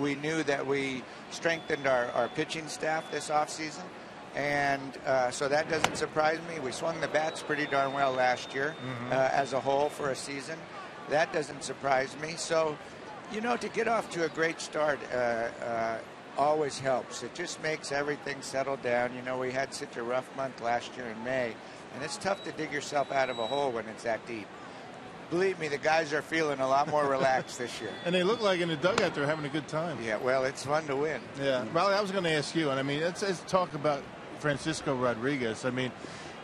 we knew that we strengthened our, our pitching staff this offseason. And uh, so that doesn't surprise me. We swung the bats pretty darn well last year uh, as a whole for a season. That doesn't surprise me. So, you know, to get off to a great start uh, uh, always helps. It just makes everything settle down. You know, we had such a rough month last year in May, and it's tough to dig yourself out of a hole when it's that deep. Believe me, the guys are feeling a lot more relaxed this year. And they look like in the dugout they're having a good time. Yeah, well, it's fun to win. Yeah, Rollie, I was going to ask you, and I mean, let's, let's talk about Francisco Rodriguez. I mean,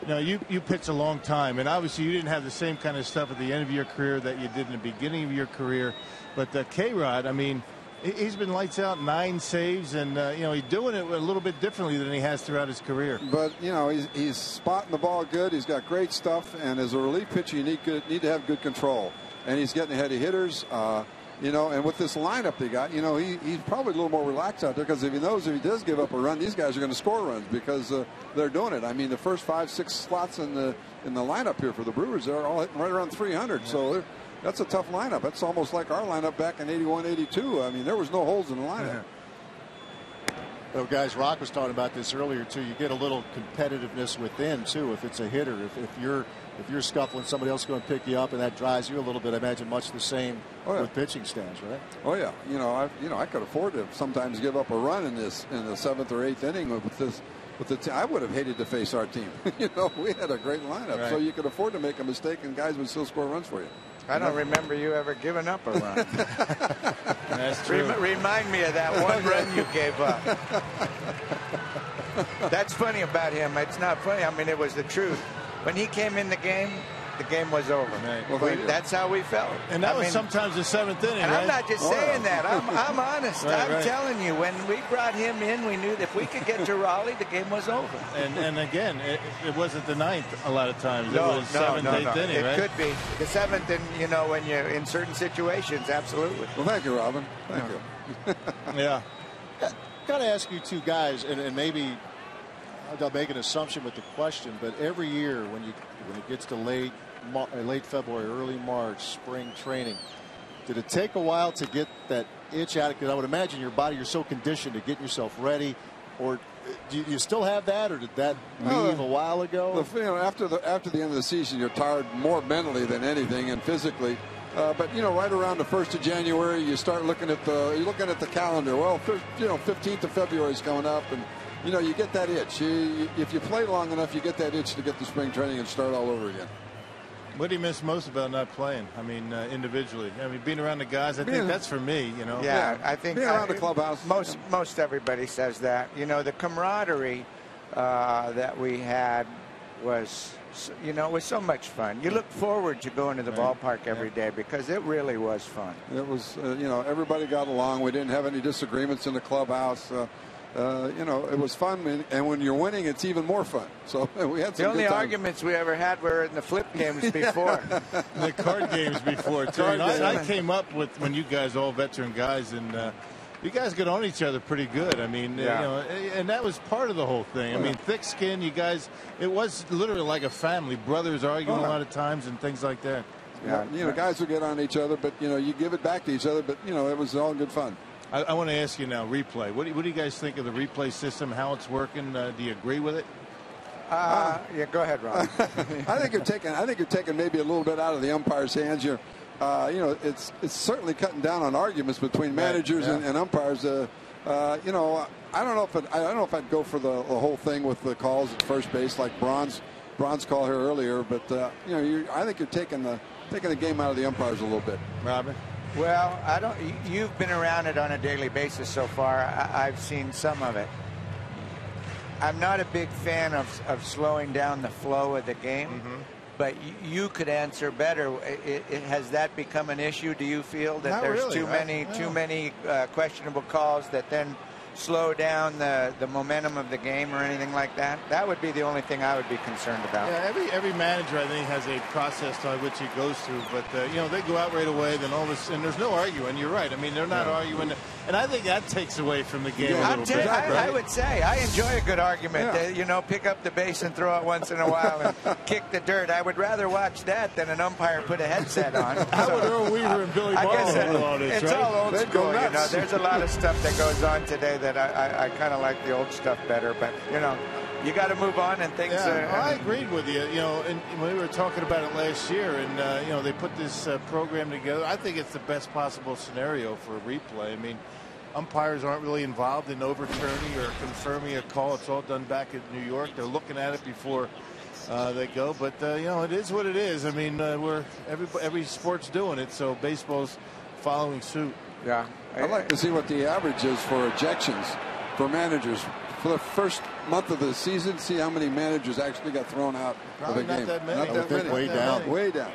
you know, you you pitched a long time, and obviously you didn't have the same kind of stuff at the end of your career that you did in the beginning of your career. But uh, K Rod, I mean, he- he's been lights out, nine saves, and uh, you know he's doing it a little bit differently than he has throughout his career. But you know he's he's spotting the ball good. He's got great stuff, and as a relief pitcher, you need good, need to have good control. And he's getting ahead of hitters. Uh, you know, and with this lineup they got, you know, he, he's probably a little more relaxed out there because if he knows if he does give up a run, these guys are going to score runs because uh, they're doing it. I mean, the first five, six slots in the in the lineup here for the Brewers, they're all hitting right around 300. So that's a tough lineup. That's almost like our lineup back in 81, 82. I mean, there was no holes in the lineup. Oh, guys, Rock was talking about this earlier too. You get a little competitiveness within too. If it's a hitter, if, if you're if you're scuffling, somebody else is going to pick you up, and that drives you a little bit. I imagine much the same Oh, yeah. with pitching staffs, right? Oh yeah, you know, I you know I could afford to sometimes give up a run in this in the seventh or eighth inning with this. With the t- I would have hated to face our team. you know, we had a great lineup, Right. so you could afford to make a mistake, and guys would still score runs for you. I don't remember you ever giving up a run. That's Rem- remind me of that one run you gave up. That's funny about him. It's not funny. I mean, it was the truth. When he came in the game, the game was over. Right. Well, thank. That's how we felt. And that I was mean, sometimes the seventh inning, And right? I'm not just Oh, saying yeah. that. I'm, I'm honest. Right, I'm right. telling you, when we brought him in, we knew that if we could get to Rollie, the game was over. And and again, it, it wasn't the ninth a lot of times. it was no, seventh, no, eighth no. inning, It right? could be the seventh, and you know, when you're in certain situations, absolutely. Well, thank you, Robin. Thank you. Yeah. Got to ask you two guys, and, and maybe I'll make an assumption with the question, but every year when you when it gets to late uh, late February, early March, spring training, did it take a while to get that itch out? Because I would imagine your body, you're so conditioned to get yourself ready, or uh, do you, you still have that, or did that leave Uh, a while ago? The, you know, after the after the end of the season, you're tired more mentally than anything, and physically. Uh, but you know, right around the first of January, you start looking at the you're looking at the calendar. Well, you know, 15th of February is coming up, and you know, you get that itch. You, you, if you play long enough, you get that itch to get to spring training and start all over again. What do you miss most about not playing? I mean, uh, individually. I mean, being around the guys. I think that's for me. You know. Yeah, Yeah, I think being around I- the clubhouse. Most most everybody says that. You know, the camaraderie uh, that we had was, you know, it was so much fun. You look forward to going to the ballpark every day because it really was fun. It was, uh, you know, everybody got along. We didn't have any disagreements in the clubhouse. Uh, uh, you know, it was fun, and, and when you're winning, it's even more fun. So we had some The only good arguments we ever had were in the flip games before. the card games before too. And I, I came up with when you guys all veteran guys and. Uh, you guys get on each other pretty good. I mean, Yeah. you know, and that was part of the whole thing. I mean, thick skin. You guys, it was literally like a family, brothers arguing Oh. a lot of times and things like that. Yeah, you know, guys will get on each other, but you know, you give it back to each other. But you know, it was all good fun. I, I want to ask you now, replay. What do, what do you guys think of the replay system? How it's working? Uh, do you agree with it? Uh, yeah, go ahead, Ron. I think you're taking. I think you're taking maybe a little bit out of the umpire's hands. You're, uh, you know, it's it's certainly cutting down on arguments between managers and, yeah. and umpires. Uh, uh, you know, I don't know if it, I don't know if I'd go for the, the whole thing with the calls at first base like Braun's Braun's call here earlier. But uh, you know, you I think you're taking the taking the game out of the umpires a little bit. Robin? Well, I don't. You've been around it on a daily basis so far. I, I've seen some of it. I'm not a big fan of, of slowing down the flow of the game, Mm-hmm. but y- you could answer better. I i has that become an issue? Do you feel that Not there's really. too I- many no. too many uh, questionable calls that then slow down the, the momentum of the game or anything like that? That would be the only thing I would be concerned about. Yeah, every every manager I think has a process by which he goes through. But uh, you know, they go out right away. Then all of a sudden, there's no arguing. You're right. I mean, they're not arguing, and I think that takes away from the game a I'm little bit. I, right? I would say I enjoy a good argument. Yeah. Uh, you know, pick up the base and throw it once in a while and kick the dirt. I would rather watch that than an umpire put a headset on. How would So, Earl Weaver and Billy I guess Barlow that- handle all this, it's right? all old They'd school. You know, there's a lot of stuff that goes on today that I, I, I kind of like the old stuff better. But you know, you got to move on and things. Yeah, are, I agreed with you. You know, and we were talking about it last year, and uh, you know, they put this uh, program together. I think it's the best possible scenario for a replay. I mean, umpires aren't really involved in overturning or confirming a call. It's all done back in New York. They're looking at it before uh, they go. But uh, you know, it is what it is. I mean, uh, we're every every sport's doing it, so baseball's following suit. yeah. I'd like to see what the average is for ejections for managers for the first month of the season. See how many managers actually got thrown out Probably of the not game. that many. Not that many. way Not down. many. Way down.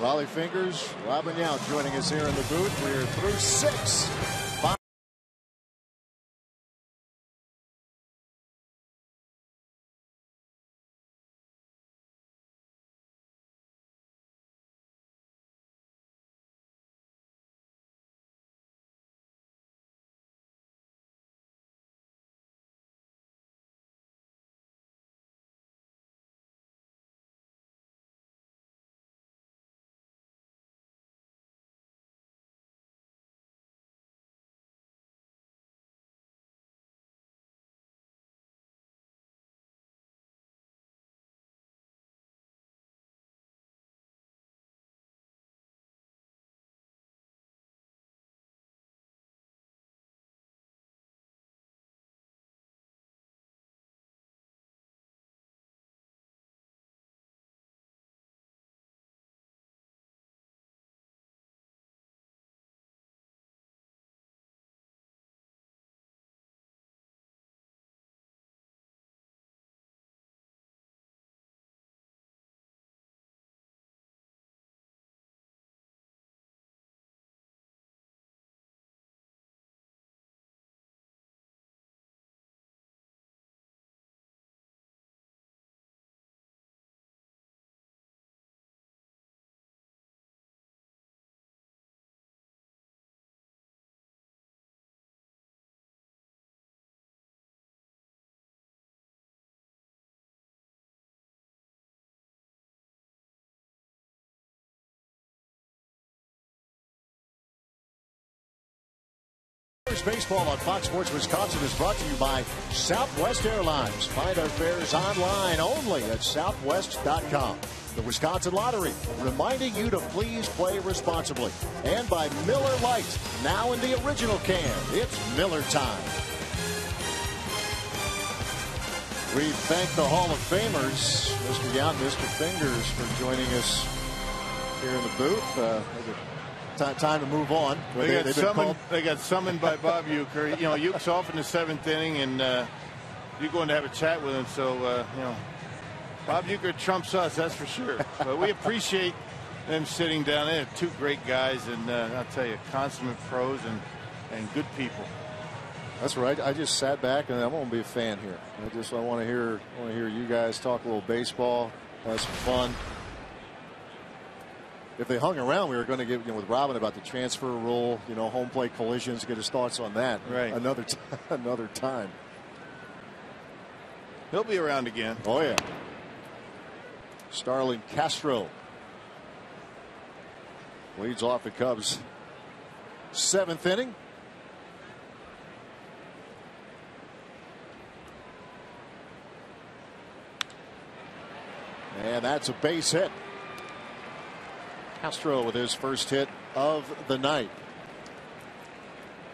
Rollie Fingers, Robin Yount joining us here in the booth. We're through six. Five. Baseball on Fox Sports Wisconsin is brought to you by Southwest Airlines. Find our fares online only at southwest.com. The Wisconsin Lottery, reminding you to please play responsibly. And by Miller Lite, now in the original can. It's Miller time. We thank the Hall of Famers, Mr. Yount, Mr. Fingers, for joining us here in the booth. Uh, time, time to move on. They, They- got they've summoned. They got summoned by Bob Uecker. You know, Uecker's off in the seventh inning, and uh, you're going to have a chat with him. So, uh, you know, Bob Uecker trumps us, that's for sure. But we appreciate them sitting down there. Two great guys, and uh, I'll tell you, consummate pros and and good people. That's right. I just sat back and I'm going to be a fan here. I just I want to hear want to hear you guys talk a little baseball, have some fun. If they hung around, we were going to get you know, with Robin about the transfer rule, you know, home plate collisions, get his thoughts on that. Right. Another t- another time. He'll be around again. Oh yeah. Starlin Castro leads off the Cubs seventh inning. And that's a base hit. Castro with his first hit of the night.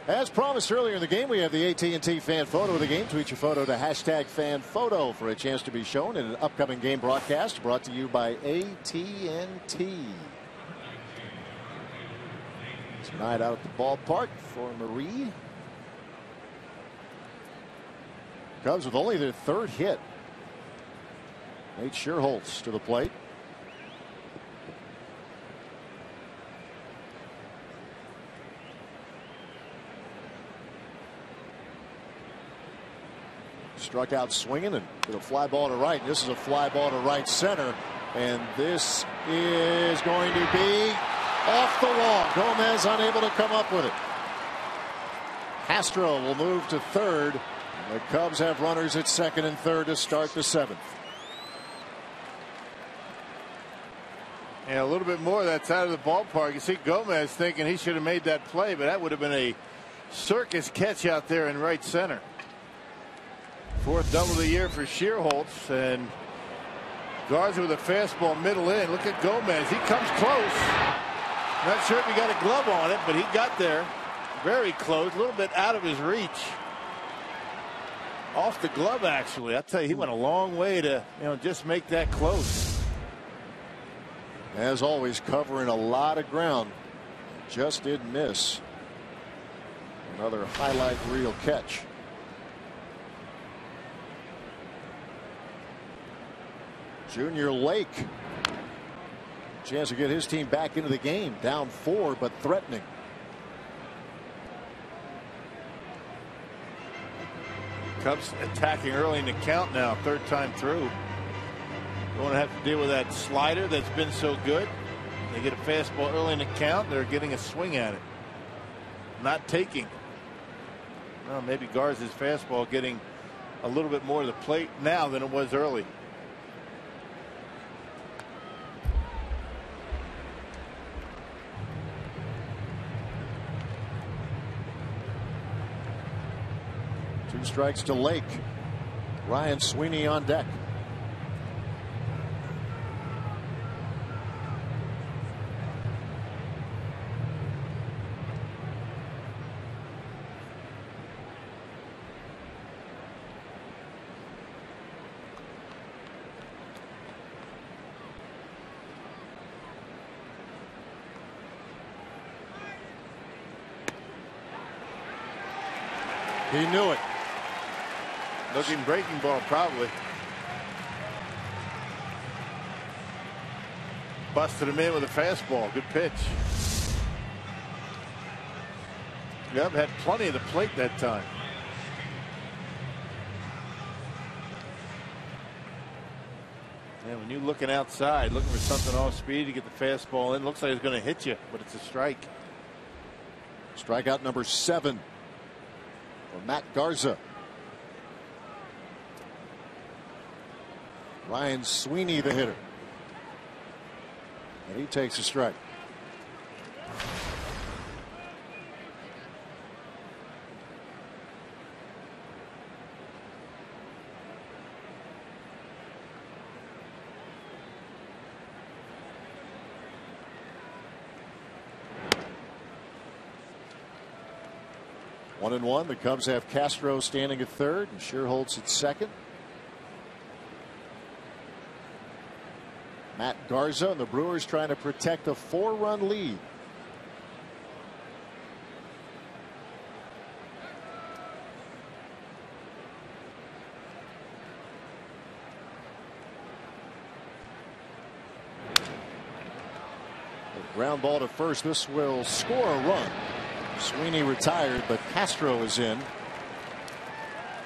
As promised earlier in the game, we have the AT&T fan photo of the game. Tweet your photo to hashtag fan photo for a chance to be shown in an upcoming game broadcast brought to you by AT&T. Tonight out at the ballpark for Marie. Cubs with only their third hit. Nate Schierholtz to the plate. Struck out swinging and hit a fly ball to right. This is a fly ball to right center. And this is going to be off the wall. Gomez unable to come up with it. Castro will move to third. The Cubs have runners at second and third to start the seventh. And a little bit more that side of the ballpark. You see Gomez thinking he should have made that play, but that would have been a circus catch out there in right center. Fourth double of the year for Schierholtz and Garza with a fastball middle in. Look at Gomez. He comes close. Not sure if he got a glove on it, but he got there very close, a little bit out of his reach. Off the glove, actually. I tell you, he went a long way to you know just make that close. As always, covering a lot of ground. Just did miss. Another highlight reel catch. Junior Lake. Chance to get his team back into the game. Down four, but threatening. Cubs attacking early in the count now, third time through. Going to have to deal with that slider that's been so good. They get a fastball early in the count. They're getting a swing at it. Not taking. Well, maybe Garza's fastball getting a little bit more of the plate now than it was early. Strikes to Lake. Ryan Sweeney on deck. He knew it. Looking breaking ball, probably. Busted him in with a fastball. Good pitch. Yep, had plenty of the plate that time. Yeah, when you're looking outside, looking for something off speed to get the fastball in, looks like it's going to hit you, but it's a strike. Strikeout number seven for Matt Garza. Ryan Sweeney, the hitter. And he takes a strike. One and one. The Cubs have Castro standing at third and Schierholtz at second. Matt Garza and the Brewers trying to protect a four run lead. Ground ball to first. This will score a run. Sweeney retired, but Castro is in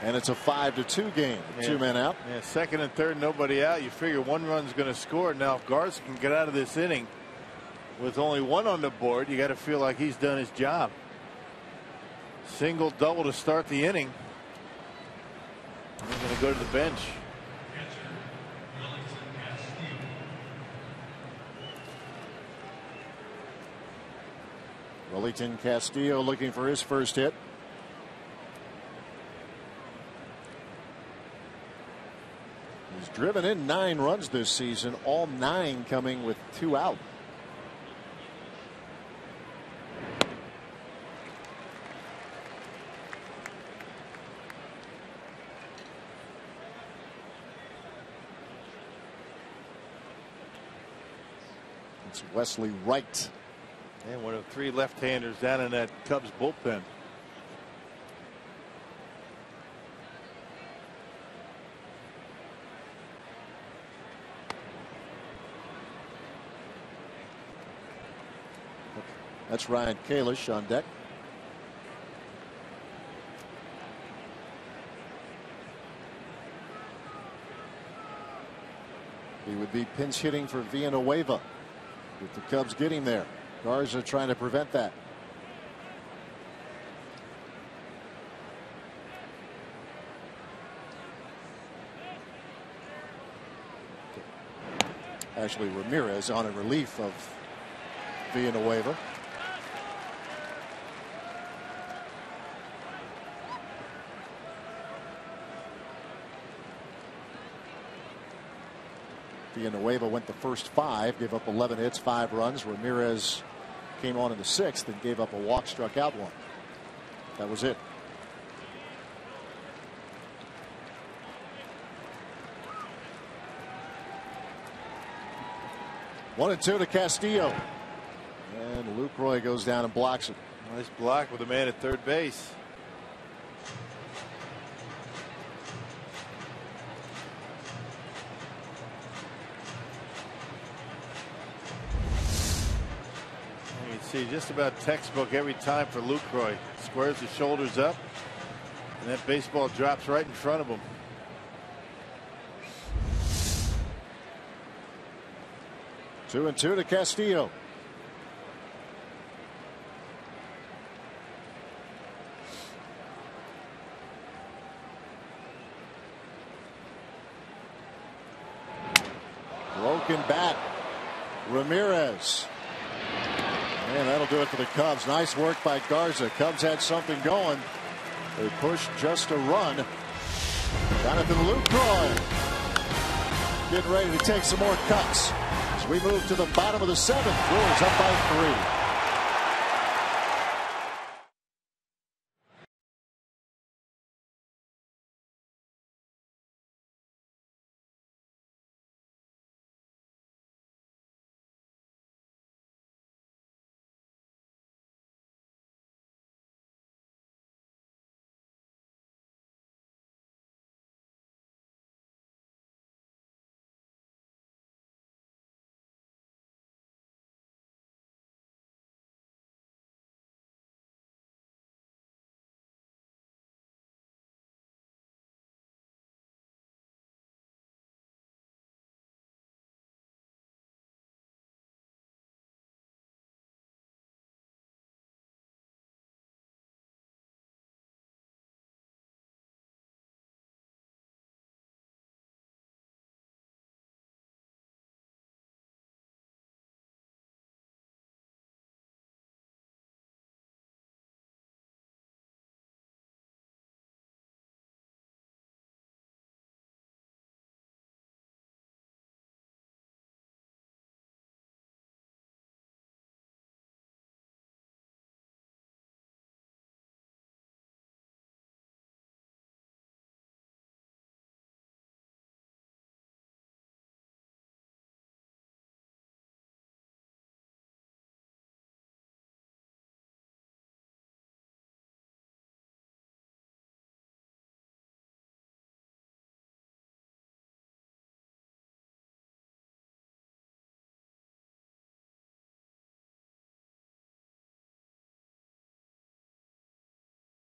And it's a five to two game. Yeah. Two men out. Yeah, second and third, nobody out. You figure one run's going to score. Now, if Garza can get out of this inning with only one on the board, you got to feel like he's done his job. Single, double to start the inning. He's going to go to the bench. Wellington Castillo looking for his first hit. Driven in nine runs this season, all nine coming with two out. It's Wesley Wright. And one of three left-handers down in that Cubs bullpen. That's Ryan Kalish on deck. He would be pinch hitting for Villanueva with the Cubs getting there. Garza trying to prevent that. Actually, Ramirez on a relief of Villanueva. Villanueva went the first five, gave up 11 hits, five runs. Ramirez came on in the sixth and gave up a walk, struck out one. That was it. One and two to Castillo. And Lucroy goes down and blocks it. Nice block with a man at third base. Just about textbook every time for Lucroy. Squares his shoulders up, and that baseball drops right in front of him. Two and two to Castillo. Broken bat. Ramirez. And that'll do it for the Cubs. Nice work by Garza. Cubs had something going. They pushed just a run. Jonathan Lucroy getting ready to take some more cuts. As we move to the bottom of the seventh, Brewers up by three.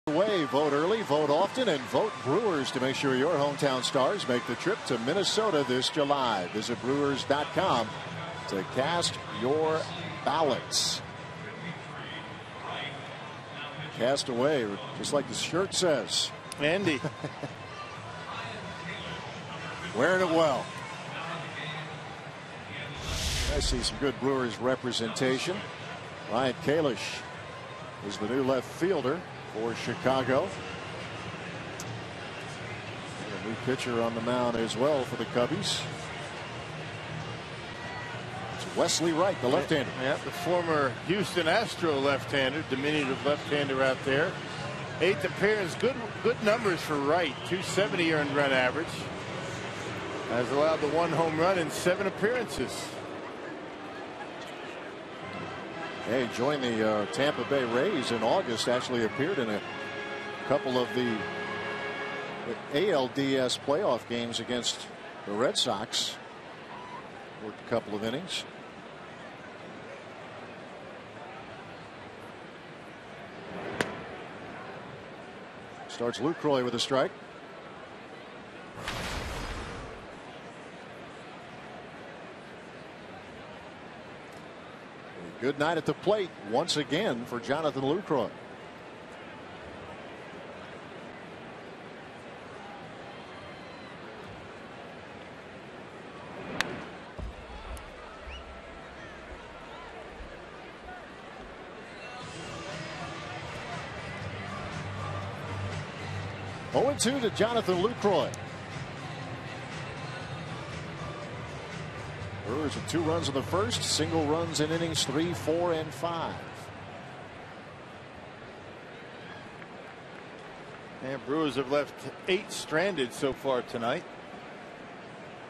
Way. Vote early, vote often, and vote Brewers to make sure your hometown stars make the trip to Minnesota this July. Visit Brewers.com to cast your ballots. Cast away, just like the shirt says. Andy. Wearing it well. I see some good Brewers representation. Ryan Kalish is the new left fielder for Chicago. And a new pitcher on the mound as well for the Cubbies. It's Wesley Wright, the left-hander. Yeah, the former Houston Astro left-hander, diminutive left-hander out there. Eighth appearance, good good numbers for Wright. 270 earned run average. Has allowed the one home run in seven appearances. Hey, joined the uh, Tampa Bay Rays in August. Actually appeared in a couple of the, ALDS playoff games against the Red Sox. Worked a couple of innings. Starts Lucroy with a strike. Good night at the plate once again for Jonathan Lucroy. Oh and 2 to Jonathan Lucroy. Brewers with two runs in the first, single runs in innings three, four, and five. And Brewers have left eight stranded so far tonight.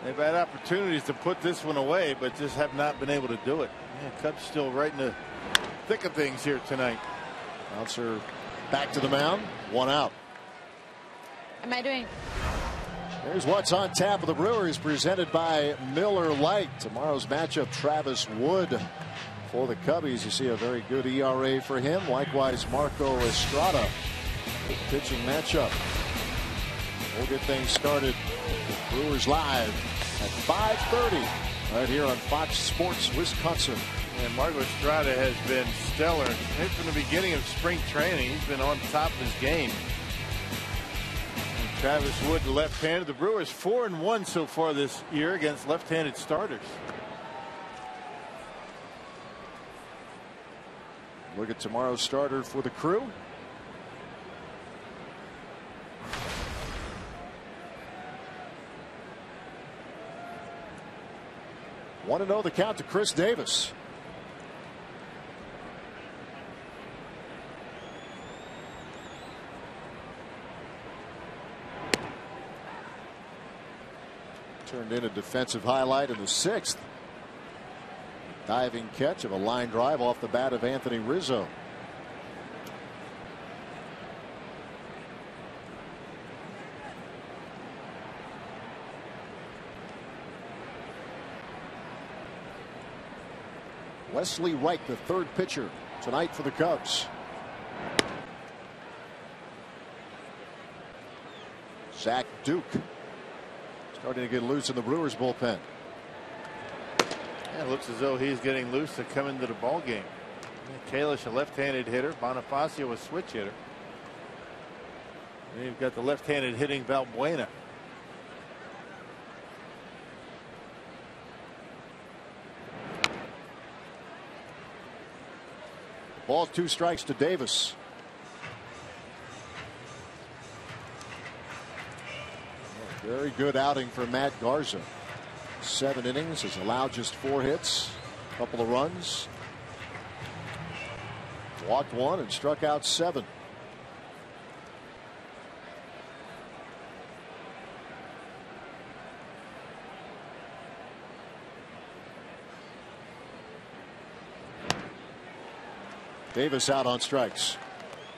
They've had opportunities to put this one away, but just have not been able to do it. Yeah, Cubs still right in the thick of things here tonight. Bouncer back to the mound, one out. Am I doing? Here's what's on tap of the Brewers presented by Miller Lite. Tomorrow's matchup, Travis Wood for the Cubbies. You see a very good ERA for him. Likewise, Marco Estrada. Pitching matchup. We'll get things started. Brewers live at 5:30 right here on Fox Sports Wisconsin. And Marco Estrada has been stellar right from the beginning of spring training. He's been on top of his game. Travis Wood, left-handed. The Brewers four and one so far this year against left-handed starters. Look at tomorrow's starter for the crew. Want to know the count to Khris Davis. Turned in a defensive highlight in the sixth. Diving catch of a line drive off the bat of Anthony Rizzo. Wesley Wright, the third pitcher tonight for the Cubs. Zach Duke starting to get loose in the Brewers bullpen. Yeah, it looks as though he's getting loose to come into the ball game. Kalish, a left-handed hitter. Bonifacio, a switch hitter. And you've got the left-handed hitting Valbuena. Ball two strikes to Davis. Very good outing for Matt Garza. Seven innings has allowed just four hits, a couple of runs. Walked one and struck out seven. Davis out on strikes.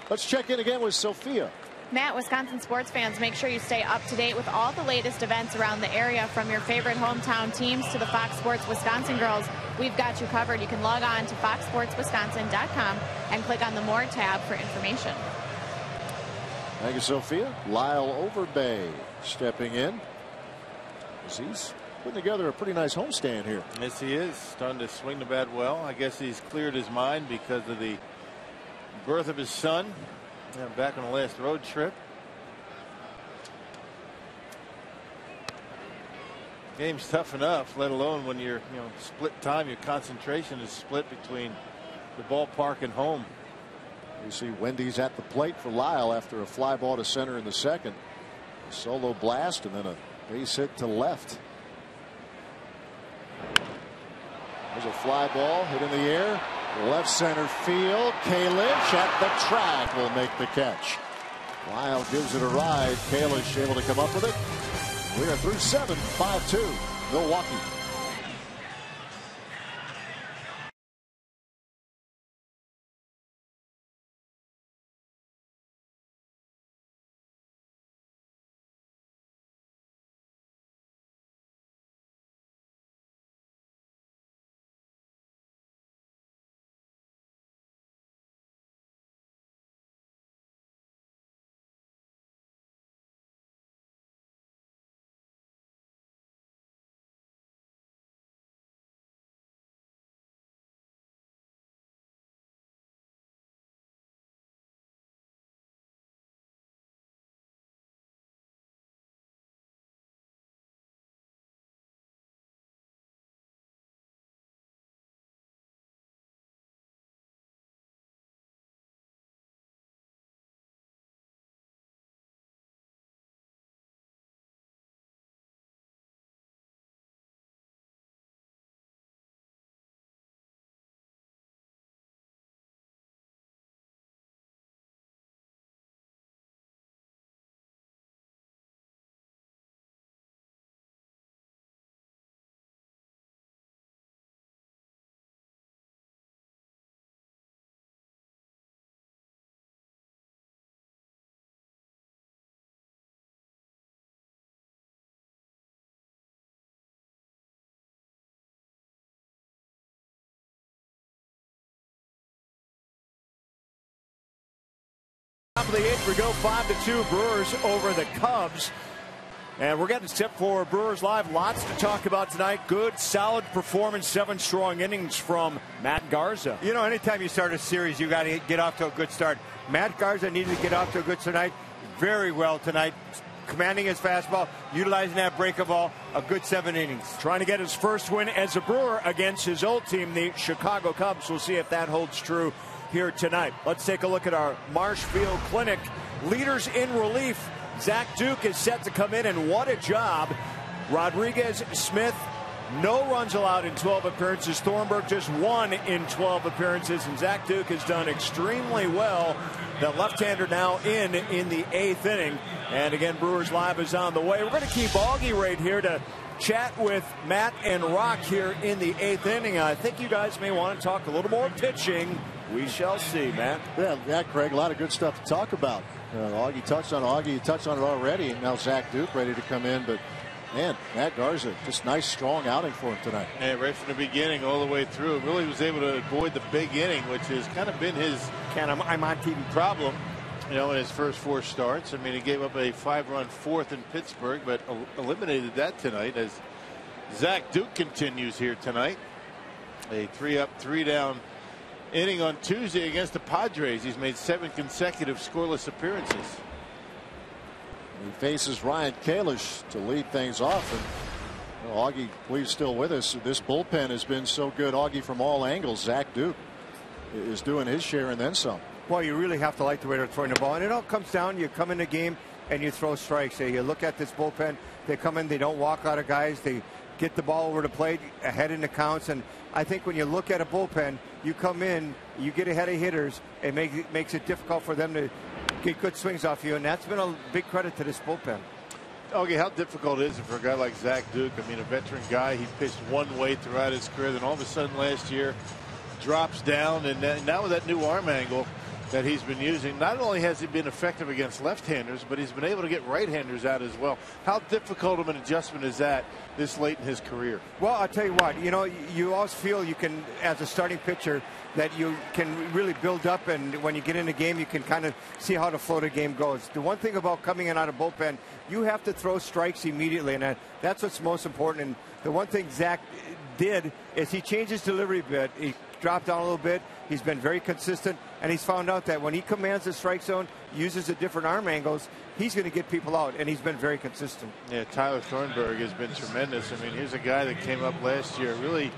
Let's check in again with Sophia. Matt, Wisconsin sports fans, make sure you stay up to date with all the latest events around the area from your favorite hometown teams to the Fox Sports Wisconsin girls. We've got you covered. You can log on to foxsportswisconsin.com and click on the More tab for information. Thank you, Sophia. Lyle Overbay stepping in. As he's putting together a pretty nice homestand here. Yes, he is starting to swing the bat well. I guess he's cleared his mind because of the birth of his son yeah, back on the last road trip. Game's tough enough, let alone when you're, you know, split time, your concentration is split between the ballpark and home. You see Wendy's at the plate for Lyle after a fly ball to center in the second. A solo blast and then a base hit to left. There's a fly ball hit in the air. Left center field. Kalish at the track will make the catch. Lyle gives it a ride. Kalish able to come up with it. We are through seven, 5 2, Milwaukee. Top of the eighth, we go five to two Brewers over the Cubs. And we're getting set for Brewers Live. Lots to talk about tonight. Good, solid performance, seven strong innings from Matt Garza. You know, anytime you start a series, you got to get off to a good start. Matt Garza needed to get off to a good tonight. Very well tonight. Commanding his fastball, utilizing that breaker ball, a good seven innings. Trying to get his first win as a Brewer against his old team, the Chicago Cubs. We'll see if that holds true here tonight. Let's take a look at our Marshfield Clinic. Leaders in relief. Zach Duke is set to come in, and what a job. Rodriguez Smith, no runs allowed in 12 appearances. Thornburg just one in 12 appearances, and Zach Duke has done extremely well. The left-hander now in in the eighth inning. And again, Brewers Live is on the way. We're going to keep Augie right here to chat with Matt and Rock here in the eighth inning. I think you guys may want to talk a little more pitching. We shall see, Matt. Yeah, yeah, Craig, a lot of good stuff to talk about. Uh, Augie touched on Augie, you touched on it already, now Zach Duke ready to come in. But man, Matt Garza, just nice, strong outing for him tonight. Yeah, right from the beginning all the way through. Really was able to avoid the big inning, which has kind of been his kind of I'm on TV problem. You know, in his first four starts. I mean, he gave up a five-run fourth in Pittsburgh, but eliminated that tonight as Zach Duke continues here tonight. A three-up, three-down inning on Tuesday against the Padres. He's made seven consecutive scoreless appearances. He faces Ryan Kalish to lead things off. And well, Augie, please still with us. This bullpen has been so good, Augie, from all angles. Zach Duke is doing his share and then some. Well, you really have to like the way they're throwing the ball. And it all comes down, you come in the game and you throw strikes. You look at this bullpen, they come in, they don't walk out of guys, they get the ball over the plate ahead in the counts. And I think when you look at a bullpen, you come in, you get ahead of hitters, it, make, it makes it difficult for them to get good swings off you. And that's been a big credit to this bullpen. Okay, how difficult is it for a guy like Zach Duke? I mean, a veteran guy, he pitched one way throughout his career, then all of a sudden last year drops down, and now with that new arm angle, that he's been using. Not only has he been effective against left-handers, but he's been able to get right-handers out as well. How difficult of an adjustment is that this late in his career? Well, I'll tell you what. You know, you always feel you can, as a starting pitcher, that you can really build up, and when you get in a game, you can kind of see how the flow of the game goes. The one thing about coming in out of bullpen, you have to throw strikes immediately, and uh, that's what's most important. And the one thing Zach did is he changed his delivery a bit. He dropped down a little bit. He's been very consistent, and he's found out that when he commands the strike zone, uses the different arm angles, he's going to get people out, and he's been very consistent. Yeah, Tyler Thornburg has been tremendous. I mean, here's a guy that came up last year, really,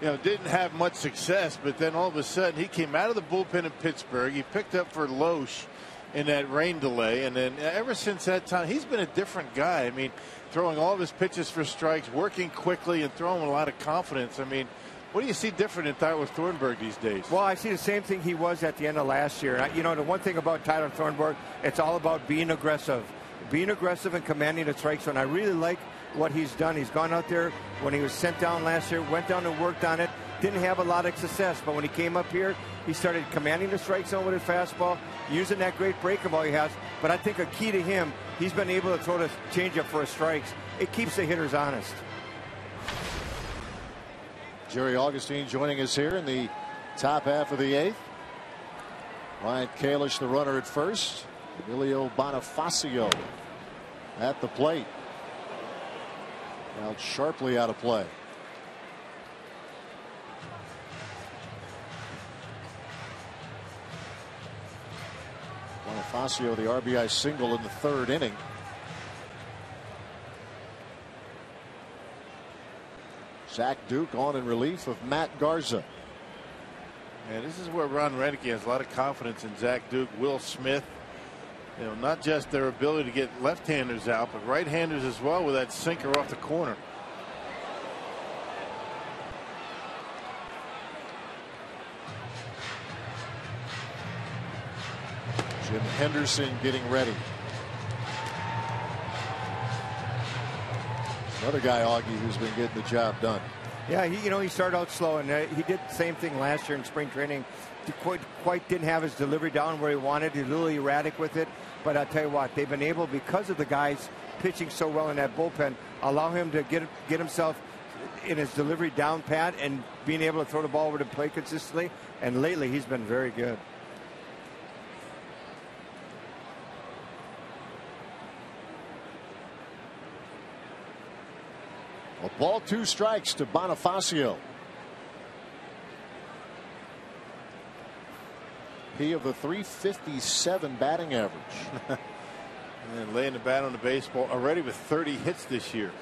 you know, didn't have much success, but then all of a sudden he came out of the bullpen in Pittsburgh. He picked up for Lohse in that rain delay, and then ever since that time, he's been a different guy. I mean, throwing all of his pitches for strikes, working quickly, and throwing a lot of confidence. I mean, what do you see different in Tyler Thornburg these days? Well, I see the same thing he was at the end of last year. You know, the one thing about Tyler Thornburg, it's all about being aggressive, being aggressive and commanding the strike zone. I really like what he's done. He's gone out there when he was sent down last year, went down and worked on it. Didn't have a lot of success, but when he came up here, he started commanding the strike zone with his fastball, using that great breaker ball he has. But I think a key to him, he's been able to throw the changeup for his strikes. It keeps the hitters honest. Jerry Augustine joining us here in the top half of the eighth. Ryan Kalish, the runner at first. Emilio Bonifacio at the plate. Out sharply out of play. Bonifacio, the RBI single in the third inning. Zach Duke on in relief of Matt Garza. And this is where Ron Roenicke has a lot of confidence in Zach Duke, Will Smith. You know, not just their ability to get left-handers out, but right-handers as well with that sinker off the corner. Jim Henderson getting ready. Another guy, Augie, who's been getting the job done. Yeah, he, you know, he started out slow, and uh, he did the same thing last year in spring training. He quite, quite didn't have his delivery down where he wanted. He's a little erratic with it. But I'll tell you what, they've been able, because of the guys pitching so well in that bullpen, allow him to get get himself in his delivery down pat and being able to throw the ball over the plate consistently. And lately, he's been very good. Ball, two strikes to Bonifacio. He of the 357 batting average. and laying the bat on the baseball already with 30 hits this year.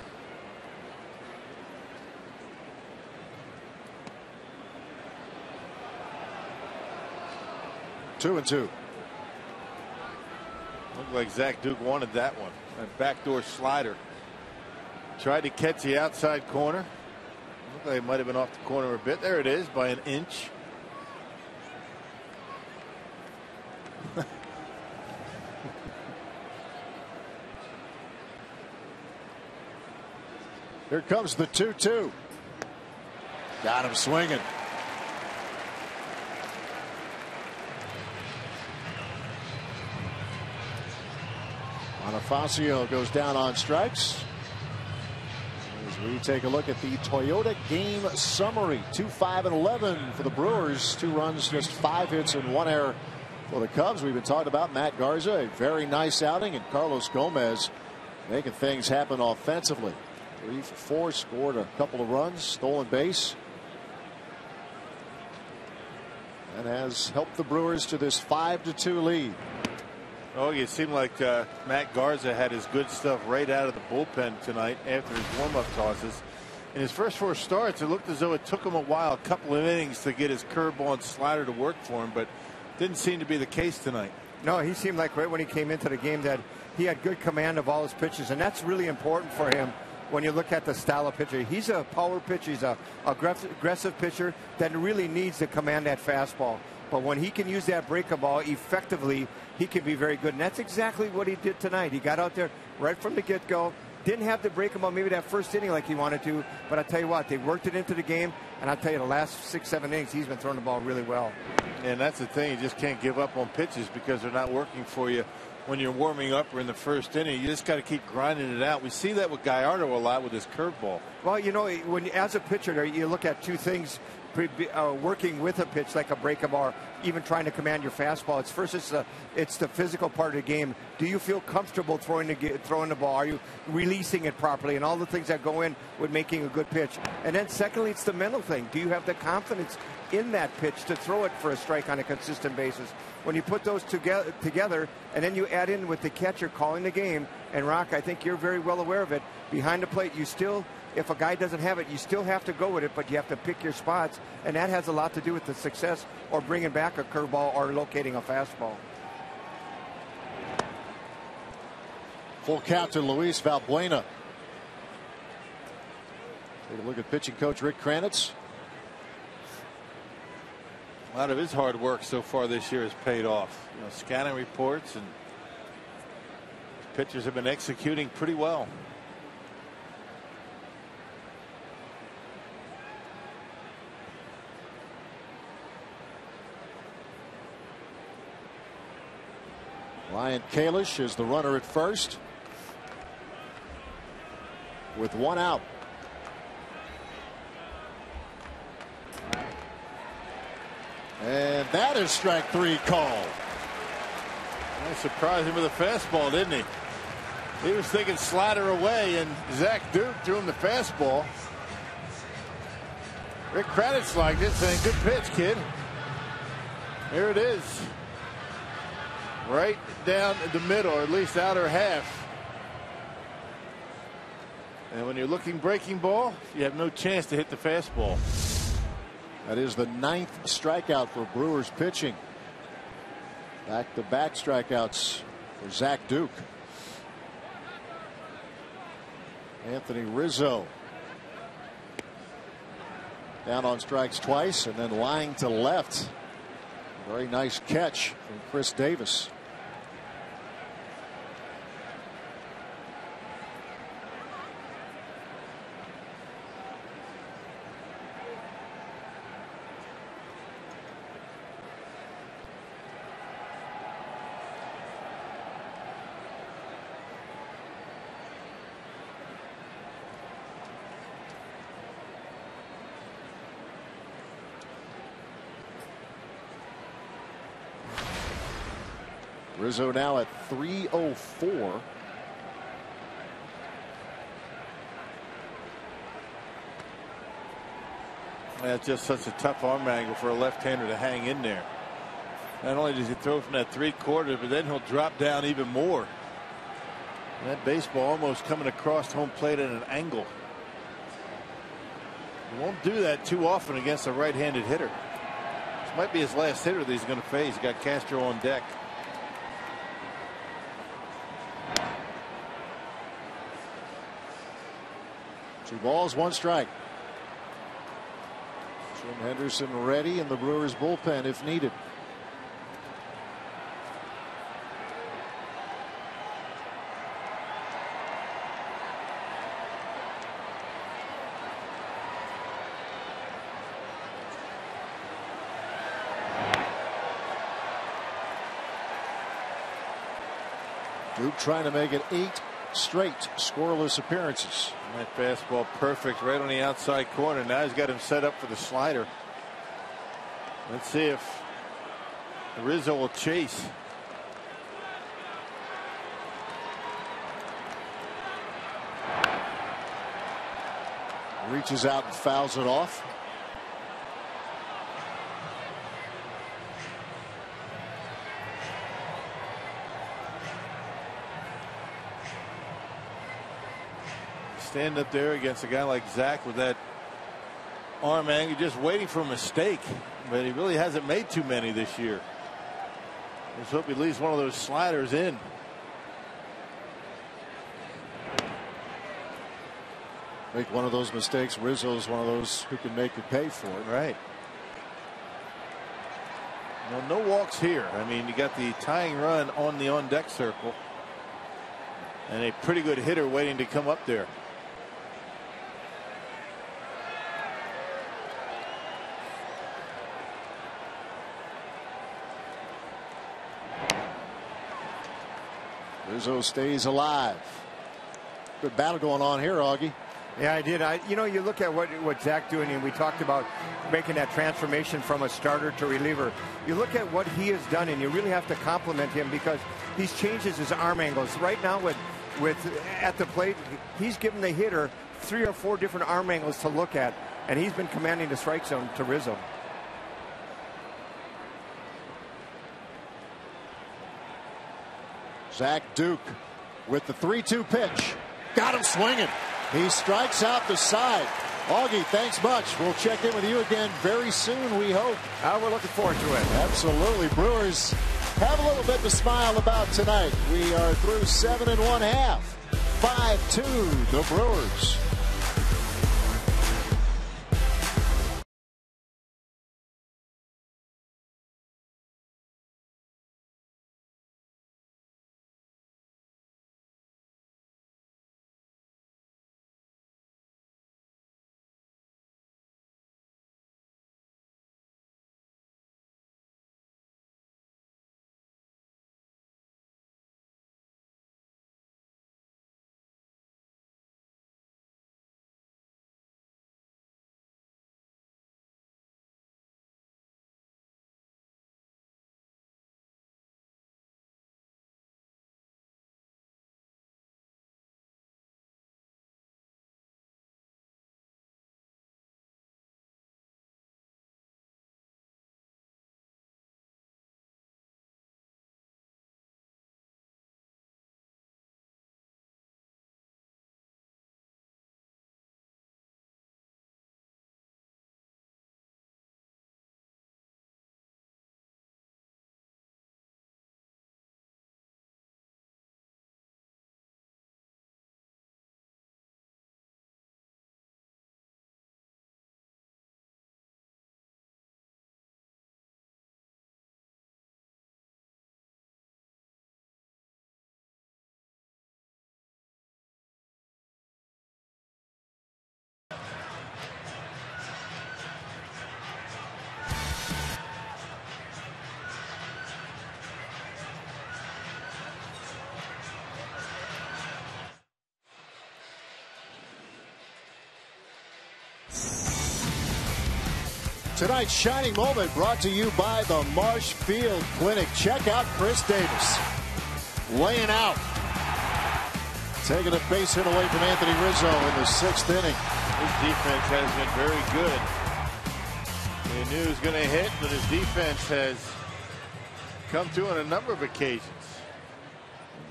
Two and two. Looked like Zach Duke wanted that one. A backdoor slider. Tried to catch the outside corner. Looked like it might have been off the corner a bit. There it is by an inch. Here comes the 2 2. Got him swinging. Bonifacio goes down on strikes. We take a look at the Toyota game summary 2 5 and 11 for the Brewers. Two runs, just five hits, and one error for the Cubs. We've been talking about Matt Garza, a very nice outing, and Carlos Gomez making things happen offensively. Three for four, scored a couple of runs, stolen base. And has helped the Brewers to this 5 to 2 lead. Oh, it seemed like uh, Matt Garza had his good stuff right out of the bullpen tonight after his warm-up tosses. In his first four starts, it looked as though it took him a while, a couple of innings to get his curveball and slider to work for him, but didn't seem to be the case tonight. No, he seemed like right when he came into the game that he had good command of all his pitches, and that's really important for him when you look at the style of pitcher. He's a power pitcher. He's a aggressive pitcher that really needs to command that fastball. But when he can use that breaker ball effectively, he can be very good. And that's exactly what he did tonight. He got out there right from the get-go. Didn't have to break him on maybe that first inning like he wanted to, but I tell you what, they worked it into the game, And I'll tell you, the last six, seven innings, he's been throwing the ball really well. And that's the thing. You just can't give up on pitches because they're not working for you when you're warming up or in the first inning. You just got to keep grinding it out. We see that with Gallardo a lot with his curveball. Well, you know, when as a pitcher, you look at two things uh, working with a pitch like a breaking ball, even trying to command your fastball. It's first, it's the it's the physical part of the game. Do you feel comfortable throwing the throwing the ball? Are you releasing it properly? And all the things that go in with making a good pitch. And then secondly, it's the mental thing. Do you have the confidence in that pitch to throw it for a strike on a consistent basis? When you put those together, together, and then you add in with the catcher calling the game, and Rock, I think you're very well aware of it. Behind the plate, you still if a guy doesn't have it, you still have to go with it, but you have to pick your spots, and that has a lot to do with the success or bringing back a curveball or locating a fastball. Full count to Luis Valbuena. Take a look at pitching coach Rick Kranitz. A lot of his hard work so far this year has paid off. You know, scanning reports and pitchers have been executing pretty well. Ryan Kalish is the runner at first. With one out. And that is strike three call. That surprised him with a fastball, didn't he? He was thinking slider away, and Zach Duke threw him the fastball. Rick Kranitz liked it, saying, good pitch, kid. Here it is right down the middle, or at least outer half. And when you're looking breaking ball, you have no chance to hit the fastball. That is the ninth strikeout for Brewers pitching. Back to back strikeouts for Zach Duke. Anthony Rizzo down on strikes twice and then lying to left. Very nice catch from Khris Davis. Rizzo now at 304. That's just such a tough arm angle for a left-hander to hang in there. Not only does he throw from that three quarter, but then he'll drop down even more. That baseball almost coming across home plate at an angle. He won't do that too often against a right-handed hitter. This might be his last hitter that he's going to face. He's got Castro on deck. Two balls, one strike. Jim Henderson ready in the Brewers bullpen if needed. Duke trying to make it eight straight scoreless appearances. That fastball perfect right on the outside corner. Now he's got him set up for the slider. Let's see if Rizzo will chase. Reaches out and fouls it off. Stand up there against a guy like Zach with that arm angle, just waiting for a mistake. But he really hasn't made too many this year. Let's hope he leaves one of those sliders in. Make one of those mistakes. Rizzo's one of those who can make you pay for it. Right. No, no walks here. I mean, you got the tying run on the on deck circle. And a pretty good hitter waiting to come up there. Rizzo stays alive. Good battle going on here, Augie. Yeah, I did. I, you know, you look at what what Zach doing, and we talked about making that transformation from a starter to reliever. You look at what he has done, and you really have to compliment him because he's changes his arm angles. Right now, with with at the plate, he's given the hitter three or four different arm angles to look at, and he's been commanding the strike zone to Rizzo. Zach Duke with the 3 2 pitch. Got him swinging. He strikes out the side. Augie, thanks much. We'll check in with you again very soon, we hope. Uh, we're looking forward to it. Absolutely. Brewers have a little bit to smile about tonight. We are through seven and one half. 5 2, the Brewers. Tonight's shining moment brought to you by the Marshfield Clinic. Check out Khris Davis laying out. Taking a base hit away from Anthony Rizzo in the sixth inning. His defense has been very good. They knew he was going to hit, but his defense has come through on a number of occasions.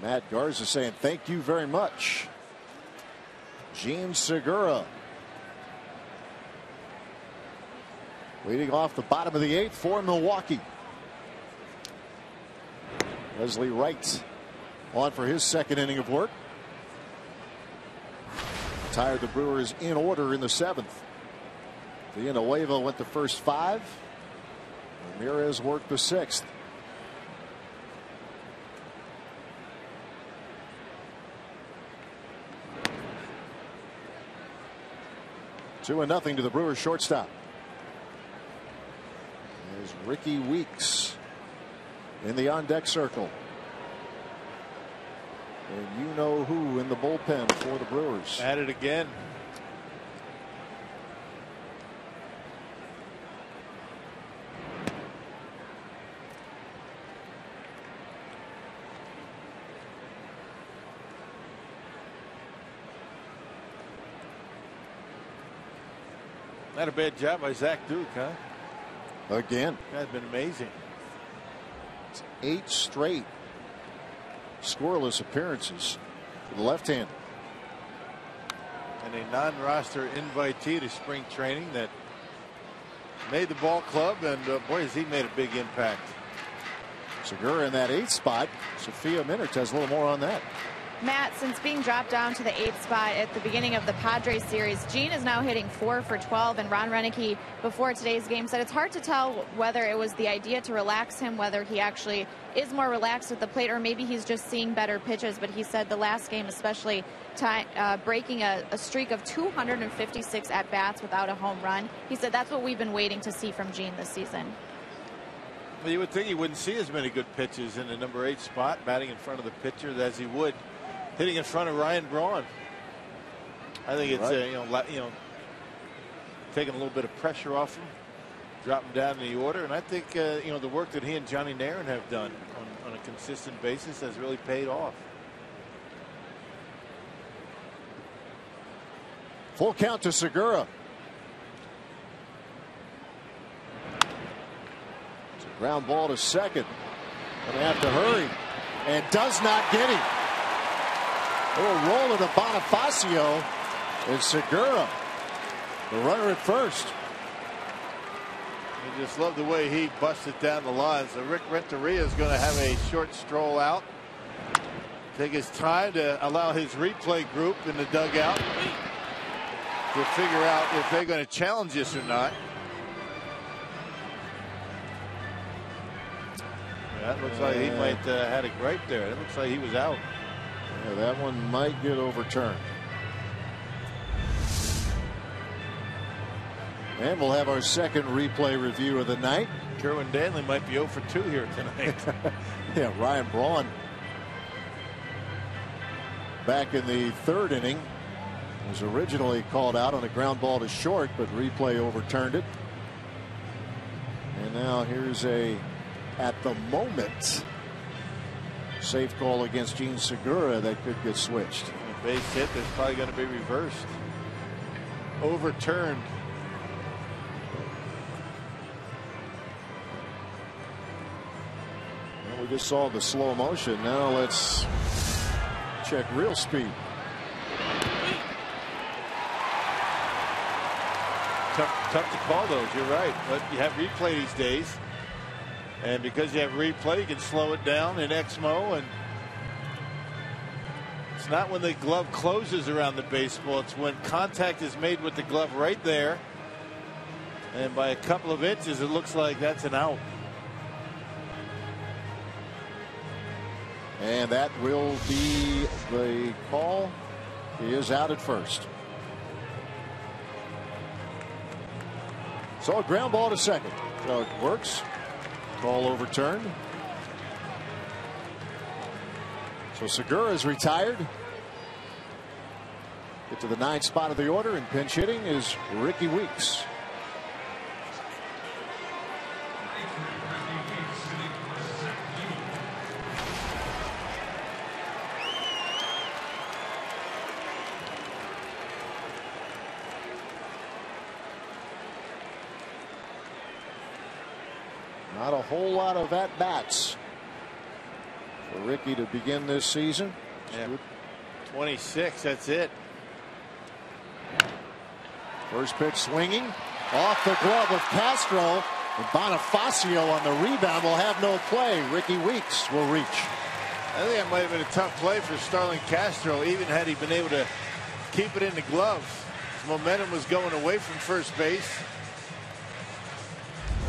Matt Garza saying thank you very much. Jean Segura leading off the bottom of the eighth for Milwaukee. Wesley Wright on for his second inning of work. Tired the Brewers in order in the seventh. Villanueva went the first five. Ramirez worked the sixth. Two and nothing to the Brewers shortstop. There's Rickie Weeks in the on deck circle. And you know who in the bullpen for the Brewers. At it again. Not a bad job by Zach Duke, huh? Again. That's been amazing. It's eight straight scoreless appearances for the left hand. And a non-roster invitee to spring training that made the ball club, and uh, boy, has he made a big impact. Segura in that eighth spot. Sophia Minnaert has a little more on that. Matt, since being dropped down to the eighth spot at the beginning of the Padres series, Jean is now hitting four for 12. And Ron Roenicke, before today's game, said it's hard to tell whether it was the idea to relax him, whether he actually is more relaxed at the plate, or maybe he's just seeing better pitches. But he said the last game, especially uh, breaking a, a streak of 256 at bats without a home run, he said that's what we've been waiting to see from Jean this season. Well, you would think he wouldn't see as many good pitches in the number eight spot, batting in front of the pitcher as he would hitting in front of Ryan Braun. I think it's Right. uh, you know you know taking a little bit of pressure off him, drop him down in the order, and I think uh, you know the work that he and Johnny Narron have done on, on a consistent basis has really paid off. Full count to Segura. It's a ground ball to second. Gonna have to hurry. And does not get him. Little roll to Bonifacio. And Segura. The runner at first. I just love the way he busted down the line. So Rick Renteria is going to have a short stroll out. Take his time to allow his replay group in the dugout to figure out if they're going to challenge this or not. That looks like he Yeah. might uh, had a gripe there. It looks like he was out. Yeah, that one might get overturned. And we'll have our second replay review of the night. Kerwin Danley might be 0 for 2 here tonight. Yeah, Ryan Braun back in the third inning was originally called out on a ground ball to short, but replay overturned it. And now here's a, at the moment, safe call against Jean Segura that could get switched. A base hit that's probably going to be reversed. Overturned. Well, we just saw the slow motion. Now let's check real speed. Tough, tough to call those. You're right, but you have replay these days, and because you have replay, you can slow it down in X-Mo, and it's not when the glove closes around the baseball. It's when contact is made with the glove right there, and by a couple of inches, it looks like that's an out. And that will be the call. He is out at first. So a ground ball to second. So it works. Call overturned. So Segura is retired. Get to the ninth spot of the order, and pinch hitting is Rickie Weeks. Whole lot of at bats for Rickie to begin this season. Yeah. 26, that's it. First pitch swinging off the glove of Castro. And Bonifacio on the rebound will have no play. Rickie Weeks will reach. I think that might have been a tough play for Starlin Castro, even had he been able to keep it in the glove. His momentum was going away from first base.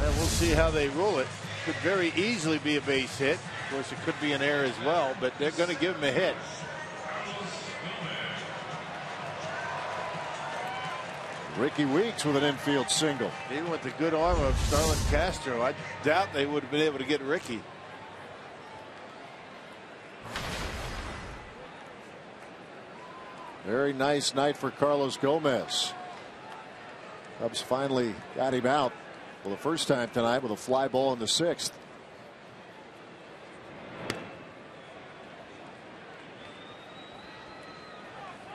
And we'll see how they rule it. Could very easily be a base hit. Of course, it could be an error as well, but they're going to give him a hit. Rickie Weeks with an infield single. Even with the good arm of Starlin Castro, I doubt they would have been able to get Rickie. Very nice night for Carlos Gomez. Cubs finally got him out for the first time tonight with a fly ball in the sixth.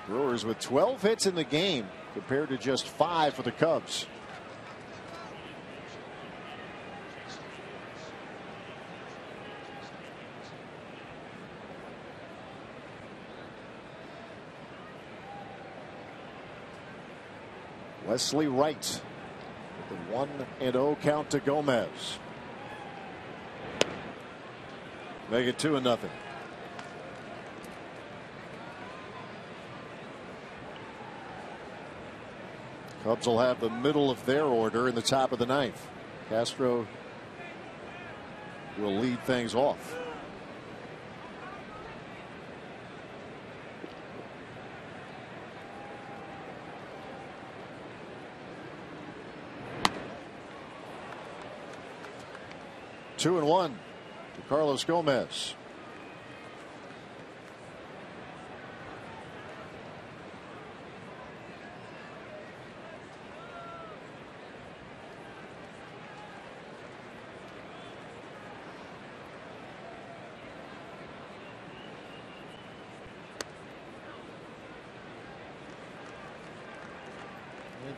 Brewers with 12 hits in the game compared to just five for the Cubs. Wesley Wright 1 and 0 count to Gomez. Make it 2 and nothing. Cubs will have the middle of their order in the top of the ninth. Castro will lead things off. Two and one to Carlos Gomez.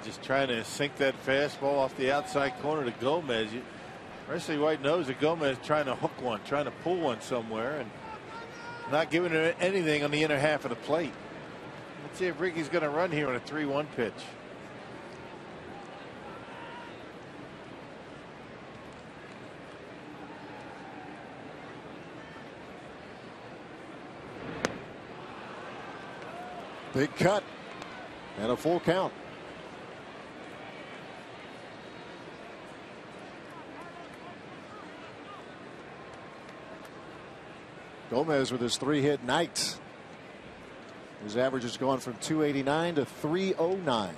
Just trying to sink that fastball off the outside corner to Gomez. You, Wesley Wright knows that Gomez is trying to hook one, trying to pull one somewhere, and not giving it anything on the inner half of the plate. Let's see if Rickie's going to run here on a 3 1 pitch. Big cut and a full count. Gomez with his three hit night. His average has gone from 289 to 309.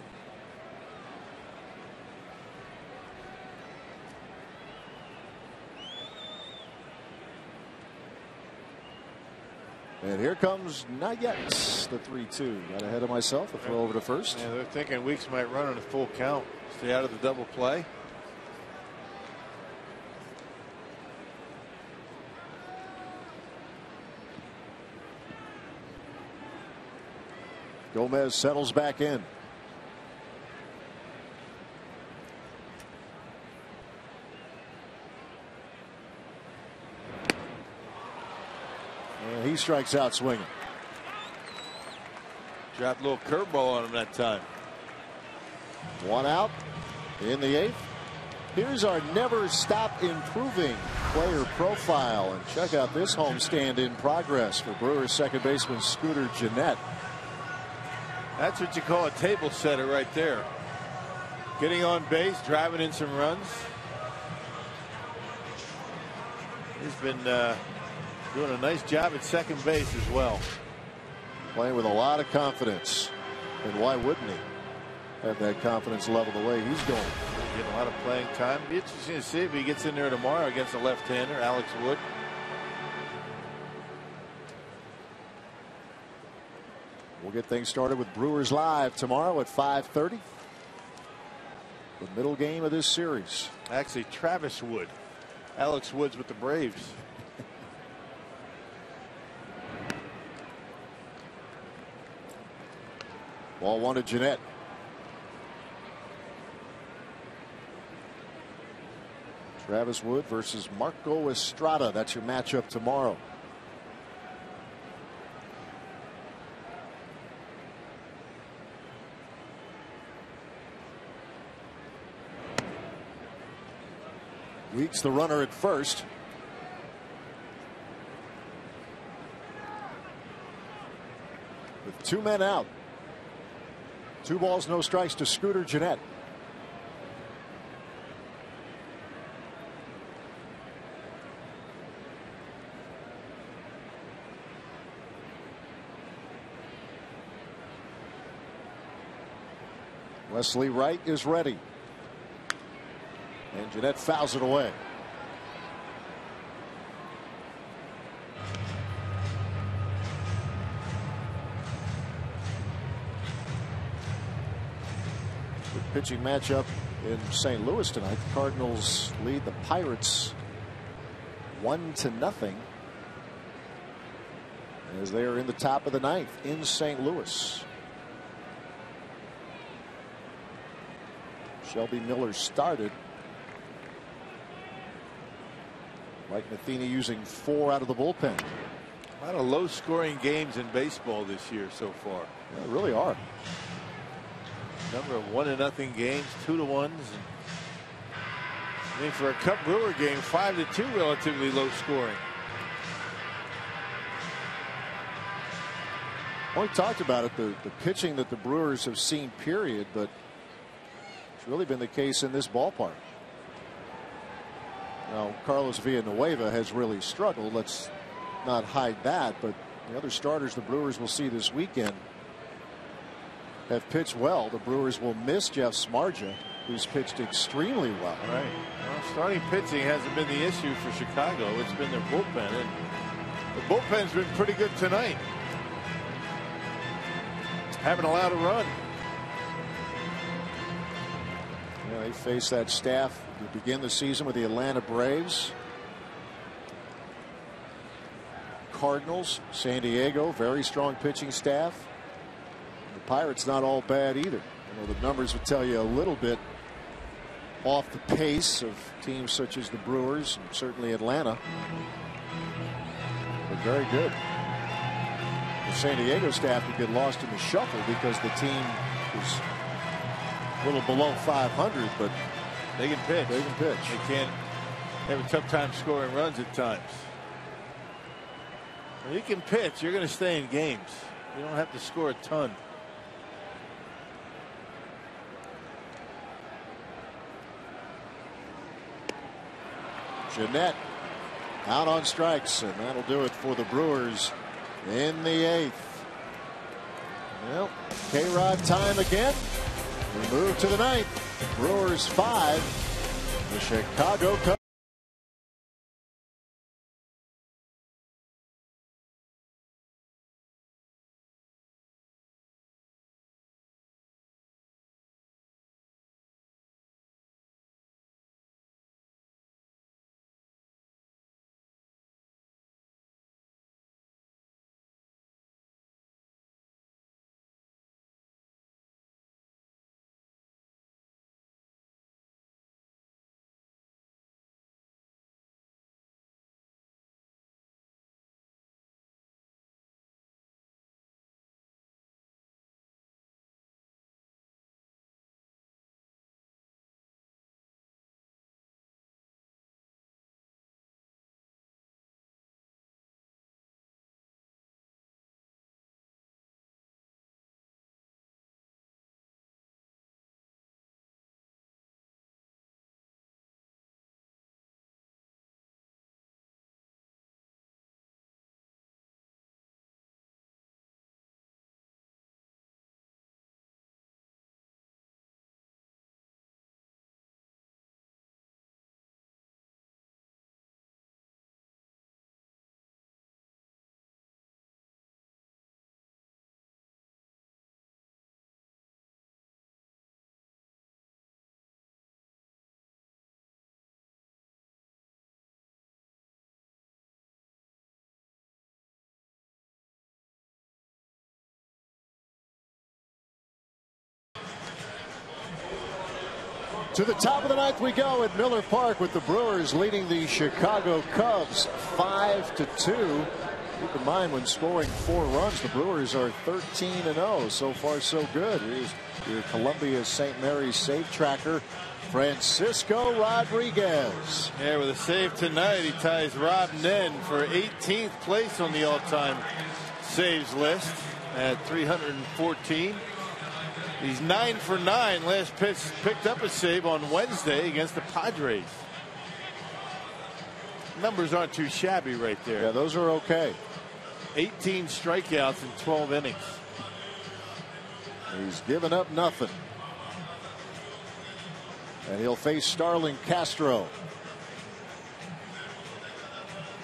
And here comes not yet the 3 2. Got ahead of myself. A throw over to first. Yeah, they're thinking Weeks might run on a full count. Stay out of the double play. Gomez settles back in. And he strikes out swinging. Dropped a little curveball on him that time. One out in the eighth. Here's our never stop improving player profile. And check out this homestand in progress for Brewers second baseman Scooter Gennett. That's what you call a table setter right there. Getting on base, driving in some runs. He's been uh, doing a nice job at second base as well. Playing with a lot of confidence. And why wouldn't he have that confidence level the way he's going? Getting a lot of playing time. Be interesting to see if he gets in there tomorrow against a left-hander, Alex Wood. We'll get things started with Brewers Live tomorrow at 5:30. The middle game of this series. Actually, Travis Wood. Alex Woods with the Braves. Ball one to Gennett. Travis Wood versus Marco Estrada. That's your matchup tomorrow. Weeks the runner at first. With two men out. Two balls, no strikes to Scooter Gennett. Wesley Wright is ready. And Gennett fouls it away. Good pitching matchup in St. Louis tonight. The Cardinals lead the Pirates one to nothing as they are in the top of the ninth in St. Louis. Shelby Miller started. Mike Matheny using four out of the bullpen. A lot of low scoring games in baseball this year so far. Yeah, really are. Number of one to nothing games, two to ones. I mean, for a Cup Brewer game, five to two, relatively low scoring. Well, we talked about it, the, the pitching that the Brewers have seen, period, but it's really been the case in this ballpark. Now, Carlos Villanueva has really struggled. Let's not hide that, but the other starters the Brewers will see this weekend have pitched well. The Brewers will miss Jeff Samardzija, who's pitched extremely well. Right. Well, starting pitching hasn't been the issue for Chicago. It's been their bullpen. And the bullpen's been pretty good tonight. Haven't allowed a run. Yeah, they face that staff begin the season with the Atlanta Braves. Cardinals, San Diego, very strong pitching staff. The Pirates not all bad either. The numbers would tell you a little bit off the pace of teams such as the Brewers and certainly Atlanta. But very good. The San Diego staff would get lost in the shuffle because the team was a little below 500, but they can pitch. They can pitch. They can't have a tough time scoring runs at times. When you can pitch, you're going to stay in games. You don't have to score a ton. Gennett out on strikes, and that'll do it for the Brewers in the eighth. Well, K Rod time again. We move to the ninth. Brewers five. The Chicago Cubs. To the top of the ninth we go at Miller Park with the Brewers leading the Chicago Cubs 5 to 2. Keep in mind when scoring four runs the Brewers are 13 and 0 so far so good. Here's your Columbia St. Mary's safe tracker Francisco Rodriguez. Yeah, with a save tonight, he ties Rob Nen for 18th place on the all-time saves list at 314. He's nine for nine. Last pitch picked up a save on Wednesday against the Padres. Numbers aren't too shabby right there. Yeah, those are okay. 18 strikeouts in 12 innings. He's given up nothing. And he'll face Starlin Castro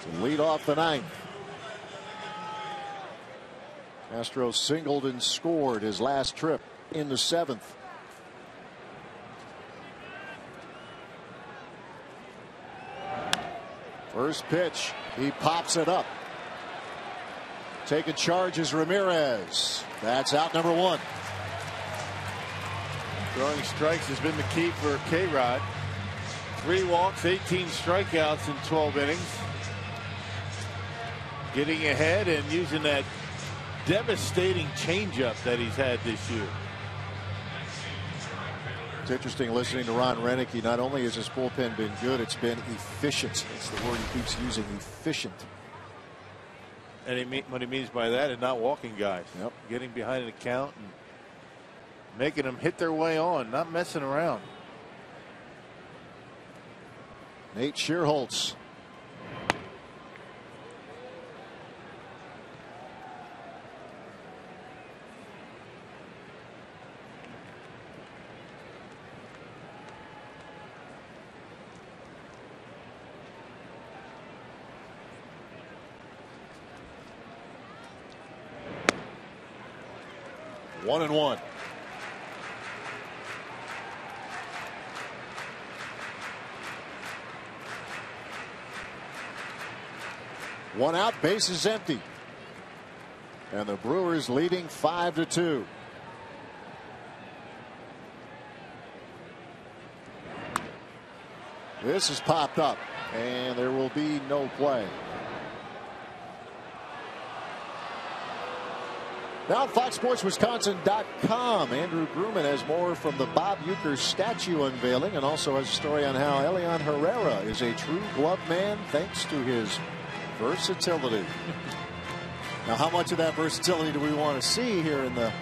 to lead off the ninth. Castro singled and scored his last trip in the seventh. First pitch, he pops it up. Taking charge is Ramirez. That's out number one. Throwing strikes has been the key for K Rod. Three walks, 18 strikeouts in 12 innings. Getting ahead and using that devastating changeup that he's had this year. It's interesting listening to Ron Roenicke. Not only has his bullpen been good, it's been efficient. It's the word he keeps using, efficient. And he mean, what he means by that is not walking guys. Yep. Getting behind an account and making them hit their way on, not messing around. Nate Schierholtz. One and one. One out, base is empty. And the Brewers leading five to two. This is popped up, and there will be no play. Now at FoxSportsWisconsin.com, Andrew Gruman has more from the Bob Uecker statue unveiling and also has a story on how Elian Herrera is a true glove man thanks to his versatility. now, how much of that versatility do we want to see here in the,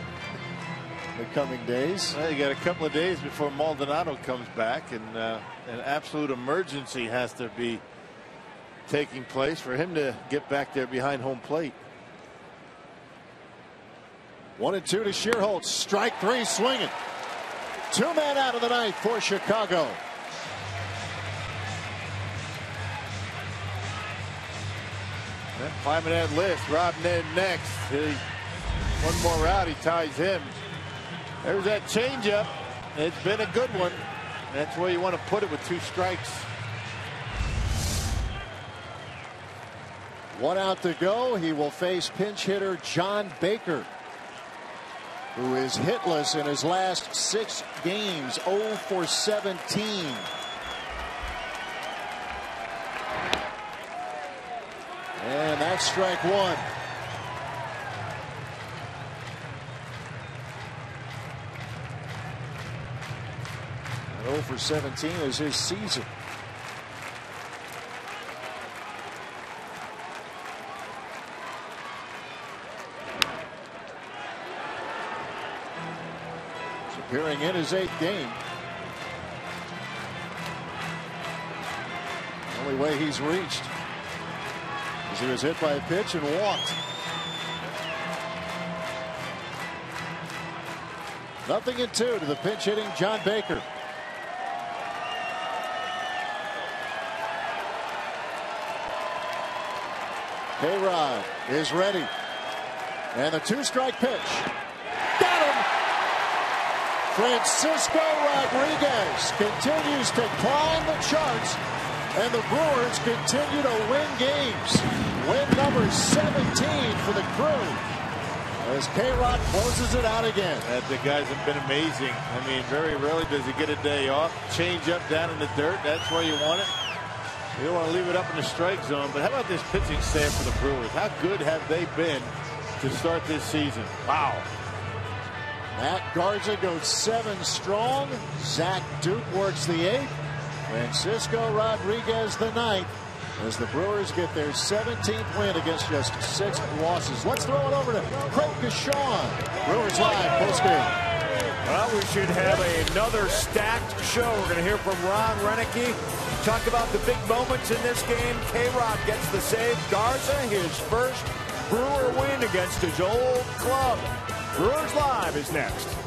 the coming days? Well, you got a couple of days before Maldonado comes back, and uh, an absolute emergency has to be taking place for him to get back there behind home plate. One and two to Schierholtz. Strike three swinging. Two men out of the ninth for Chicago. That five man list. Rob Nen next. He, one more out. He ties him. There's that changeup. It's been a good one. That's where you want to put it with two strikes. One out to go. He will face pinch hitter John Baker who is hitless in his last six games, 0 for 17. And that's strike one. And 0 for 17 is his season. Appearing in his eighth game. Only way he's reached is he was hit by a pitch and walked. Nothing in two to the pinch hitting John Baker. K-Rod is ready. And the two strike pitch. Francisco Rodriguez continues to climb the charts, and the Brewers continue to win games. Win number 17 for the crew as K-Rod closes it out again. That the guys have been amazing. I mean, very rarely does he get a day off. Change up down in the dirt. That's where you want it. You don't want to leave it up in the strike zone. But how about this pitching staff for the Brewers? How good have they been to start this season? Wow. Matt Garza goes seven strong. Zach Duke works the eighth. Francisco Rodriguez the ninth as the Brewers get their 17th win against just six losses. Let's throw it over to Craig Coshun. Brewers Live postgame. Well, we should have another stacked show. We're going to hear from Ron Roenicke. Talk about the big moments in this game. K-Rod gets the save. Garza, his first Brewer win against his old club. Brewers Live is next.